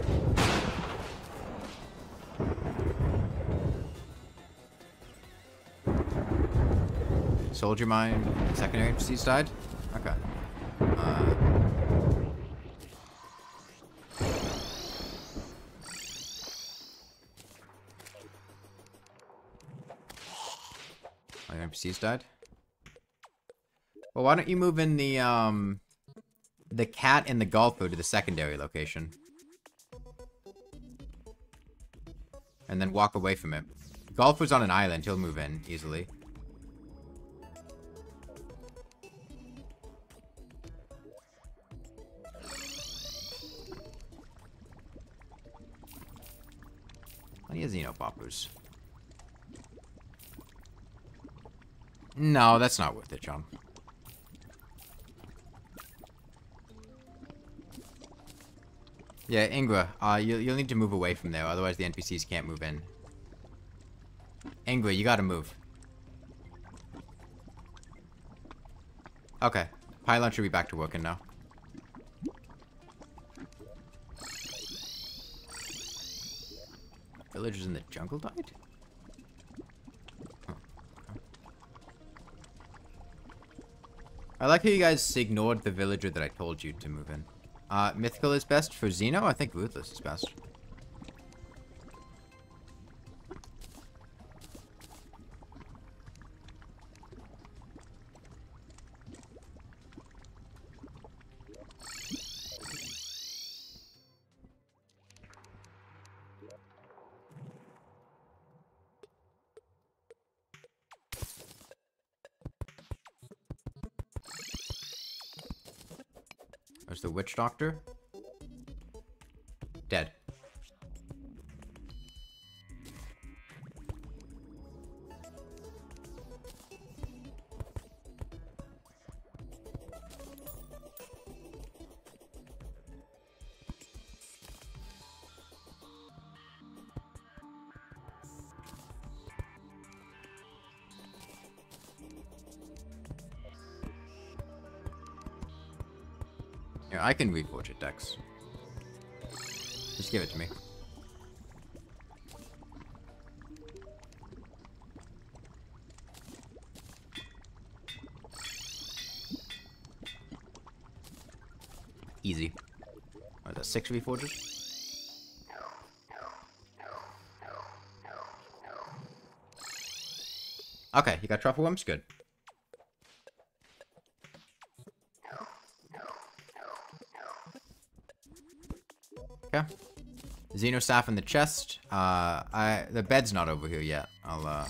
Soldier mine, secondary died? NPCs died? Well, why don't you move in the, um... The cat and the golfer to the secondary location. And then walk away from it. Golfer's on an island. He'll move in easily. Plenty of Xenopoppers. No, that's not worth it, John. Yeah, Ingra, uh, you, you'll need to move away from there, otherwise the NPCs can't move in. Ingra, you gotta move. Okay. Pylon should be back to working now. Villagers in the jungle died? I like how you guys ignored the villager that I told you to move in. Uh, Mythical is best for Xeno? I think Ruthless is best. Witch doctor. Can reforge it, Dex. Just give it to me. Easy. What, that six reforges? Okay, you got truffle worms? Good. Okay. Xenostaff in the chest. Uh, I the bed's not over here yet. I'll uh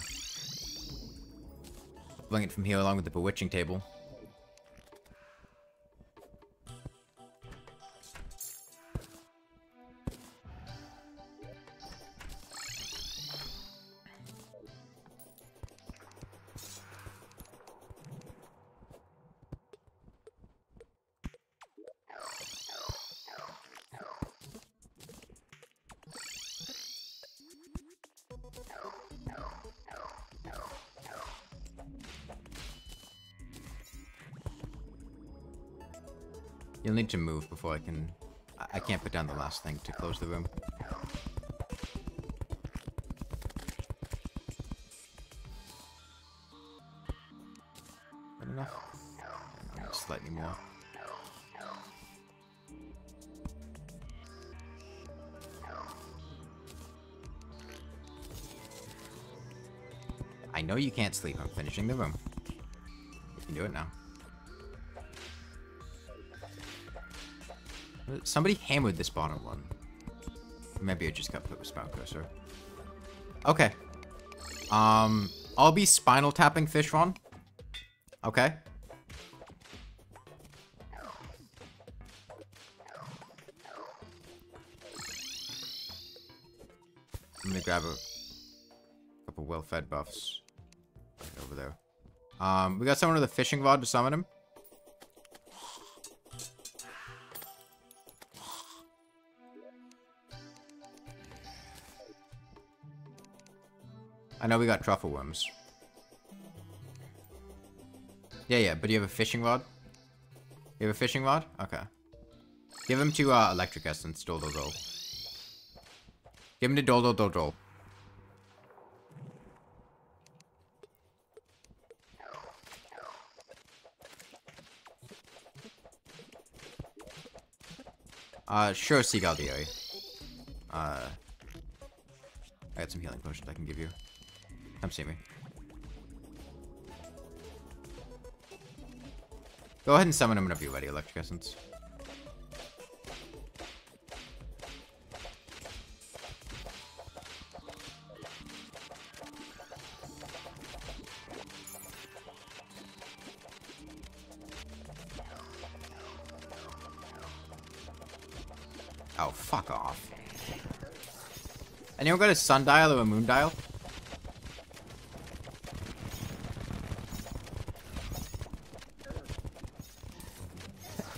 bring it from here along with the bewitching table. before I can... I can't put down the last thing to close the room. Enough? Slightly more. I know you can't sleep. I'm finishing the room. You can do it now. Somebody hammered this bottom one. Maybe I just got put with spawn cursor. Okay. Um, I'll be spinal tapping Fishron. Okay. I'm gonna grab a couple well-fed buffs right over there. Um, we got someone with a fishing rod to summon him. Know we got truffle worms. Yeah, yeah, but do you have a fishing rod? You have a fishing rod? Okay. Give him to uh, Electric Essence, Dol Dol Dol. Give him to Dol Dol Dol Dol. Uh, sure, Seagull Uh, I got some healing potions I can give you. Come see me. Go ahead and summon him whenever you're ready, Electric Essence. Oh, fuck off. Anyone got a sundial or a moondial?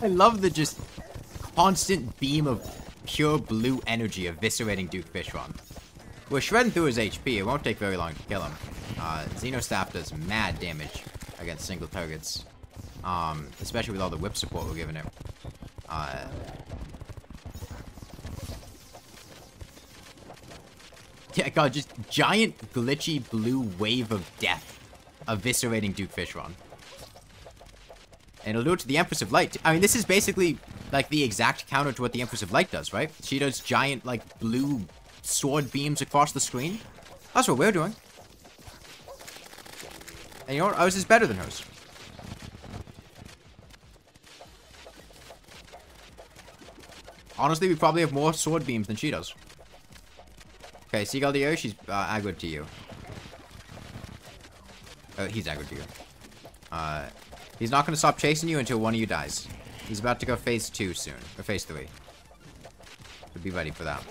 I love the just constant beam of pure blue energy eviscerating Duke Fishron. We're shredding through his HP. It won't take very long to kill him. Uh, Xenostaff does mad damage against single targets. Um, especially with all the whip support we're giving it. Uh, (laughs) yeah, God, just giant glitchy blue wave of death eviscerating Duke Fishron. And it to the Empress of Light. I mean, this is basically like the exact counter to what the Empress of Light does, right? She does giant, like, blue sword beams across the screen. That's what we're doing. And you know what? Ours is better than hers. Honestly, we probably have more sword beams than she does. Okay, Seagull the she's uh, aggroed to you. Oh, he's aggroed to you. Uh, He's not going to stop chasing you until one of you dies. He's about to go phase two soon. Or phase three. So be ready for that.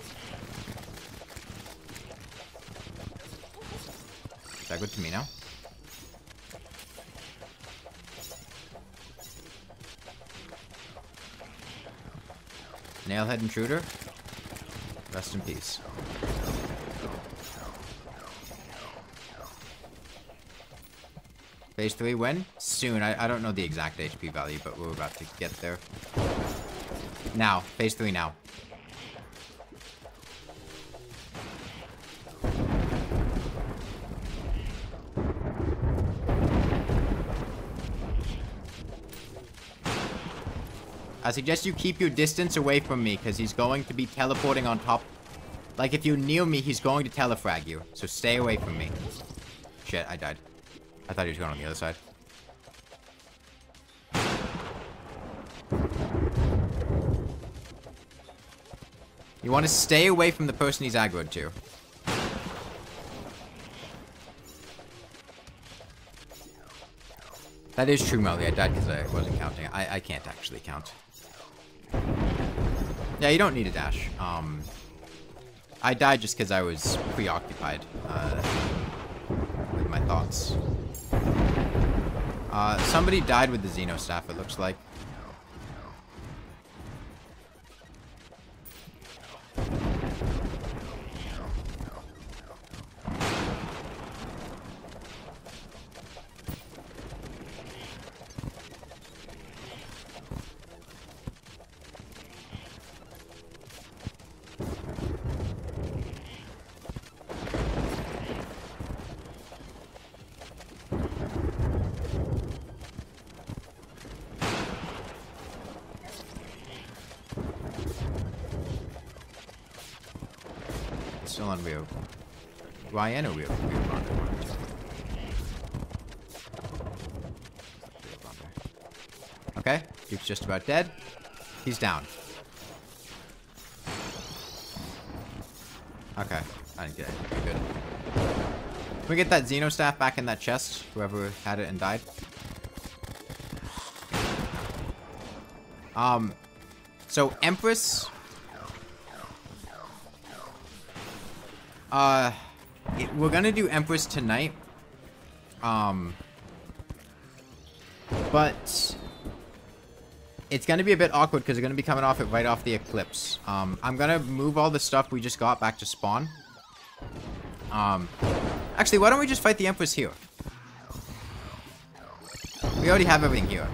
Is that good to me now? Nailhead Intruder. Rest in peace. Phase 3 when? Soon. I, I don't know the exact HP value, but we're about to get there. Now. Phase 3 now. I suggest you keep your distance away from me, because he's going to be teleporting on top. Like, if you're near me, he's going to telefrag you. So stay away from me. Shit, I died. I thought he was going on the other side. You want to stay away from the person he's aggroed to. That is true, Melly. I died because I wasn't counting. I, I can't actually count. Yeah, you don't need a dash. Um, I died just because I was preoccupied uh, with my thoughts. Uh, somebody died with the Xeno staff, it looks like. Or Rio? Rio Grande? Okay, Duke's just about dead. He's down. Okay, I didn't get it. Good. Can we get that Xeno staff back in that chest? Whoever had it and died. Um, so Empress. Uh, it, we're gonna do Empress tonight. Um, but it's to be a bit awkward because we're to be coming off it right off the Eclipse. Um, I'm to move all the stuff we just got back to spawn. Um, actually, why don't we just fight the Empress here? We already have everything here.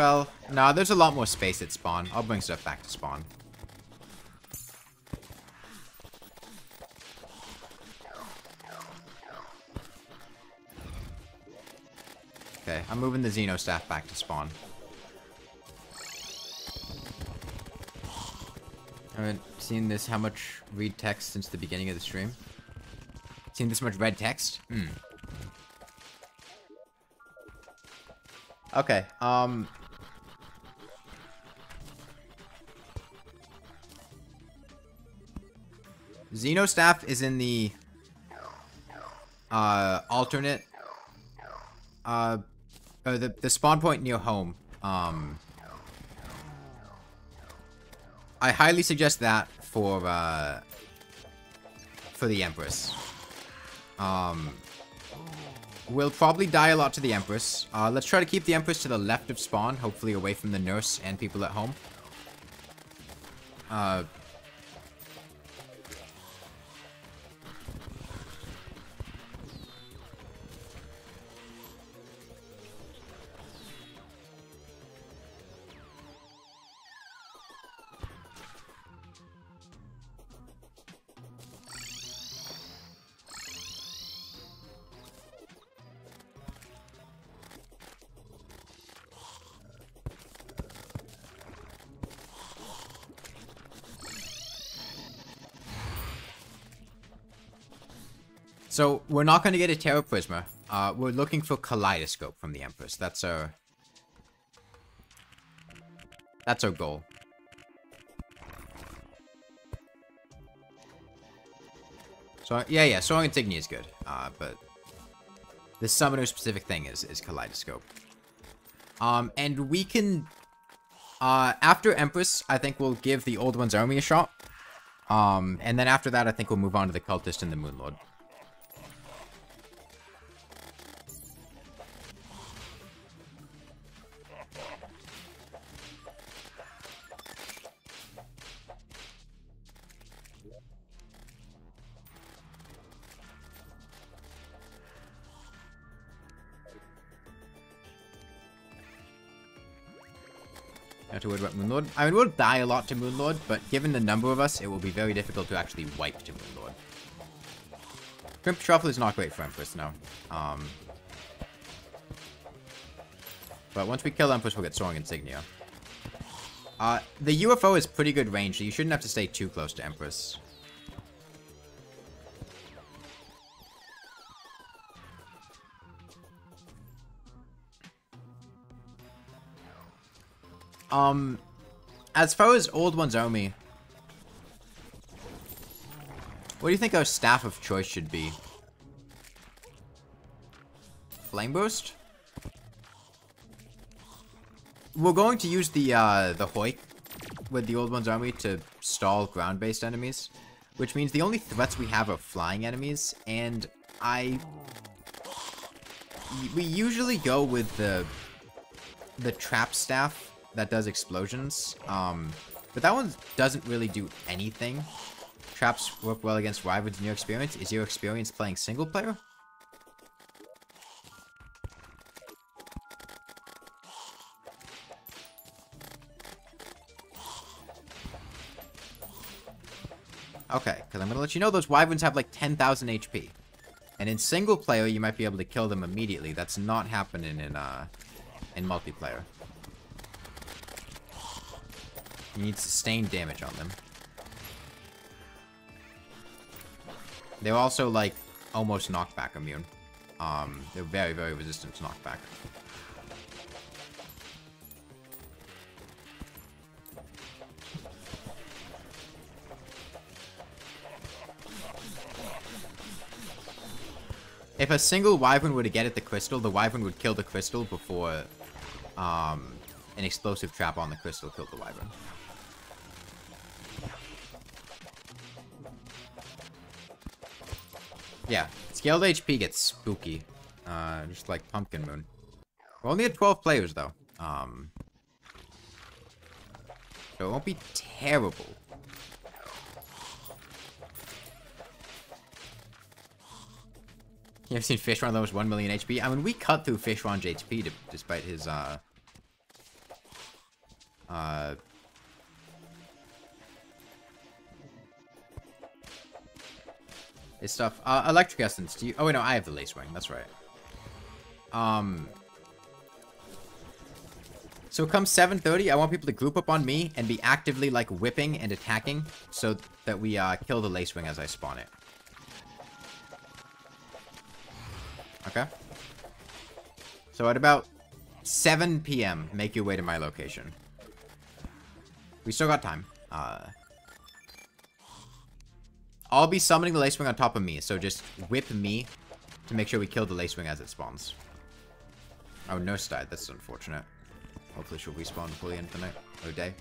Well, nah, there's a lot more space at spawn. I'll bring stuff back to spawn. Okay, I'm moving the Xeno staff back to spawn. I haven't seen this how much read text since the beginning of the stream. Seen this much red text? Hmm. Okay, um... Xeno staff is in the uh, alternate uh, uh, the, the spawn point near home. Um, I highly suggest that for, uh, for the Empress. Um, we'll probably die a lot to the Empress. Uh, let's try to keep the Empress to the left of spawn, hopefully away from the nurse and people at home. Uh, So, we're not going to get a Terra Prisma. Uh, we're looking for Kaleidoscope from the Empress. That's our... That's our goal. So, yeah, yeah, Soaring Insignia is good. Uh, but... The summoner-specific thing is, is Kaleidoscope. Um, and we can... Uh, after Empress, I think we'll give the Old One's army a shot. Um, and then after that, I think we'll move on to the Cultist and the Moonlord. I mean, we'll die a lot to Moonlord, but given the number of us, it will be very difficult to actually wipe to Moonlord. Shrimpy Truffle is not great for Empress, no. Um, but once we kill Empress, we'll get Soaring Insignia. Uh, the UFO is pretty good range, so you shouldn't have to stay too close to Empress. Um, as far as Old One's Army, what do you think our staff of choice should be? Flame Burst? We're going to use the, uh, the Hoik with the Old One's Army to stall ground-based enemies, which means the only threats we have are flying enemies, and I... We usually go with the the trap staff that does explosions. Um, but that one doesn't really do anything. Traps work well against Wyverns in your experience. Is your experience playing single player? Okay, because I'm going to let you know those Wyverns have like 10,000 HP. And in single player, you might be able to kill them immediately. That's not happening in, uh, in multiplayer. You need sustained damage on them. They're also, like, almost knockback immune. Um, they're very, very resistant to knockback. If a single Wyvern were to get at the crystal, the Wyvern would kill the crystal before um, an explosive trap on the crystal killed the Wyvern. Yeah, scaled HP gets spooky. Uh, just like Pumpkin Moon. We're only at 12 players, though. Um, so it won't be terrible. You ever seen Fishron was 1 million HP? I mean, we cut through Fishron's HP to, despite his, uh... Uh... His stuff. Uh, Electric Essence, do you... Oh, wait, no, I have the Lace Wing. That's right. Um... So come 7.30, I want people to group up on me and be actively, like, whipping and attacking so that we, uh, kill the Lace Wing as I spawn it. Okay. So at about 7 p.m., make your way to my location. We still got time. Uh, I'll be summoning the Lacewing on top of me, so just whip me to make sure we kill the Lacewing as it spawns. Oh, no died. That's unfortunate. Hopefully she'll respawn the night or day.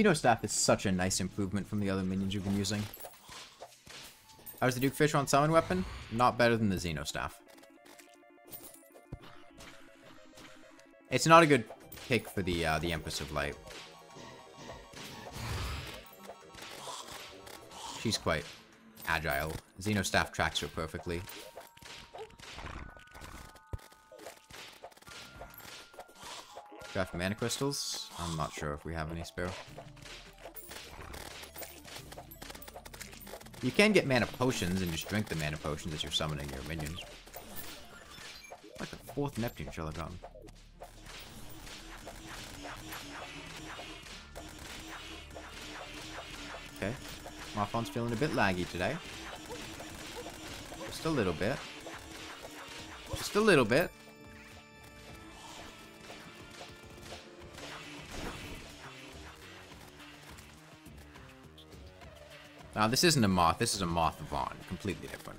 Xeno Staff is such a nice improvement from the other minions you've been using. How's the Duke Fishron Summon Weapon? Not better than the Xeno Staff. It's not a good pick for the uh, the Empress of Light. She's quite agile. Xeno Staff tracks her perfectly. Draft mana crystals. I'm not sure if we have any spare. You can get mana potions and just drink the mana potions as you're summoning your minions. Like the fourth Neptune shell I've gotten. Okay. Marfon's feeling a bit laggy today. Just a little bit. Just a little bit. Now, this isn't a moth. This is a Mothron. Completely different.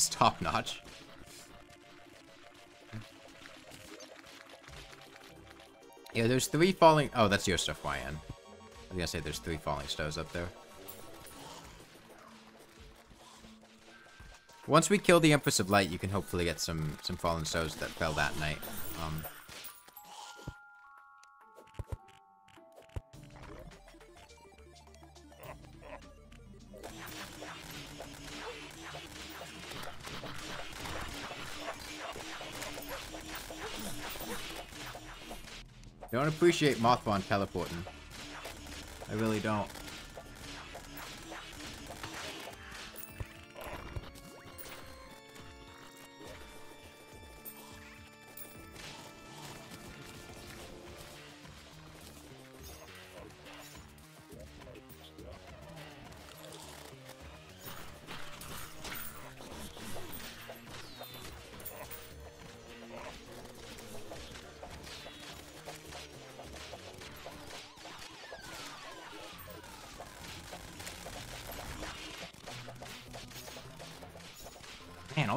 Was top notch. Yeah, there's three falling... Oh, that's your stuff, YN. I was gonna say there's three falling stones up there. Once we kill the Empress of Light, you can hopefully get some, some fallen stones that fell that night. Um, appreciate Mothron teleporting. I really don't.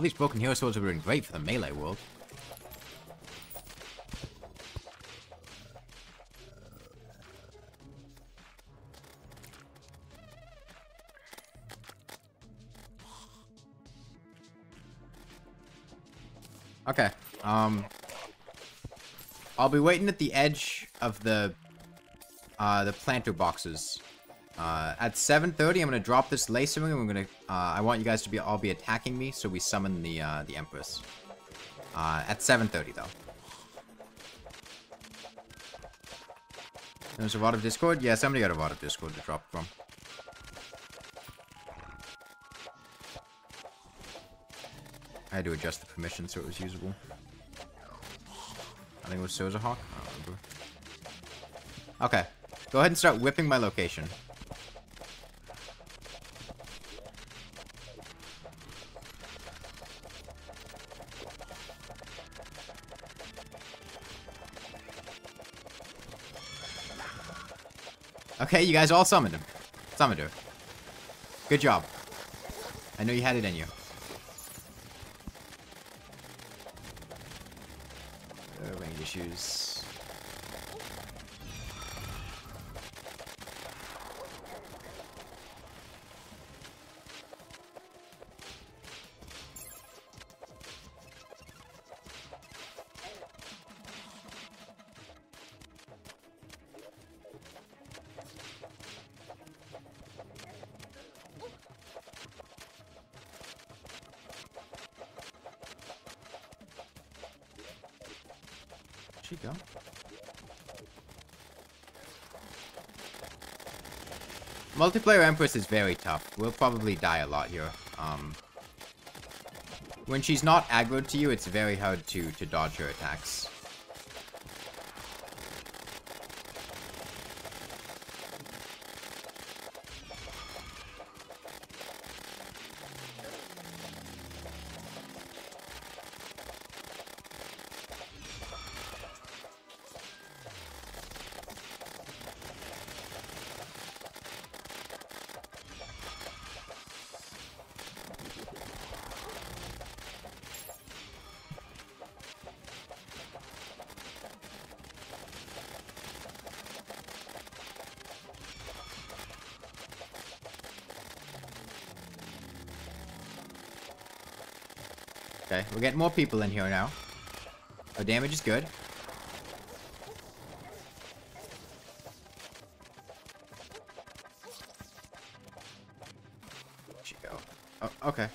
These broken hero swords are doing great for the melee world. Okay. Um, I'll be waiting at the edge of the uh, the planter boxes. Uh, at 7:30, I'm gonna drop this laser and we're gonna. Uh, I want you guys to be all be attacking me, so we summon the uh, the Empress. Uh, at 7:30 though. There's a lot of Discord. Yeah, somebody got a lot of Discord to drop from. I had to adjust the permission so it was usable. I think it was Soza Hawk. I don't remember. Okay. Go ahead and start whipping my location. Okay, you guys all summoned him. Summoned her. Good job. I know you had it in you. Go? Multiplayer Empress is very tough. We'll probably die a lot here. Um, when she's not aggroed to you, it's very hard to, to dodge her attacks. We're getting more people in here now. Our damage is good. She go? Oh, okay.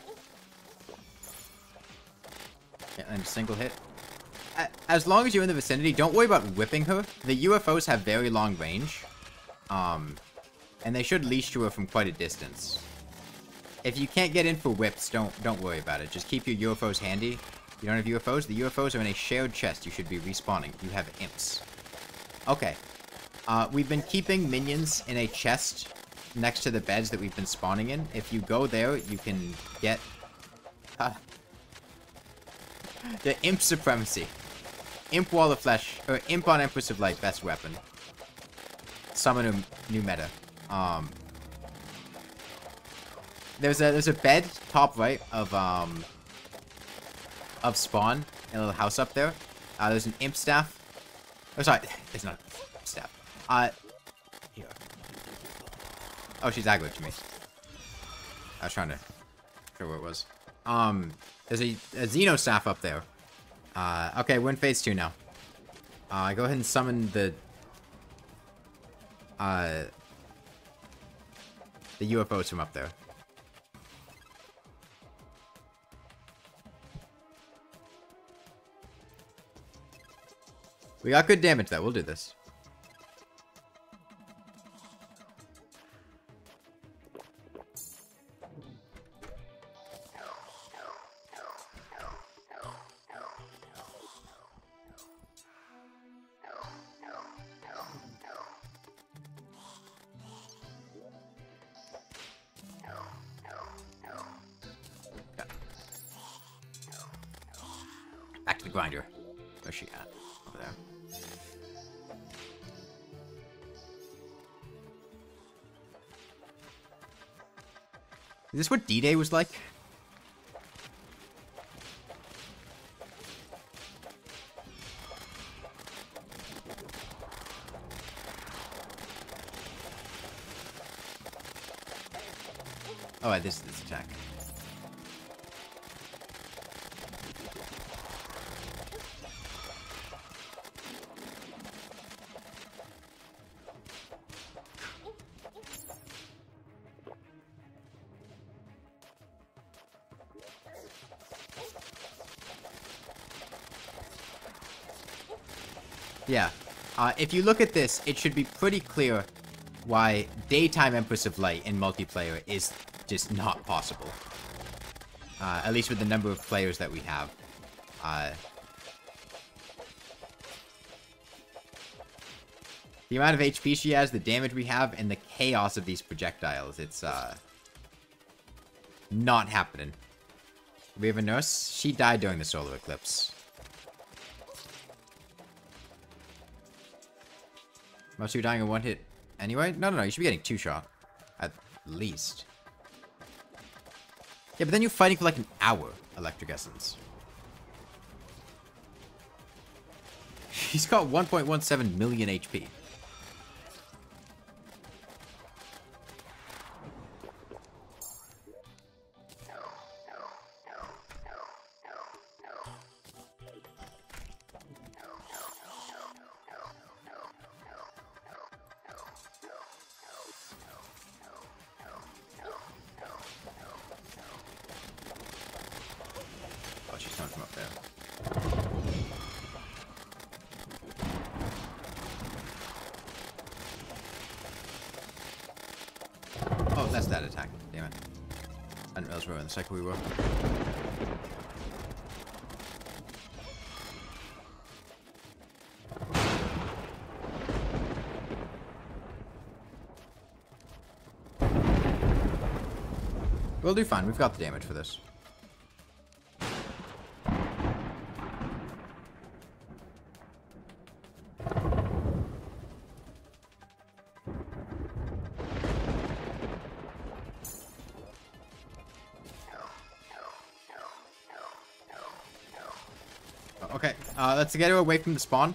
Yeah, and single hit. As long as you're in the vicinity, don't worry about whipping her. The UFOs have very long range. Um, and they should leash to her from quite a distance. If you can't get in for whips, don't don't worry about it. Just keep your UFOs handy. You don't have UFOs? The UFOs are in a shared chest. You should be respawning. You have imps. Okay. Uh, we've been keeping minions in a chest next to the beds that we've been spawning in. If you go there, you can get... (laughs) The imp supremacy. Imp Wall of Flesh, or Imp on Empress of Light, best weapon. Summon a new meta. Um, there's a there's a bed top right of um of spawn in a little house up there. Uh, there's an imp staff. Oh, sorry, (laughs) it's not staff. Uh, here. Oh, she's aggroed to me. I was trying to show where it was. Um, there's a, a Xeno staff up there. Uh, okay, we're in phase two now. Uh, go ahead and summon the uh the UFOs from up there. We got good damage, though. We'll do this. This what D-Day was like? Uh, if you look at this, it should be pretty clear why Daytime Empress of Light in multiplayer is just not possible. Uh, at least with the number of players that we have. Uh, the amount of HP she has, the damage we have, and the chaos of these projectiles, it's uh, not happening. We have a nurse. She died during the solar eclipse. Most of you dying in one hit anyway? No, no, no. You should be getting two shot. At least. Yeah, but then you're fighting for like an hour, Electric Essence. (laughs) He's got 1.17 million HP. We were. We'll do fine. We've got the damage for this. Let's get her away from the spawn.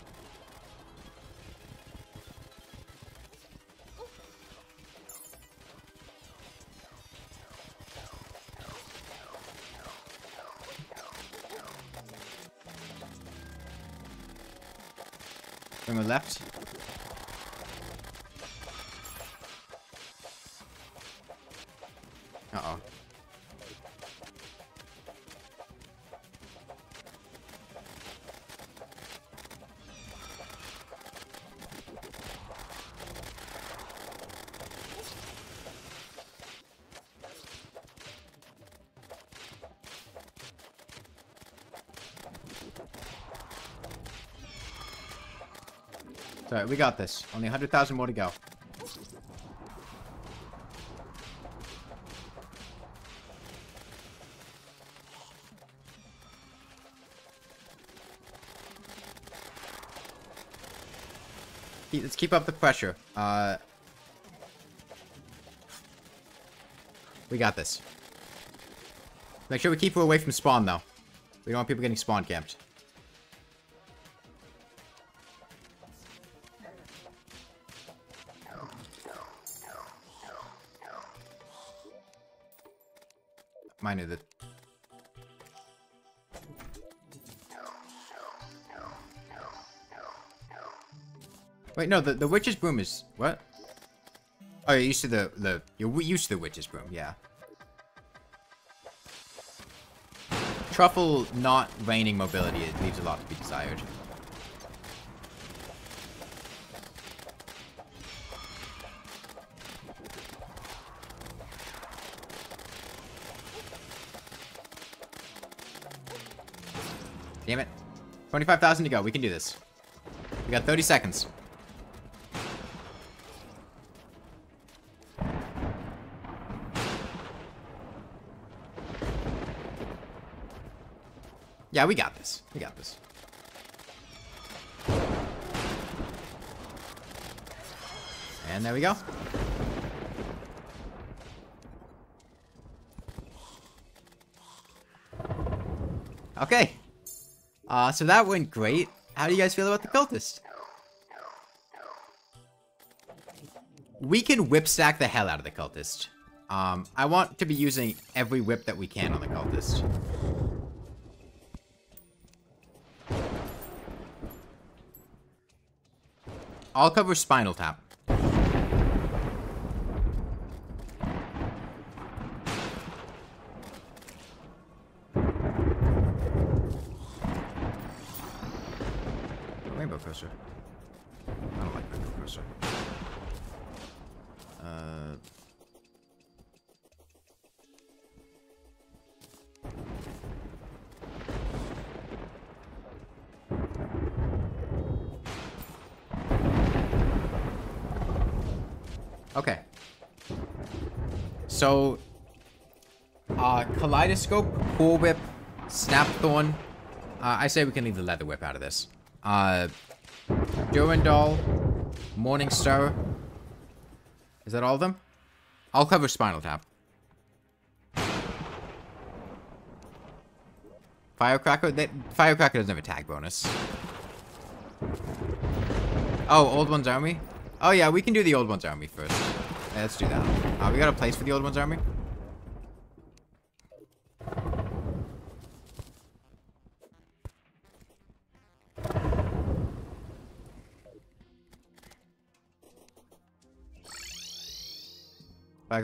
Sorry, we got this. Only 100,000 more to go. Let's keep up the pressure. Uh, we got this. Make sure we keep her away from spawn, though. We don't want people getting spawn camped. Are the... Wait, no, the, the witch's broom is... What? Oh, you're used to the... the you're used to the witch's broom, yeah. Truffle not raining mobility, it leaves a lot to be desired. 25,000 to go. We can do this. We got 30 seconds. Yeah, we got this. We got this. And there we go. Okay. Uh, so that went great. How do you guys feel about the cultist? We can whip stack the hell out of the cultist. Um, I want to be using every whip that we can on the cultist. I'll cover Spinal Tap. Kaleidoscope, Cool Whip, Snapthorn. Uh, I say we can leave the Leather Whip out of this. Uh, Durendal, Morning Star. Is that all of them? I'll cover Spinal Tap. Firecracker? That, Firecracker doesn't have a tag bonus. Oh, Old One's Army? Oh yeah, we can do the Old One's Army first. Let's do that. Uh, we got a place for the Old One's Army?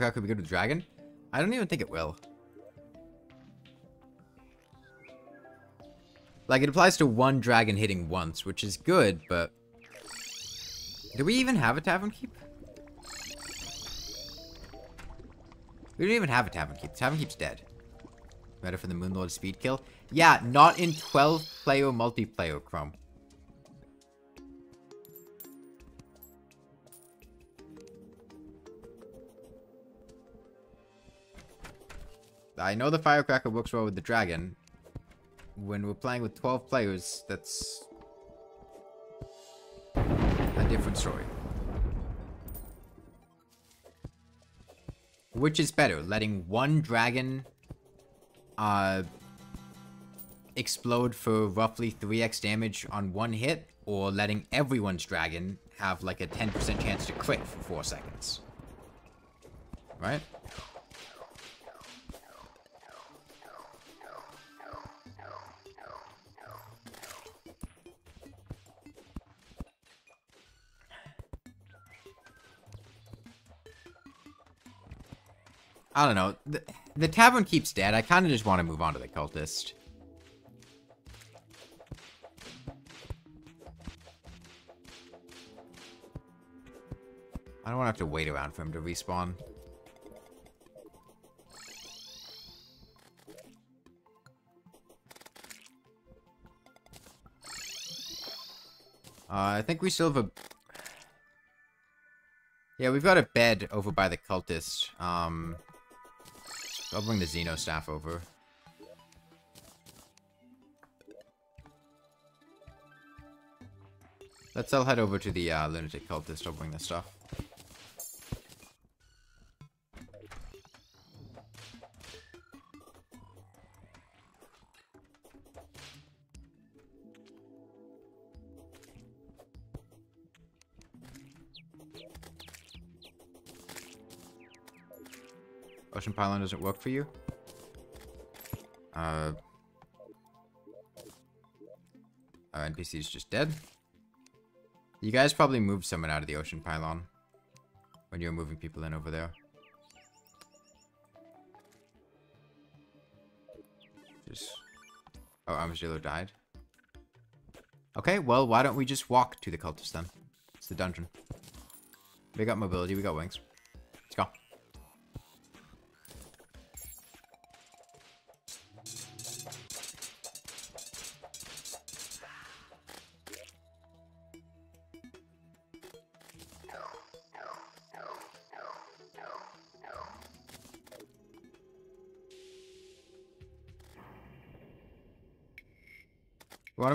Could be good with Dragon? I don't even think it will. Like, it applies to one dragon hitting once, which is good, but... Do we even have a Tavern Keep? We don't even have a Tavern Keep. Tavern Keep's dead. Better for the Moonlord speed kill? Yeah, not in 12-player multiplayer, Chrome. I know the Firecracker works well with the Dragon. When we're playing with 12 players, that's a different story. Which is better, letting one dragon uh, explode for roughly 3x damage on one hit, or letting everyone's dragon have like a 10% chance to crit for 4 seconds? Right? I don't know. The, the tavern keeps dead. I kind of just want to move on to the cultist. I don't want to have to wait around for him to respawn. Uh, I think we still have a... Yeah, we've got a bed over by the cultist. Um, I'll bring the Xeno staff over. Let's all head over to the uh, lunatic cultist. I'll bring the stuff. Ocean Pylon doesn't work for you? Uh, our NPC is just dead. You guys probably moved someone out of the Ocean Pylon when you were moving people in over there. Just... Oh, Armadillo died. Okay, well, why don't we just walk to the cultist then? It's the dungeon. We got mobility, we got wings.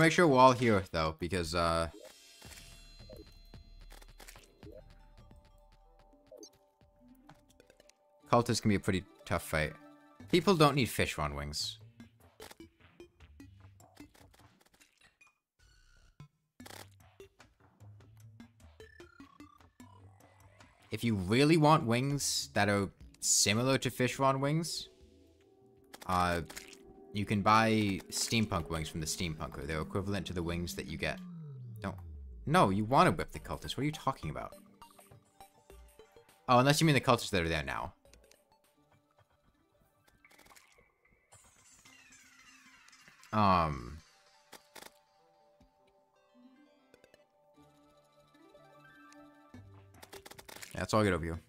Make sure we're all here, though, because, uh... Cultists can be a pretty tough fight. People don't need Fishron wings. If you really want wings that are similar to Fishron wings, uh, you can buy steampunk wings from the steampunker. They're equivalent to the wings that you get. Don't. No, you want to whip the cultists. What are you talking about? Oh, unless you mean the cultists that are there now. Um. That's all I get over you.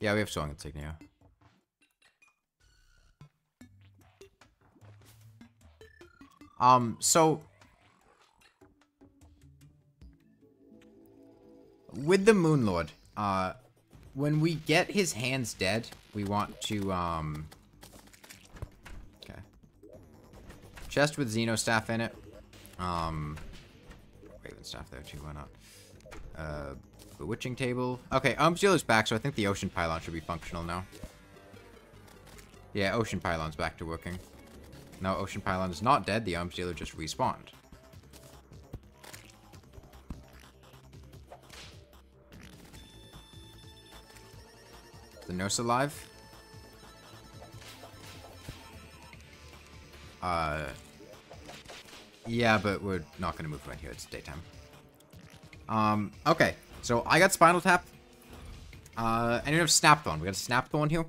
Yeah, we have Soaring Insignia. Um, so... With the Moon Lord, uh, when we get his hands dead, we want to, um... Okay. Chest with Xeno staff in it. Um... Raven staff there too, why not? Uh... Bewitching table. Okay, um, is back, so I think the ocean pylon should be functional now. Yeah, ocean pylon's back to working. No, ocean pylon is not dead. The arms dealer just respawned. The nurse alive? Uh, yeah, but we're not going to move right here. It's daytime. Um, okay. So I got Spinal Tap. Uh, and we have Snap Thorn. We got a Snap Thorn here.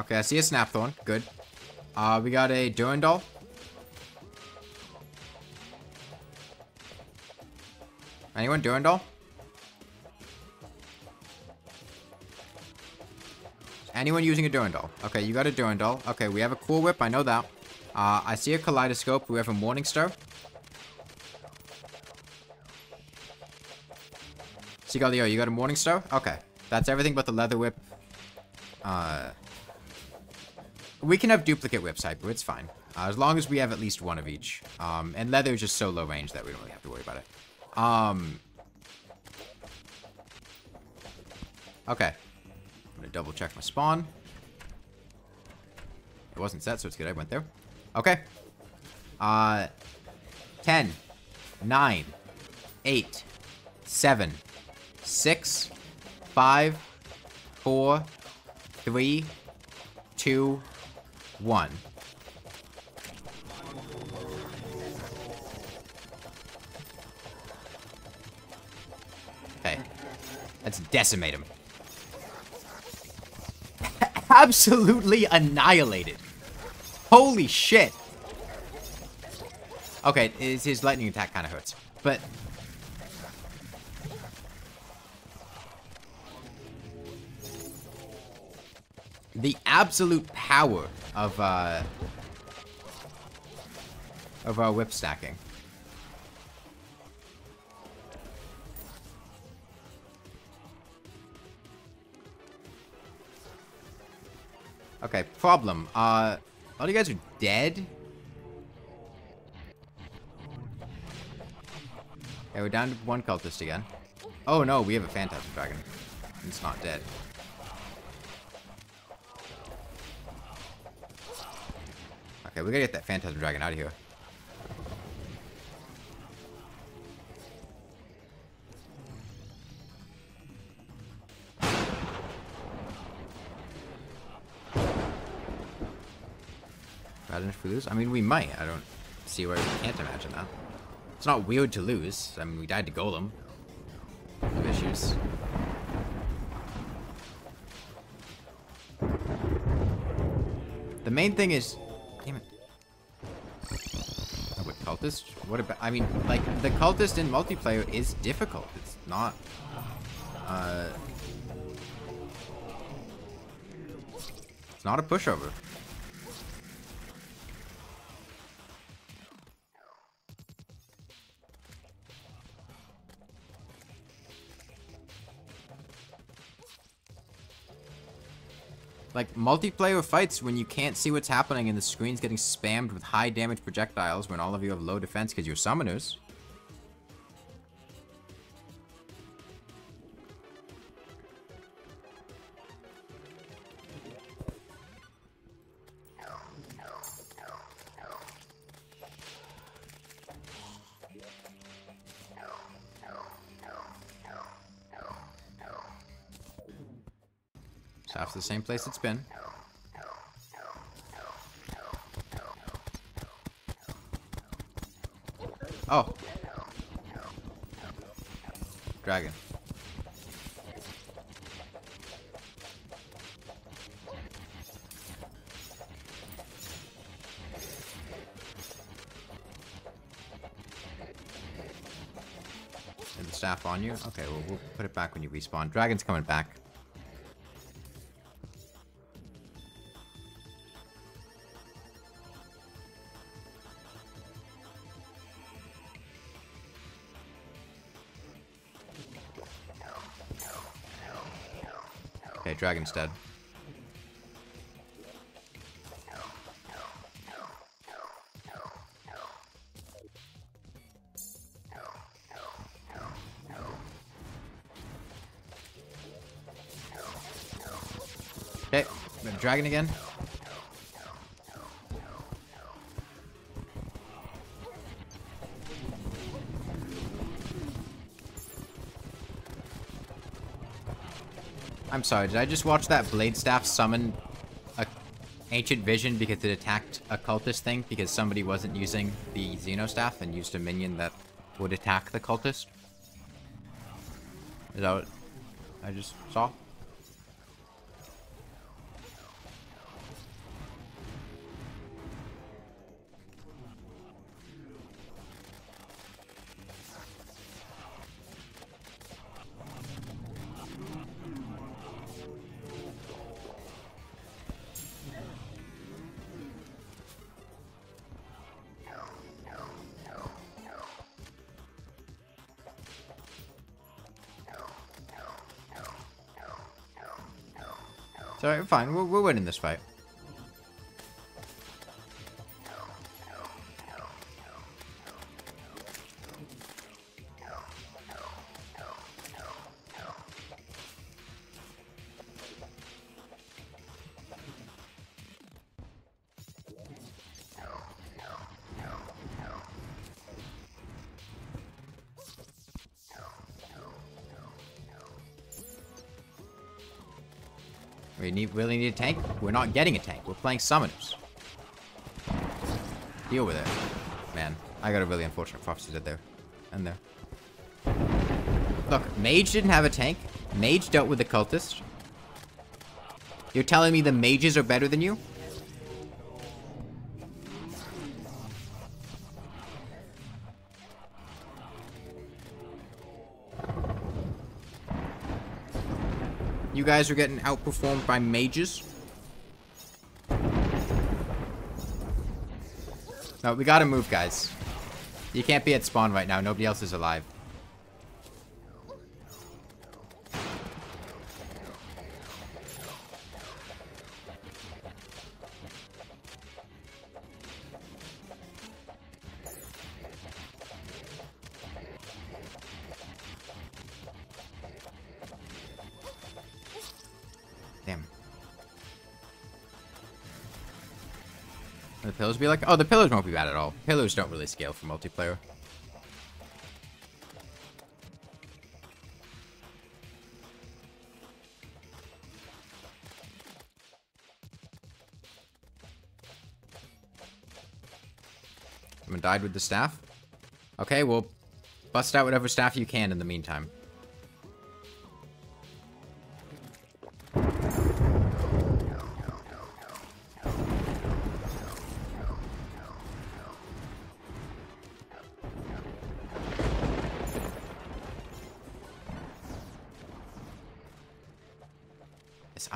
Okay, I see a Snap Thorn. Good. Uh, we got a Durendal. Anyone Durendal? Anyone using a Durendal? Okay, you got a Durendal. Okay, we have a Cool Whip. I know that. Uh, I see a Kaleidoscope. We have a Morningstar. Leo, you got a Morningstar? Okay. That's everything but the Leather Whip. Uh, we can have duplicate whips, Hyper. It's fine. Uh, as long as we have at least one of each. Um, and Leather is just so low range that we don't really have to worry about it. Um, okay. I'm going to double check my spawn. It wasn't set, so it's good I went there. Okay. Uh, 10, 9, 8, 7, 6, 5, 4, 3, 2, 1. Okay. Let's decimate him. (laughs) Absolutely annihilated. Holy shit! Okay, his lightning attack kind of hurts. But... The absolute power of, uh... Of our whip stacking. Okay, problem. Uh, all you guys are dead? Okay, we're down to one cultist again. Oh no, we have a Phantasm Dragon. It's not dead. Okay, we gotta get that Phantasm Dragon out of here. Bad if we lose? I mean, we might. I don't see why we can't imagine that. It's not weird to lose. I mean, we died to Golem. No issues. The main thing is... cultist? What about... I mean, like, the cultist in multiplayer is difficult. It's not... Uh... It's not a pushover. Like, multiplayer fights when you can't see what's happening and the screen's getting spammed with high damage projectiles when all of you have low defense because you're summoners. Same place it's been. Oh. Dragon. Is the staff on you? Okay, well, we'll put it back when you respawn. Dragon's coming back. Dragon's dead. Okay, dragon again. I'm sorry, did I just watch that Blade Staff summon a Ancient Vision because it attacked a cultist thing because somebody wasn't using the Xenostaff and used a minion that would attack the cultist? Is that what I just saw? So fine, we're, we're winning this fight. Really need a tank? We're not getting a tank. We're playing summoners. Deal with it. Man, I got a really unfortunate prophecy there. And there. Look, Mage didn't have a tank. Mage dealt with the cultist. You're telling me the mages are better than you? You guys are getting outperformed by mages. No, we gotta move, guys. You can't be at spawn right now. Nobody else is alive. Be like, oh, the pillars won't be bad at all. Pillars don't really scale for multiplayer. Someone died with the staff? Okay, well, bust out whatever staff you can in the meantime.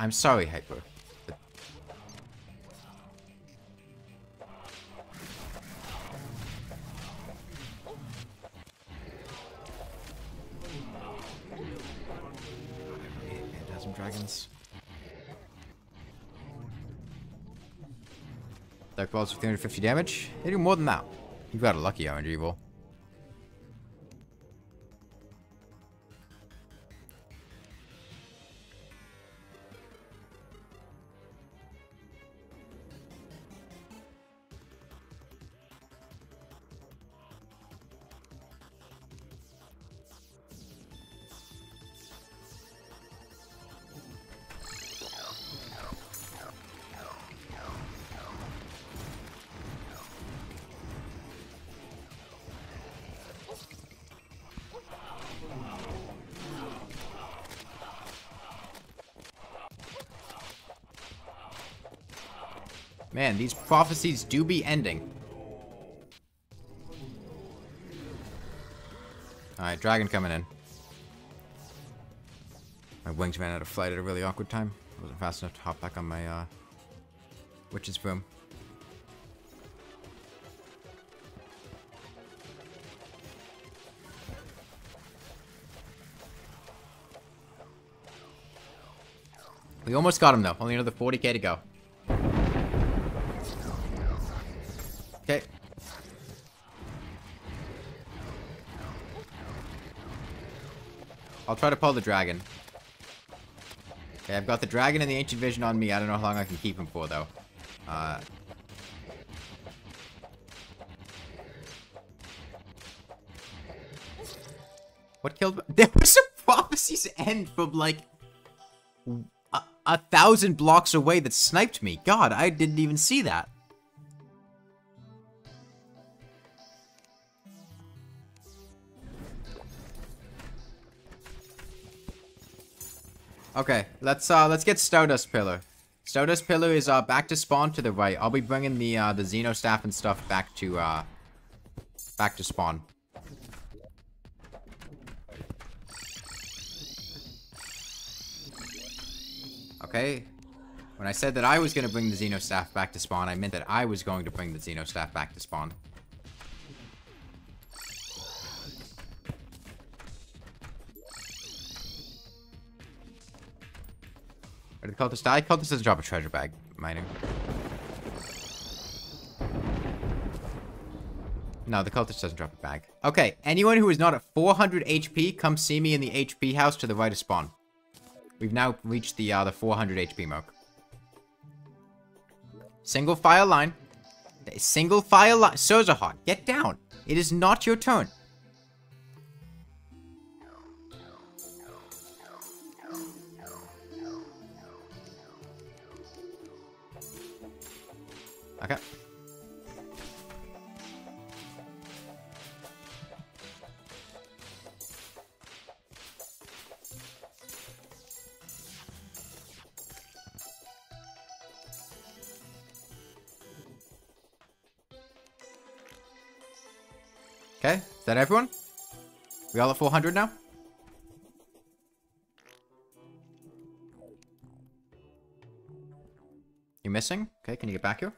I'm sorry, Hyper. dragons. Dark balls for 350 damage. They do more than that. You got a lucky, aren't? These prophecies do be ending. Alright, dragon coming in. My wings ran out of flight at a really awkward time. I wasn't fast enough to hop back on my, uh, witch's broom. We almost got him, though. Only another 40k to go. Try to pull the dragon. Okay, I've got the dragon and the ancient vision on me. I don't know how long I can keep him for, though. Uh... What killed... (laughs) There was a prophecy's end from, like... A, a thousand blocks away that sniped me. God, I didn't even see that. Okay, let's uh let's get Stardust Pillar. Stardust Pillar is uh back to spawn to the right. I'll be bringing the uh the Xeno staff and stuff back to uh back to spawn. Okay. When I said that I was going to bring the Xeno staff back to spawn, I meant that I was going to bring the Xeno staff back to spawn. Cultist die? Cultist doesn't drop a treasure bag, mining. No, the cultist doesn't drop a bag. Okay, anyone who is not at 400 HP, come see me in the HP house to the right of spawn. We've now reached the uh, the 400 HP mark. Single file line. Single file line. Surzahar, get down. It is not your turn. Okay. Okay, is that everyone? We all at 400 now? You missing? Okay, can you get back here?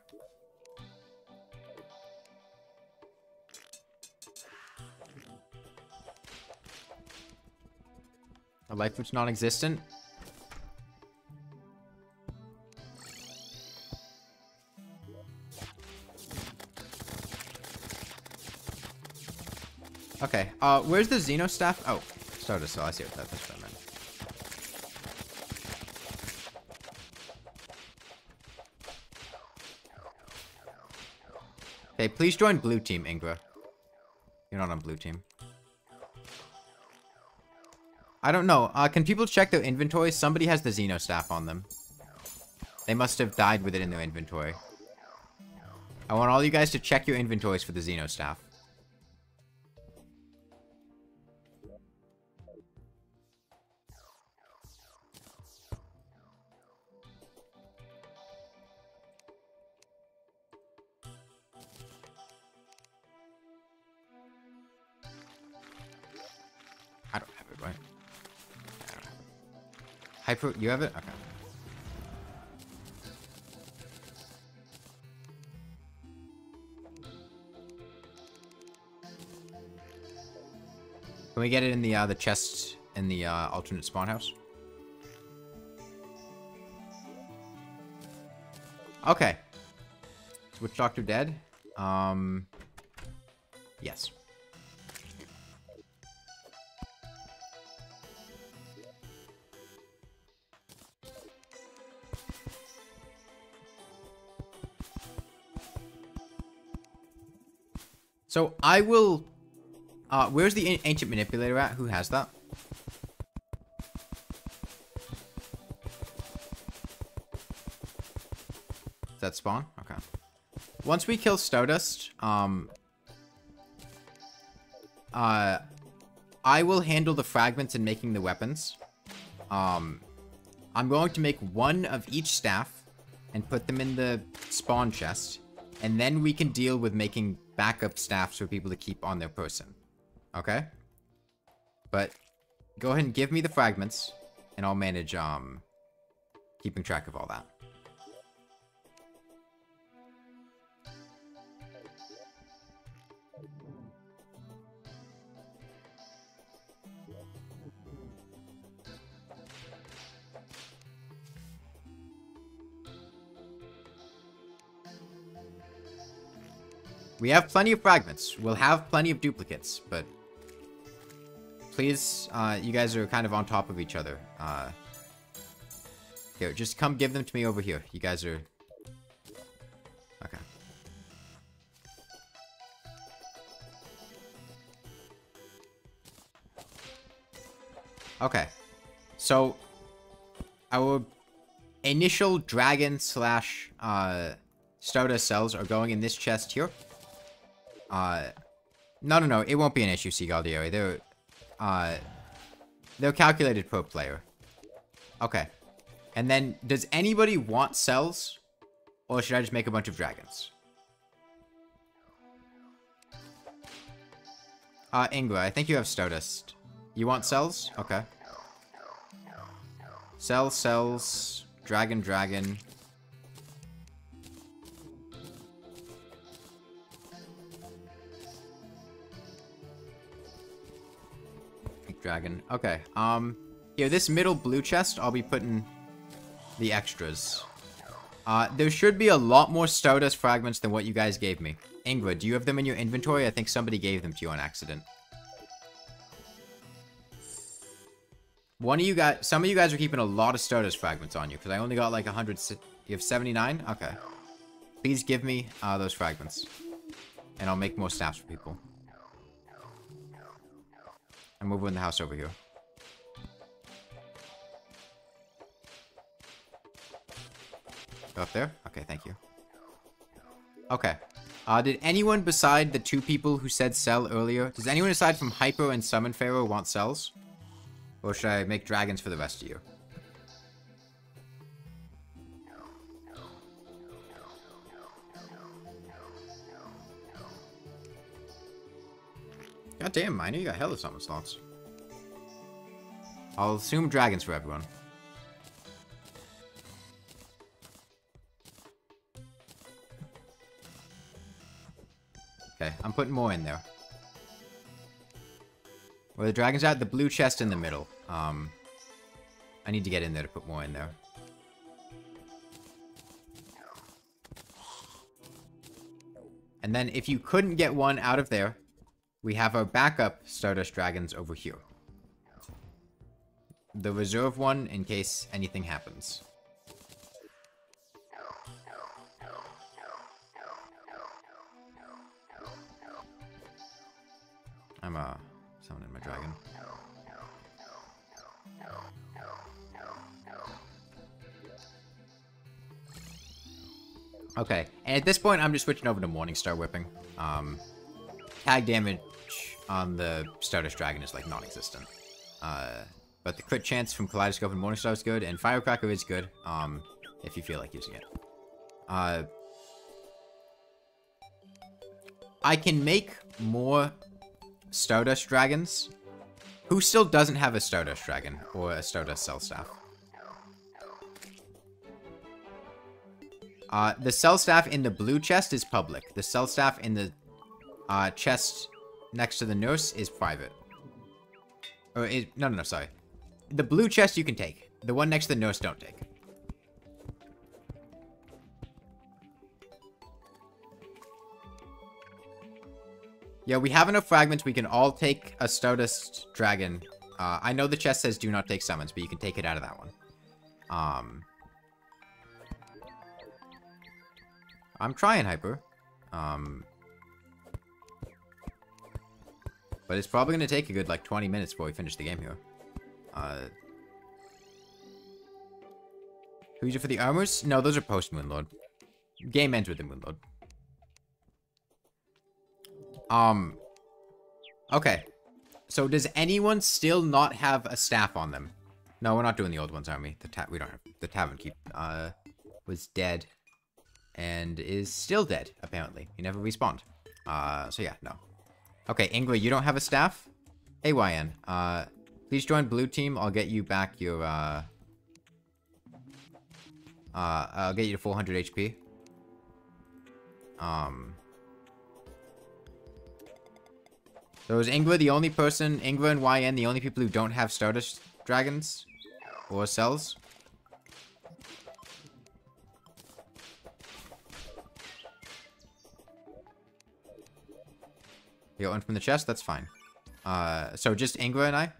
Life which non-existent? Okay, uh, where's the Xeno staff? Oh, Stardust, so I see what that, that's. Okay, please join blue team, Ingra. You're not on blue team. I don't know. Uh, can people check their inventory? Somebody has the Xeno staff on them. They must have died with it in their inventory. I want all you guys to check your inventories for the Xeno staff. Hyper, you have it? Okay. Can we get it in the uh, the chest in the uh, alternate spawn house? Okay. Switch Doctor dead? Um, yes. So I will... Uh, where's the Ancient Manipulator at? Who has that? Does that spawn? Okay. Once we kill Stardust, um... Uh... I will handle the fragments and making the weapons. Um... I'm going to make one of each staff and put them in the spawn chest. And then we can deal with making backup staffs for people to keep on their person. Okay? But go ahead and give me the fragments, and I'll manage um keeping track of all that. We have plenty of fragments. We'll have plenty of duplicates, but... Please, uh, you guys are kind of on top of each other. Uh, here, just come give them to me over here. You guys are... Okay. Okay. So, our initial dragon slash uh, starter cells are going in this chest here. Uh, no, no, no. It won't be an issue, Seagaldieri. They're, uh, they're calculated per player. Okay. And then, does anybody want cells? Or should I just make a bunch of dragons? Uh, Ingwa, I think you have Stardust. You want cells? Okay. Cells, cells, dragon, dragon. Dragon. Okay, um, here, this middle blue chest, I'll be putting the extras. Uh, there should be a lot more Stardust fragments than what you guys gave me. Ingrid, do you have them in your inventory? I think somebody gave them to you on accident. One of you guys, some of you guys are keeping a lot of Stardust fragments on you, because I only got like 100, you have 79? Okay. Please give me uh, those fragments. And I'll make more staffs for people. I'm moving the house over here. Go up there? Okay, thank you. Okay. Uh, did anyone beside the two people who said sell earlier, does anyone aside from Hyper and Summon Pharaoh want cells? Or should I make dragons for the rest of you? God damn, Miner, you got hella summon slots. I'll assume dragons for everyone. Okay, I'm putting more in there. Where the dragon's at, the blue chest in the middle. Um, I need to get in there to put more in there. And then if you couldn't get one out of there, we have our backup Stardust Dragons over here. The reserve one in case anything happens. I'm uh summoning my dragon. Okay, and at this point, I'm just switching over to Morningstar Whipping. Um, tag damage on the Stardust Dragon is like non-existent. Uh, but the crit chance from Kaleidoscope and Morningstar is good, and Firecracker is good, um, if you feel like using it. Uh, I can make more Stardust Dragons. Who still doesn't have a Stardust Dragon or a Stardust Cell Staff? Uh, the Cell Staff in the blue chest is public. The Cell Staff in the uh, chest next to the nurse is private. Oh, it, no, no, no, sorry. The blue chest you can take. The one next to the nurse don't take. Yeah, we have enough fragments. We can all take a Stardust Dragon. Uh, I know the chest says do not take summons, but you can take it out of that one. Um, I'm trying, Hyper. Um, but it's probably going to take a good, like, 20 minutes before we finish the game here. Uh, who's it for the armors? No, those are post-Moonlord. Game ends with the Moonlord. Um, okay. So does anyone still not have a staff on them? No, we're not doing the old ones, we? The ta we don't have the tavern keep uh was dead and is still dead apparently. He never respawned. Uh, so yeah, no. Okay, Ingrid, you don't have a staff. AYN, uh, please join blue team. I'll get you back your uh, uh, I'll get you to 400 HP. Um. So is Ingrid the only person, Ingrid and YN, the only people who don't have Stardust Dragons? Or cells? You got one from the chest? That's fine. Uh, so just Ingrid and I?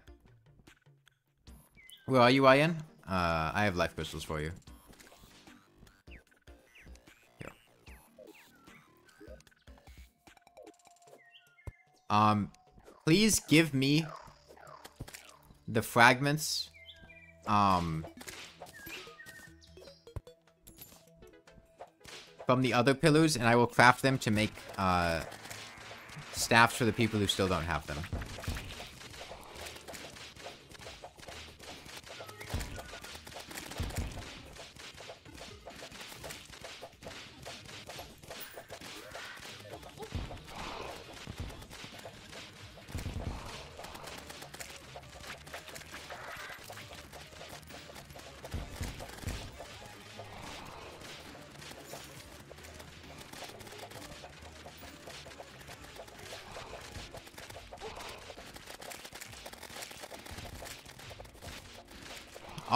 Where are you, Ian? Uh, I have life crystals for you. Um, please give me the fragments. Um, from the other pillars, and I will craft them to make uh, staffs for the people who still don't have them.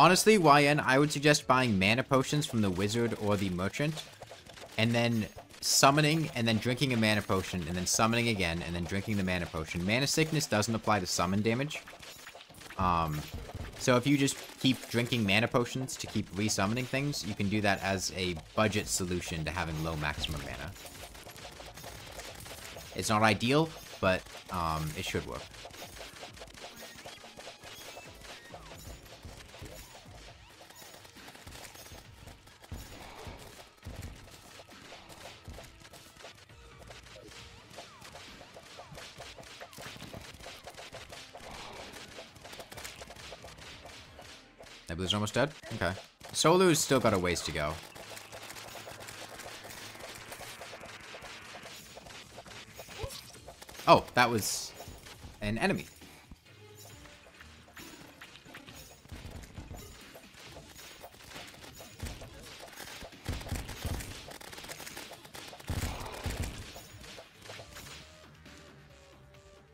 Honestly, YN, I would suggest buying mana potions from the wizard or the merchant. And then summoning and then drinking a mana potion and then summoning again and then drinking the mana potion. Mana sickness doesn't apply to summon damage. Um, so if you just keep drinking mana potions to keep resummoning things, you can do that as a budget solution to having low maximum mana. It's not ideal, but um, it should work. Nebula's almost dead? Okay. Solar's still got a ways to go. Oh, that was an enemy.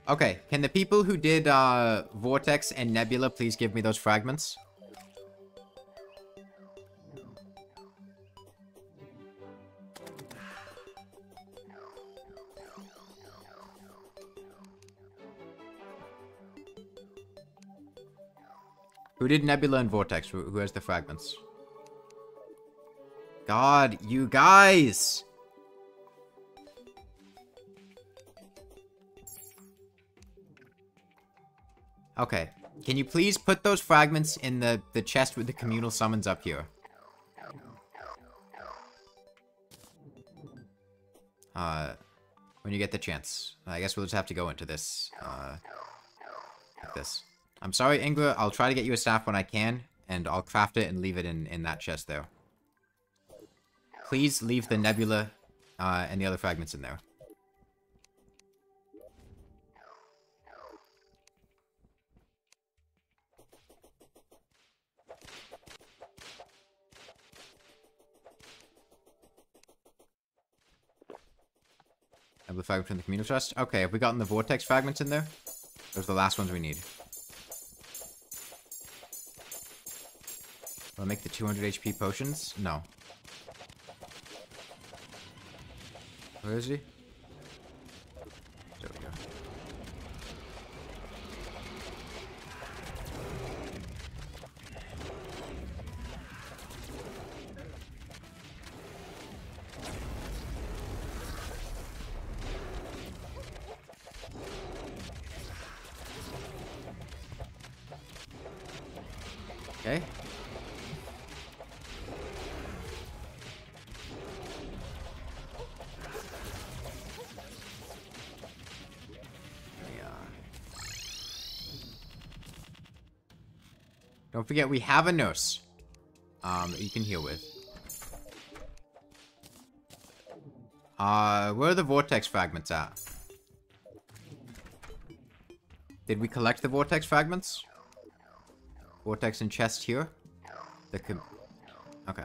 Okay, can the people who did uh, Vortex and Nebula please give me those fragments? Did Nebula and Vortex? Who, who has the fragments? God, you guys! Okay. Can you please put those fragments in the, the chest with the communal summons up here? Uh, when you get the chance. I guess we'll just have to go into this, uh, like this. I'm sorry, Ingrid. I'll try to get you a staff when I can, and I'll craft it and leave it in, in that chest there. Please leave the nebula uh, and the other fragments in there. Nebula fragment from the communal chest? Okay, have we gotten the vortex fragments in there? Those are the last ones we need. Will make the 200 HP potions? No. Where is he? Forget, we have a nurse um, that you can heal with. Uh, where are the vortex fragments at? Did we collect the vortex fragments? Vortex and chest here? That could... Okay.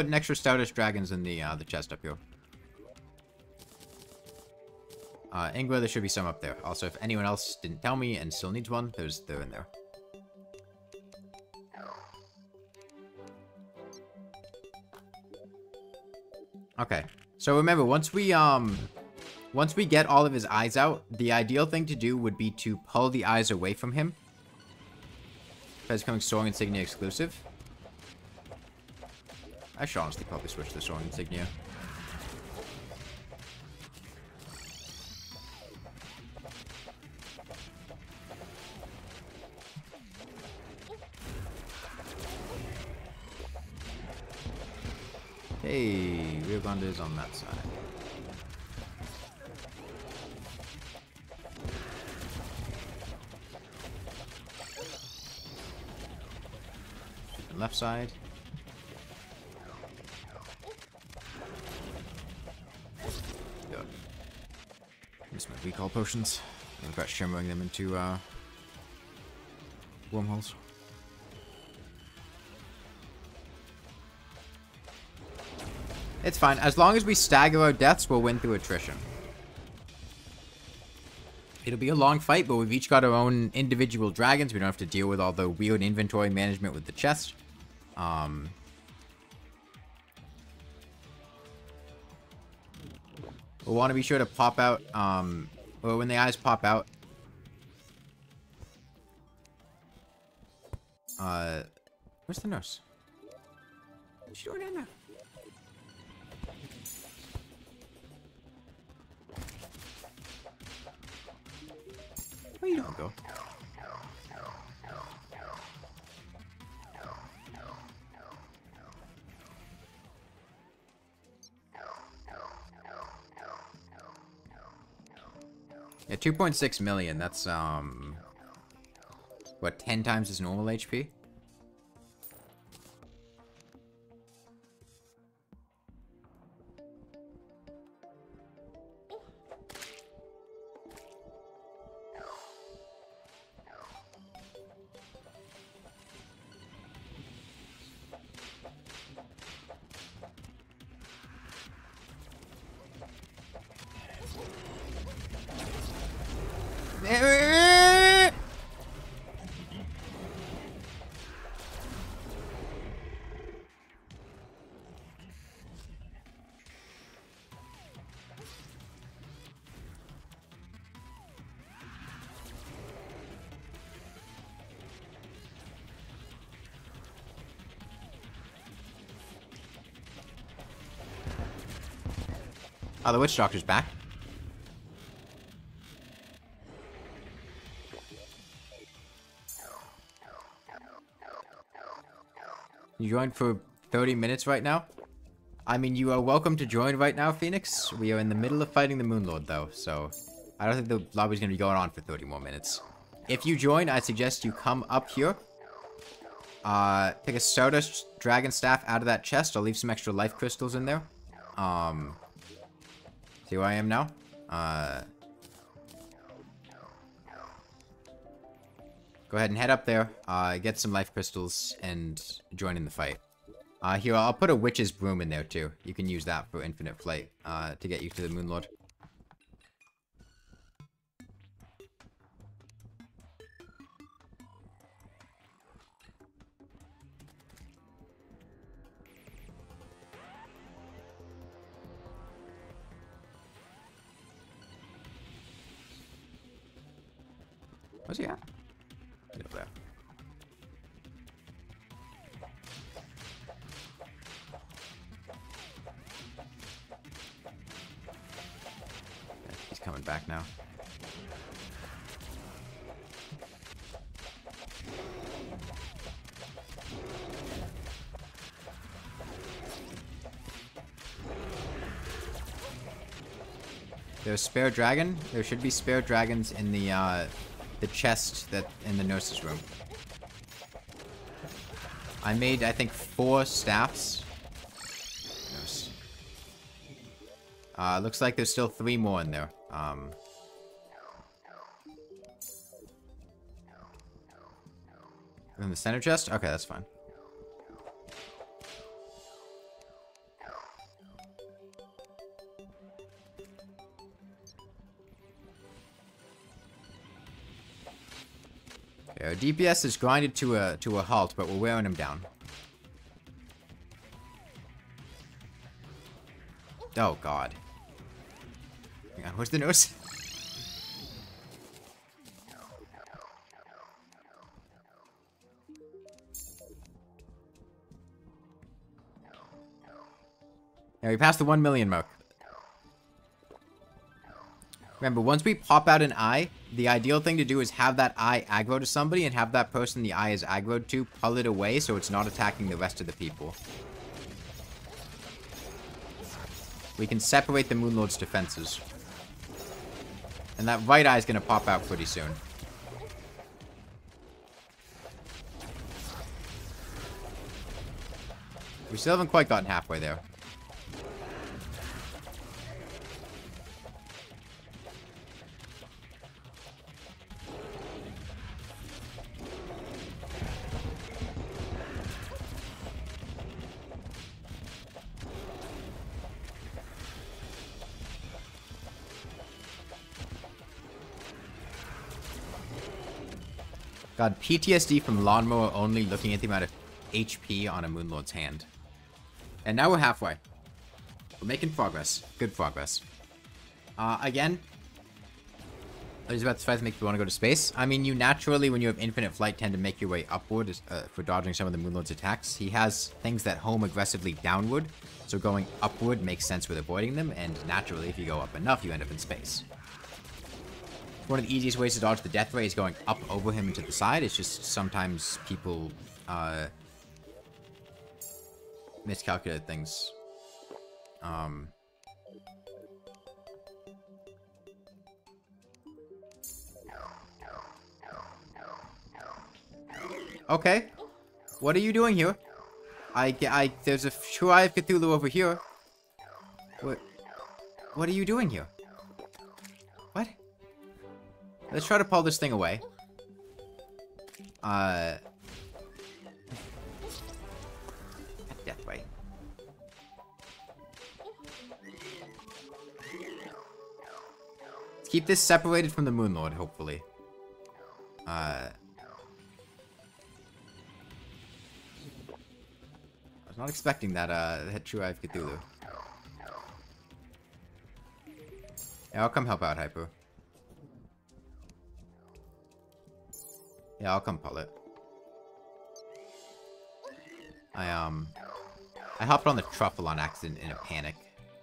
Putting extra Stardust dragons in the uh, the chest up here. Uh, there should be some up there. Also, if anyone else didn't tell me and still needs one, there's they're in there. Okay, so remember, once we um, once we get all of his eyes out, the ideal thing to do would be to pull the eyes away from him. Because coming Soaring Insignia exclusive. I should honestly probably switch this Soaring Insignia. Hey, Riogonda is on that side. I've got shimmering them into uh, wormholes. It's fine. As long as we stagger our deaths, we'll win through attrition. It'll be a long fight, but we've each got our own individual dragons. We don't have to deal with all the weird inventory management with the chest. Um, we'll want to be sure to pop out, um, well, when the eyes pop out. Uh, where's the nurse? What's she doing in there? 2.6 million, that's, um... What, 10 times his normal HP? Oh, the witch doctor's back. You joined for 30 minutes right now? I mean, you are welcome to join right now, Phoenix. We are in the middle of fighting the Moon Lord, though, so... I don't think the lobby's gonna be going on for 30 more minutes. If you join, I suggest you come up here. Uh, take a Stardust Dragon Staff out of that chest. I'll leave some extra life crystals in there. Um, see where I am now? Uh, go ahead and head up there, uh, get some life crystals, and join in the fight. Uh, here, I'll put a Witch's Broom in there, too. You can use that for infinite flight, uh, to get you to the Moon Lord. At? He's over there. He's coming back now. There's spare dragon. There should be spare dragons in the uh, the chest that in the nurse's room. I made I think four staffs. Nurse. Uh, looks like there's still three more in there. Um. In the center chest? Okay, that's fine. DPS is grinded to a to a halt, but we're wearing him down. Oh god. Hang on, where's the nose? (laughs) Yeah, we passed the 1 million mark. Remember, once we pop out an eye, the ideal thing to do is have that eye aggro to somebody and have that person the eye is aggroed to pull it away so it's not attacking the rest of the people. We can separate the Moonlord's defenses. And that right eye is going to pop out pretty soon. We still haven't quite gotten halfway there. God, PTSD from Lawnmower only looking at the amount of HP on a Moonlord's hand. And now we're halfway. We're making progress. Good progress. Uh, again, I was about to try to make you want to go to space. I mean, you naturally, when you have infinite flight, tend to make your way upward uh, for dodging some of the Moonlord's attacks. He has things that home aggressively downward, so going upward makes sense with avoiding them, and naturally, if you go up enough, you end up in space. One of the easiest ways to dodge the death ray is going up over him and to the side. It's just sometimes people uh, miscalculate things. Um, okay. What are you doing here? I, I, there's a eye of Cthulhu over here. What, what are you doing here? Let's try to pull this thing away. Uh... Death way. Let's keep this separated from the Moon Lord, hopefully. Uh... I was not expecting that, uh, that True Eye of Cthulhu. Yeah, I'll come help out, Hyper. Yeah, I'll come pull it. I, um... I hopped on the truffle on accident in a panic,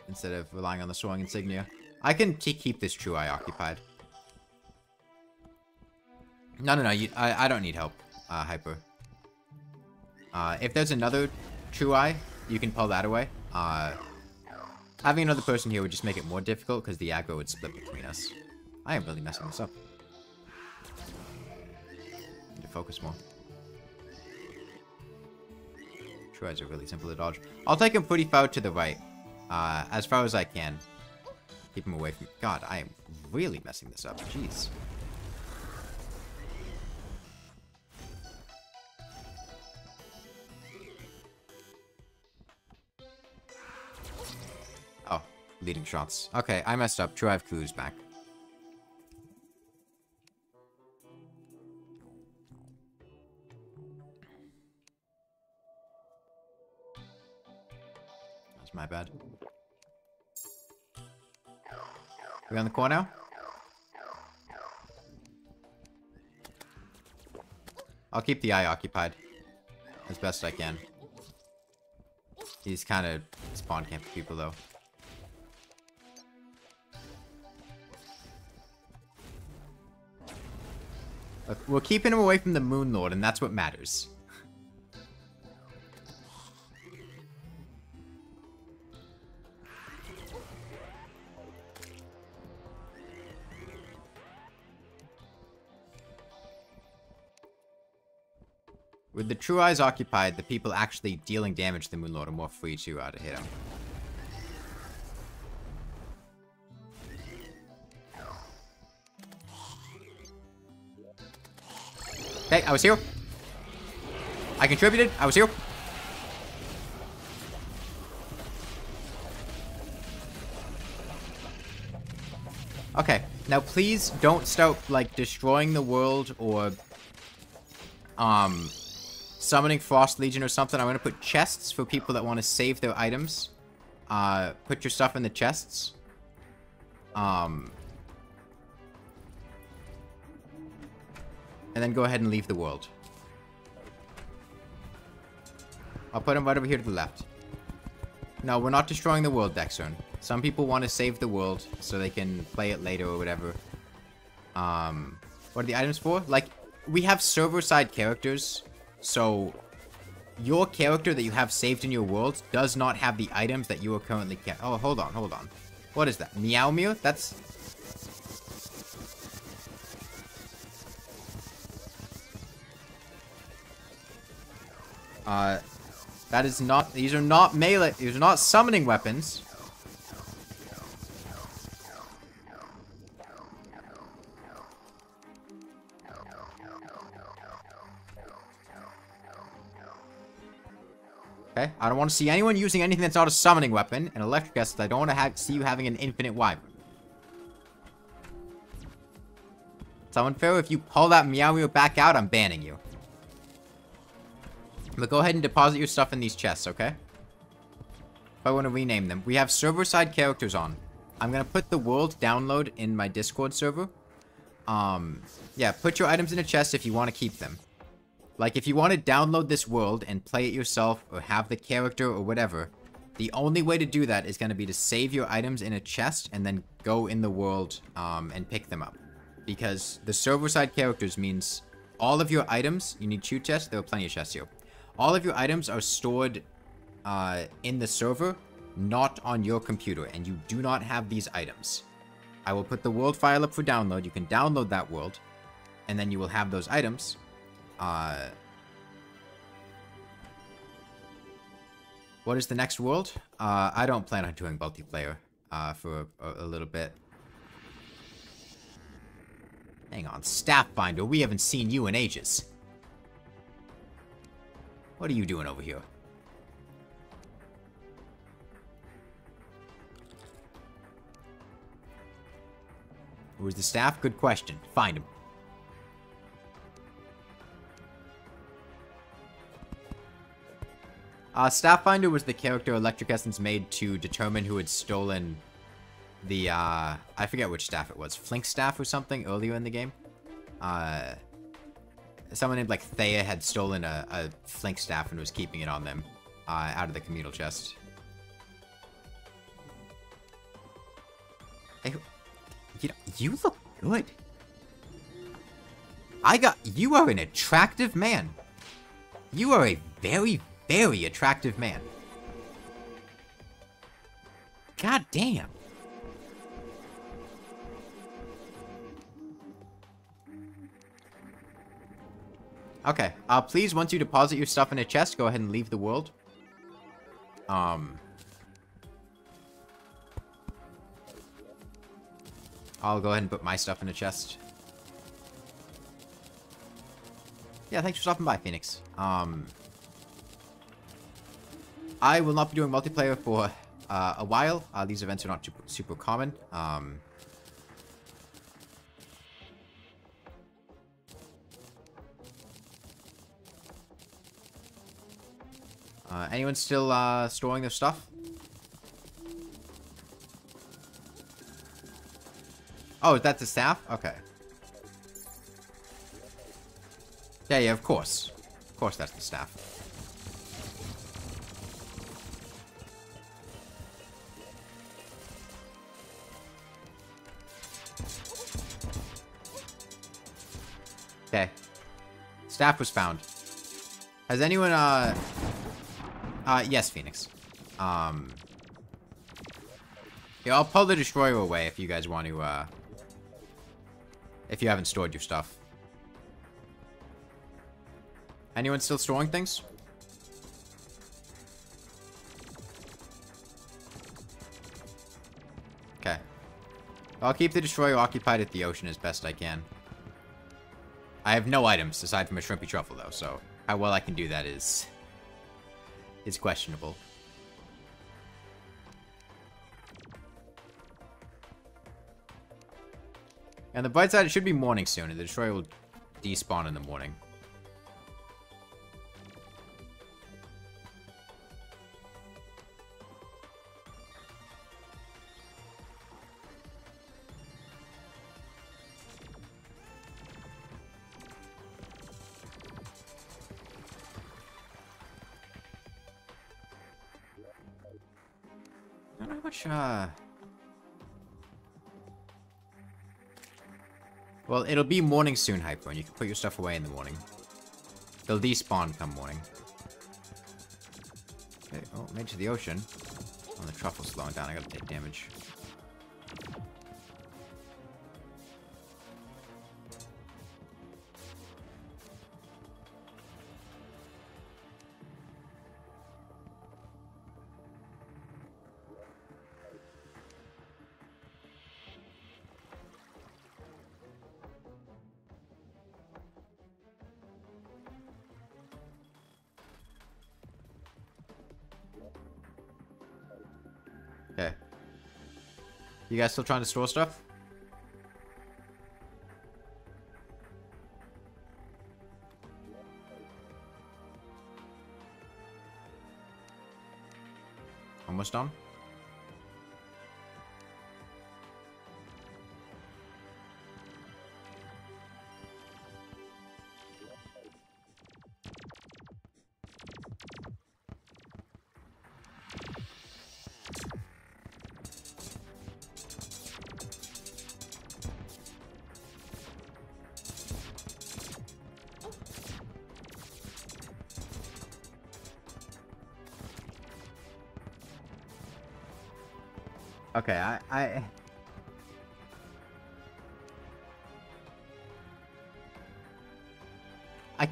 instead of relying on the soaring insignia. I can keep this true eye occupied. No, no, no, you, I, I don't need help, uh, Hyper. Uh, if there's another true eye, you can pull that away. Uh, having another person here would just make it more difficult, because the aggro would split between us. I am really messing this up focus more. Tries are really simple to dodge. I'll take him pretty far to the right. Uh, as far as I can. Keep him away from... God, I am really messing this up. Jeez. Oh, leading shots. Okay, I messed up. True, I have clues back. My bad. Are we on the corner? I'll keep the eye occupied. As best I can. He's kind of spawn camp people, though. We're keeping him away from the Moon Lord, and that's what matters. With the True Eyes occupied, the people actually dealing damage to the Moon Lord are more free to, uh, to hit him. Okay, I was here. I contributed. I was here. Okay, now please don't start, like, destroying the world or, um, Summoning Frost Legion or something. I'm going to put chests for people that want to save their items. Uh, put your stuff in the chests. Um, and then go ahead and leave the world. I'll put them right over here to the left. No, we're not destroying the world, Dexon. Some people want to save the world so they can play it later or whatever. Um, what are the items for? Like, we have server-side characters so, your character that you have saved in your world does not have the items that you are currently... Carrying. Oh, hold on, hold on. What is that? Meowmere? That's... Uh, that is not... These are not melee... These are not summoning weapons. I don't want to see anyone using anything that's not a summoning weapon. An Electricust, I don't want to see you having an infinite wipe. It's unfair. If you pull that Meowmere back out, I'm banning you. But go ahead and deposit your stuff in these chests, okay? If I want to rename them. We have server-side characters on. I'm going to put the world download in my Discord server. Um, yeah, put your items in a chest if you want to keep them. Like, if you want to download this world and play it yourself, or have the character, or whatever, the only way to do that is going to be to save your items in a chest, and then go in the world, um, and pick them up. Because the server-side characters means all of your items, you need two chests, there are plenty of chests here. All of your items are stored, uh, in the server, not on your computer, and you do not have these items. I will put the world file up for download, you can download that world, and then you will have those items, uh, what is the next world? Uh, I don't plan on doing multiplayer uh, for a, a little bit. Hang on, Staff Staffbinder, we haven't seen you in ages. What are you doing over here? Where's the staff? Good question. Find him. Uh, Staffbinder was the character Electric Essence made to determine who had stolen the, uh, I forget which staff it was. Flinx staff or something earlier in the game. Uh, someone named, like, Thea had stolen a, a Flinx staff and was keeping it on them, uh, out of the communal chest. Hey, you, know, you look good. I got, you are an attractive man. You are a very, very attractive man. God damn. Okay, uh, please, once you deposit your stuff in a chest, go ahead and leave the world. Um... I'll go ahead and put my stuff in a chest. Yeah, thanks for stopping by, Phoenix. Um, I will not be doing multiplayer for uh, a while. Uh, these events are not super, common. Um, uh, anyone still uh, storing their stuff? Oh, is that the staff? Okay. Yeah, yeah, of course. Of course that's the staff. Okay. Staff was found. Has anyone, uh... Uh, yes, Phoenix. Um... Yeah, I'll pull the Destroyer away if you guys want to, uh... If you haven't stored your stuff. Anyone still storing things? Okay. I'll keep the Destroyer occupied at the ocean as best I can. I have no items aside from a shrimpy truffle, though, so how well I can do that is... is questionable. And the bright side, it should be morning soon, and the destroyer will despawn in the morning. Well, it'll be morning soon, Hyper, and you can put your stuff away in the morning. They'll despawn come morning. Okay, oh, made to the ocean. Oh, the truffle's slowing down, I gotta take damage. You guys still trying to store stuff? Almost done?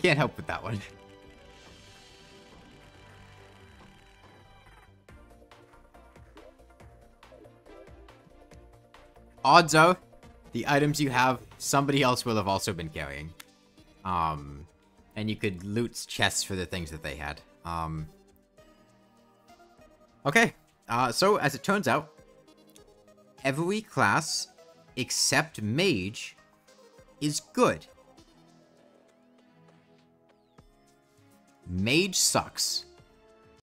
Can't help with that one. Odds are, the items you have, somebody else will have also been carrying. Um, and you could loot chests for the things that they had. Um, okay, uh, so as it turns out, every class except mage is good. Mage sucks.